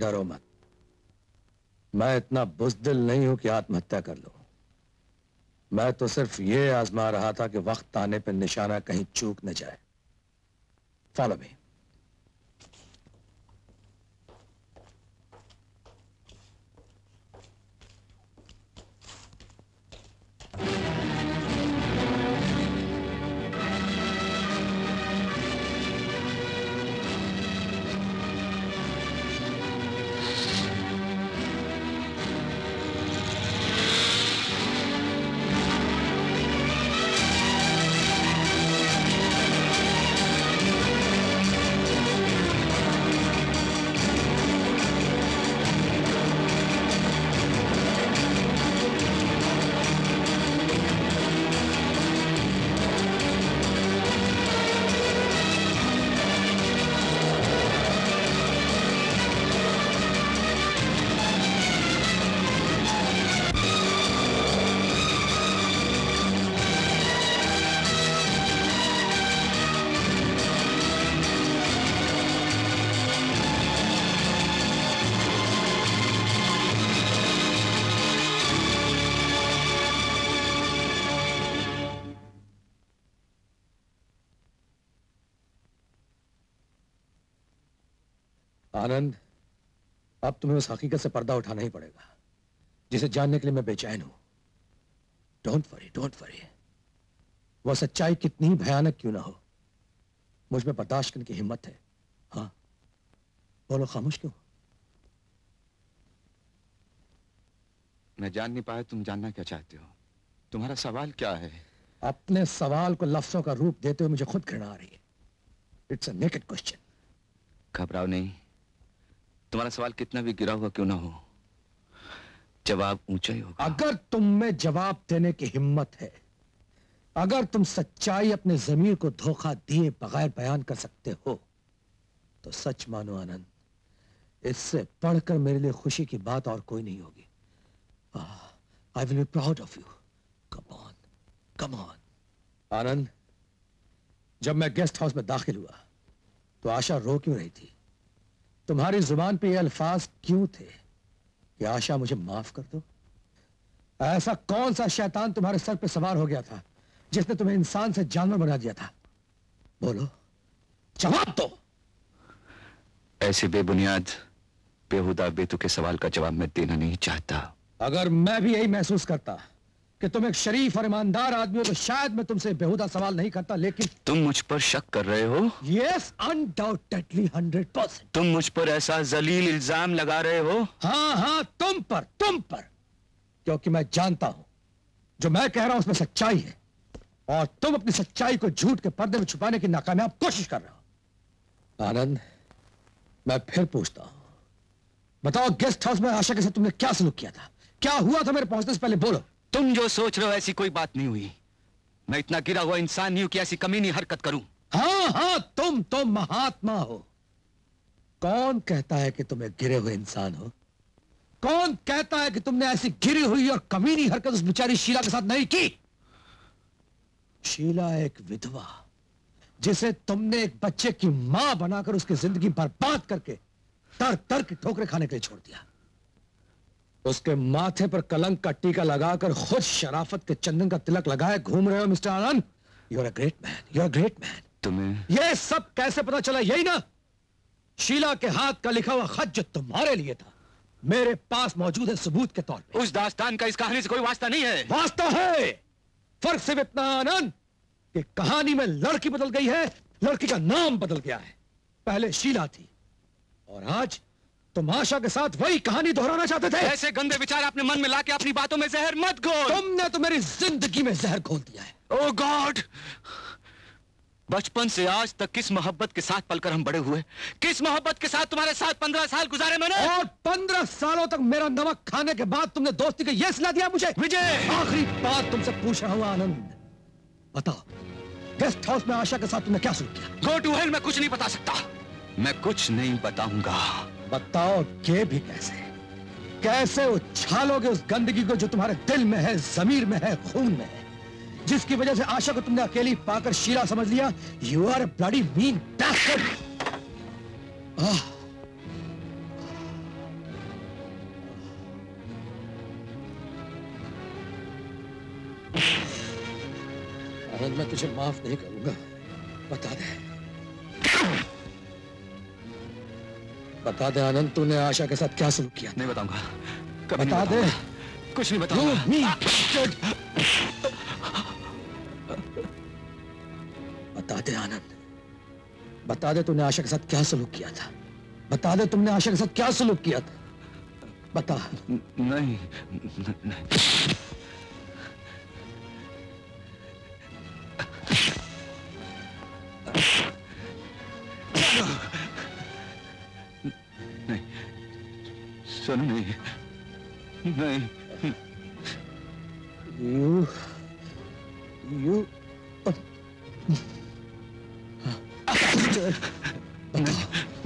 डरो मत। मैं इतना बुजदिल नहीं हूँ कि आत्महत्या कर लो। मैं तो सिर्फ़ ये आजमा रहा था कि वक्त आने पर निशाना कहीं चूक न जाए। फॉलो मी आनंद अब तुम्हें उस हकीकत से पर्दा उठाना ही पड़ेगा जिसे जानने के लिए मैं बेचैन हूँ। डोंट वरी डोंट वरी वह सच्चाई कितनी भयानक क्यों ना हो। मुझमें बर्दाश्त करने की हिम्मत है। हाँ बोलो खामोश क्यों? मैं जान नहीं पाया तुम जानना क्या चाहते हो। तुम्हारा सवाल क्या है? अपने सवाल को लफ्जों का रूप देते हुए मुझे खुद घृणा आ रही है। इट्स अ नेकेड क्वेश्चन घबराओ नहीं। तुम्हारा सवाल कितना भी गिरा हुआ क्यों ना हो? जवाब ऊँचा ही होगा। अगर तुम में जवाब देने की हिम्मत है, अगर तुम सच्चाई अपने जमीर को धोखा दिए बगैर बयान कर सकते हो तो सच मानो आनंद, इससे पढ़कर मेरे लिए खुशी की बात और कोई नहीं होगी। I will be proud of you come on come on Anand, जब मैं गेस्ट हाउस में दाखिल हुआ तो आशा रो क्यों रही थी? तुम्हारी ज़ुबान पे ये अल्फाज क्यों थे? कि आशा मुझे माफ़ कर दो। ऐसा कौन सा शैतान तुम्हारे सर पे सवार हो गया था जिसने तुम्हें इंसान से जानवर बना दिया था? बोलो जवाब दो। ऐसे बेबुनियाद बेहुदा बेतुके सवाल का जवाब मैं देना नहीं चाहता। अगर मैं भी यही महसूस करता कि तुम एक शरीफ और ईमानदार आदमी हो तो शायद मैं तुमसे बेहुदा सवाल नहीं करता लेकिन तुम मुझ पर शक कर रहे हो? यस अनडाउटेडली हंड्रेड परसेंट तुम मुझ पर ऐसा जलील इल्ज़ाम लगा रहे हो? हाँ हाँ तुम पर तुम पर। क्योंकि मैं जानता हूँ जो मैं कह रहा हूँ उसमें सच्चाई है। और तुम अपनी सच्चाई को झूठ के पर्दे में छुपाने की नाकामयाब कोशिश कर रहे हो। आनंद मैं फिर पूछता हूँ बताओ गेस्ट हाउस में आशा के साथ तुमने क्या सलूक किया था? क्या हुआ था मेरे पहुँचने से पहले? बोलो। तुम जो सोच रहे हो, ऐसी कोई बात नहीं हुई। मैं इतना गिरा हुआ इंसान नहीं हूँ कि ऐसी कमीनी हरकत करूँ। हाँ हाँ तुम तो महात्मा हो। कौन कहता है कि तुम एक गिरे हुए इंसान हो? कौन कहता है कि तुमने ऐसी गिरी हुई और कमीनी हरकत उस बेचारी शीला के साथ नहीं की? शीला एक विधवा, जिसे तुमने एक बच्चे की माँ बनाकर उसकी ज़िंदगी बर्बाद करके तर तर की ठोकरे खाने के लिए छोड़ दिया। उसके माथे पर कलंक का टीका लगाकर खुद शराफत के चंदन का तिलक लगाए घूम रहे हो mister Anand? You're a great man you're a great man तुम्हें ये सब कैसे पता चला यही ना? शीला के हाथ का लिखा हुआ खत जो तुम्हारे लिए था मेरे पास मौजूद है सबूत के तौर उस दास्तान का इस कहानी से कोई वास्ता नहीं है। वास्ता है। फ़र्क सिर्फ़ इतना आनंद कि कहानी में लड़की बदल गई है लड़की का नाम बदल गया है। पहले शीला थी और आज तुम आशा के साथ वही कहानी दोहराना चाहते थे। ऐसे गंदे विचार अपने मन में लाके अपनी बातों में जहर मत घोल। तुमने तो मेरी ज़िंदगी में जहर घोल दिया है। Oh god! बचपन से आज तक किस मोहब्बत के साथ पलकर हम बड़े हुए? किस मोहब्बत के साथ तुम्हारे साथ पंद्रह साल गुजारे मैंने? और पंद्रह सालों तक मेरा नमक खाने के बाद तुमने दोस्ती का ये सिला दिया मुझे? विजय! आखिरी बात तुमसे पूछ रहा हूँ आनंद। बताओ गेस्ट हाउस में आशा के साथ तुमने क्या सुन किया गो टू हेल मैं कुछ नहीं बता सकता। मैं कुछ नहीं बताऊँगा। बताओ के भी कैसे? कैसे उछालोगे उस गंदगी को जो तुम्हारे दिल में है, जमीर में है, खून में है? जिसकी वजह से आशा को तुमने अकेली पाकर शीला समझ लिया you are bloody mean Anand, मैं तुझे माफ़ नहीं करूँगा। बता दे। बता दे आनंद तूने आशा के साथ क्या सलूक किया? नहीं बताऊँगा। बता दे। कुछ नहीं बताऊँगा। बता दे आनंद। बता दे तूने आशा के साथ क्या सलूक किया था। बता दे तुमने आशा के साथ क्या सलूक किया था। बता। नहीं नहीं। सुनो नहीं। नहीं। यू यू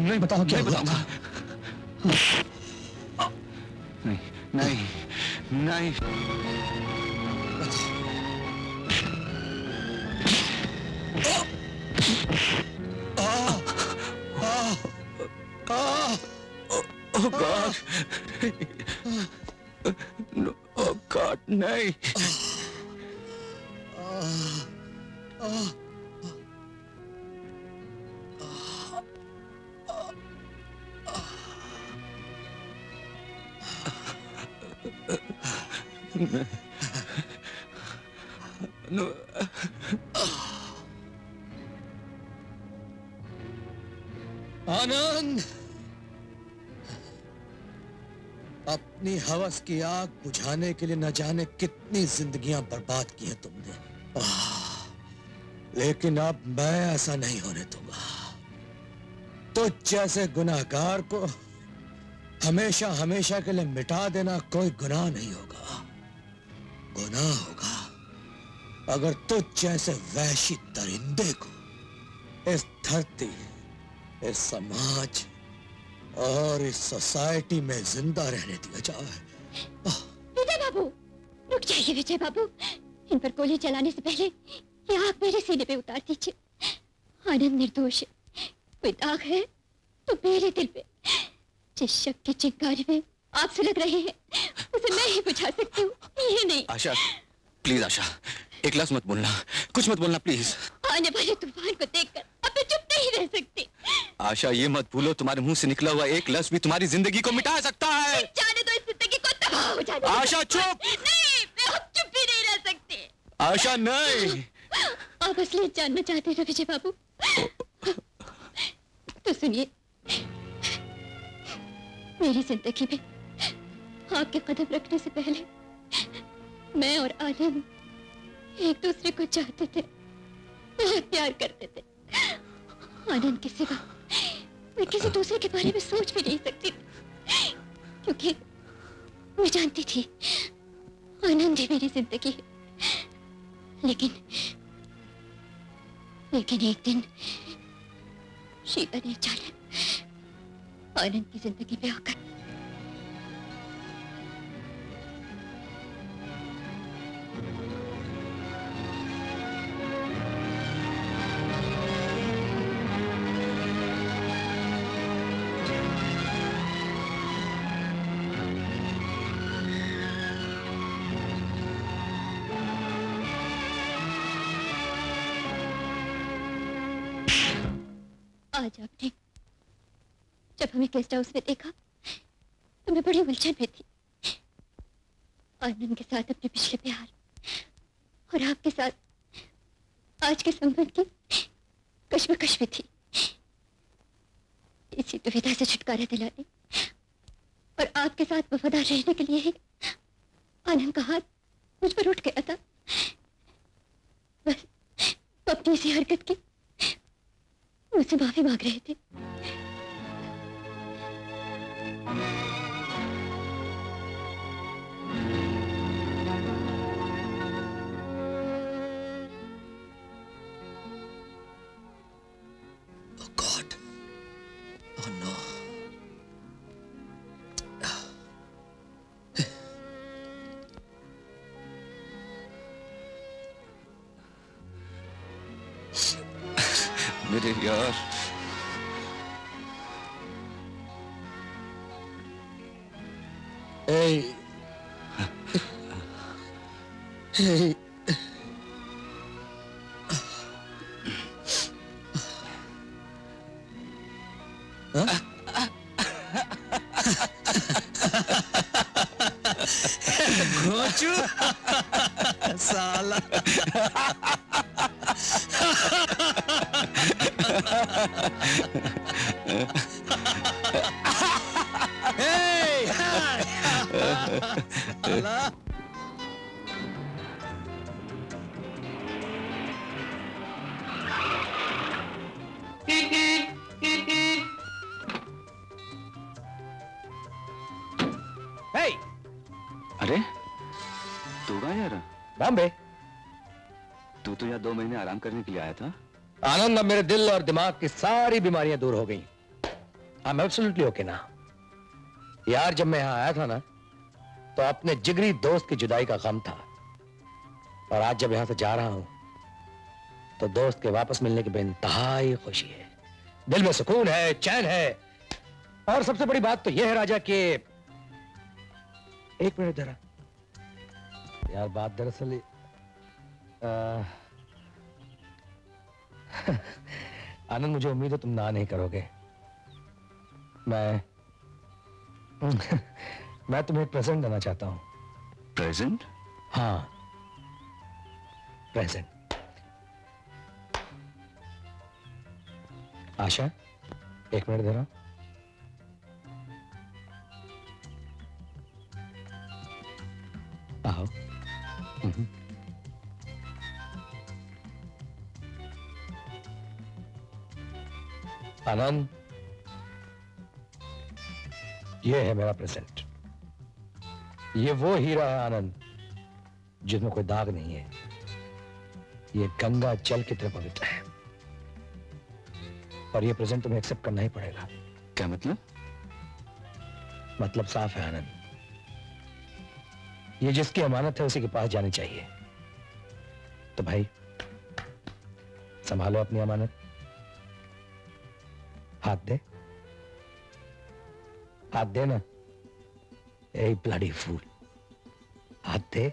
नहीं बताओ क्या था नहीं नहीं। नहीं Oh God! No, oh God, नहीं! No. अपनी हवस की आग बुझाने के लिए न जाने कितनी जिंदगियाँ बर्बाद की हैं तुमने। लेकिन अब मैं ऐसा नहीं होने दूँगा। तुझ जैसे गुनाहगार को हमेशा हमेशा के लिए मिटा देना कोई गुनाह नहीं होगा। गुनाह होगा अगर तुझ जैसे वैशी दरिंदे को इस धरती, इस समाज और इस सोसाइटी में ज़िंदा रहने दिया जाए विजय बाबू रुक जाइए विजय बाबू। इन पर गोली चलाने से पहले ये आग मेरे सीने पे उतार दीजिए। आनंद निर्दोष है कोई दाग है तो मेरे दिल पे। जिस शक के चिंगारी में आप सुलग रहे हैं उसे मैं ही बुझा सकती हूँ। ये नहीं। आशा प्लीज़ आशा एक लफ्ज मत बोलना। कुछ मत बोलना प्लीज़ आने वाले तूफ़ान को देखकर अब मैं चुप नहीं रह सकती। आशा ये मत भूलो तुम्हारे मुँह से निकला हुआ एक लफ्ज भी तुम्हारी ज़िंदगी को मिटा सकता है। जाने दो इस ज़िंदगी को तबाह हो जाने। आशा, चुप! नहीं मैं अब चुप भी नहीं रह सकती। आशा नहीं! आप असलियत जानना चाहते हैं विजय बाबू। तो सुनिए मेरी ज़िंदगी में आपके कदम रखने से पहले मैं और आनंद एक दूसरे को चाहते थे, बहुत प्यार करते थे। आनंद के सिवा मैं किसी दूसरे के बारे में सोच भी नहीं सकती। क्योंकि मैं जानती थी, आनंद ही मेरी ज़िंदगी। है लेकिन लेकिन एक दिन शीला ने अचानक आनंद की ज़िंदगी में आकर जब हमें गेस्ट हाउस में देखा तो मैं बड़ी उलझन में थी। आनंद के साथ अपने पिछले प्यार और आपके साथ आज के संबंध की कश्मकश में थी। इसी दुविधा से छुटकारा दिलाने और आपके साथ वफादार रहने के लिए ही आनंद का हाथ मुझ पर उठ गया था। बस, अपनी इसी हरकत की मुझसे माफ़ी मांग रहे थे. मेरे यार Hey. Hey. अब मेरे दिल और दिमाग की सारी बीमारियाँ दूर हो गई। आई एम एब्सोल्युटली ओके ना यार, जब मैं यहाँ आया था ना तो अपने जिगरी दोस्त की जुदाई का गम था। और आज जब यहाँ से जा रहा हूँ तो दोस्त के वापस मिलने की बेइंतहाई खुशी है। दिल में सुकून है, चैन है। और सबसे बड़ी बात तो यह है राजा कि एक मिनट, जरा। यार, बात दरअसल आनंद मुझे उम्मीद है तुम ना नहीं करोगे। मैं मैं तुम्हें प्रेजेंट देना चाहता हूँ। प्रेजेंट हाँ। प्रेजेंट आशा एक मिनट दे रहा हूँ। आओ। आनंद ये है मेरा प्रेजेंट ये वो हीरा है आनंद जिसमें कोई दाग नहीं है. ये गंगा जल की तरह पवित्र है. और ये प्रेजेंट तुम्हें एक्सेप्ट करना ही पड़ेगा. क्या मतलब? मतलब साफ़ है आनंद. ये जिसकी अमानत है उसी के पास जानी चाहिए. तो भाई संभालो अपनी अमानत. हाथ दे हाथ दे ए ब्लडी फूल हाथ दे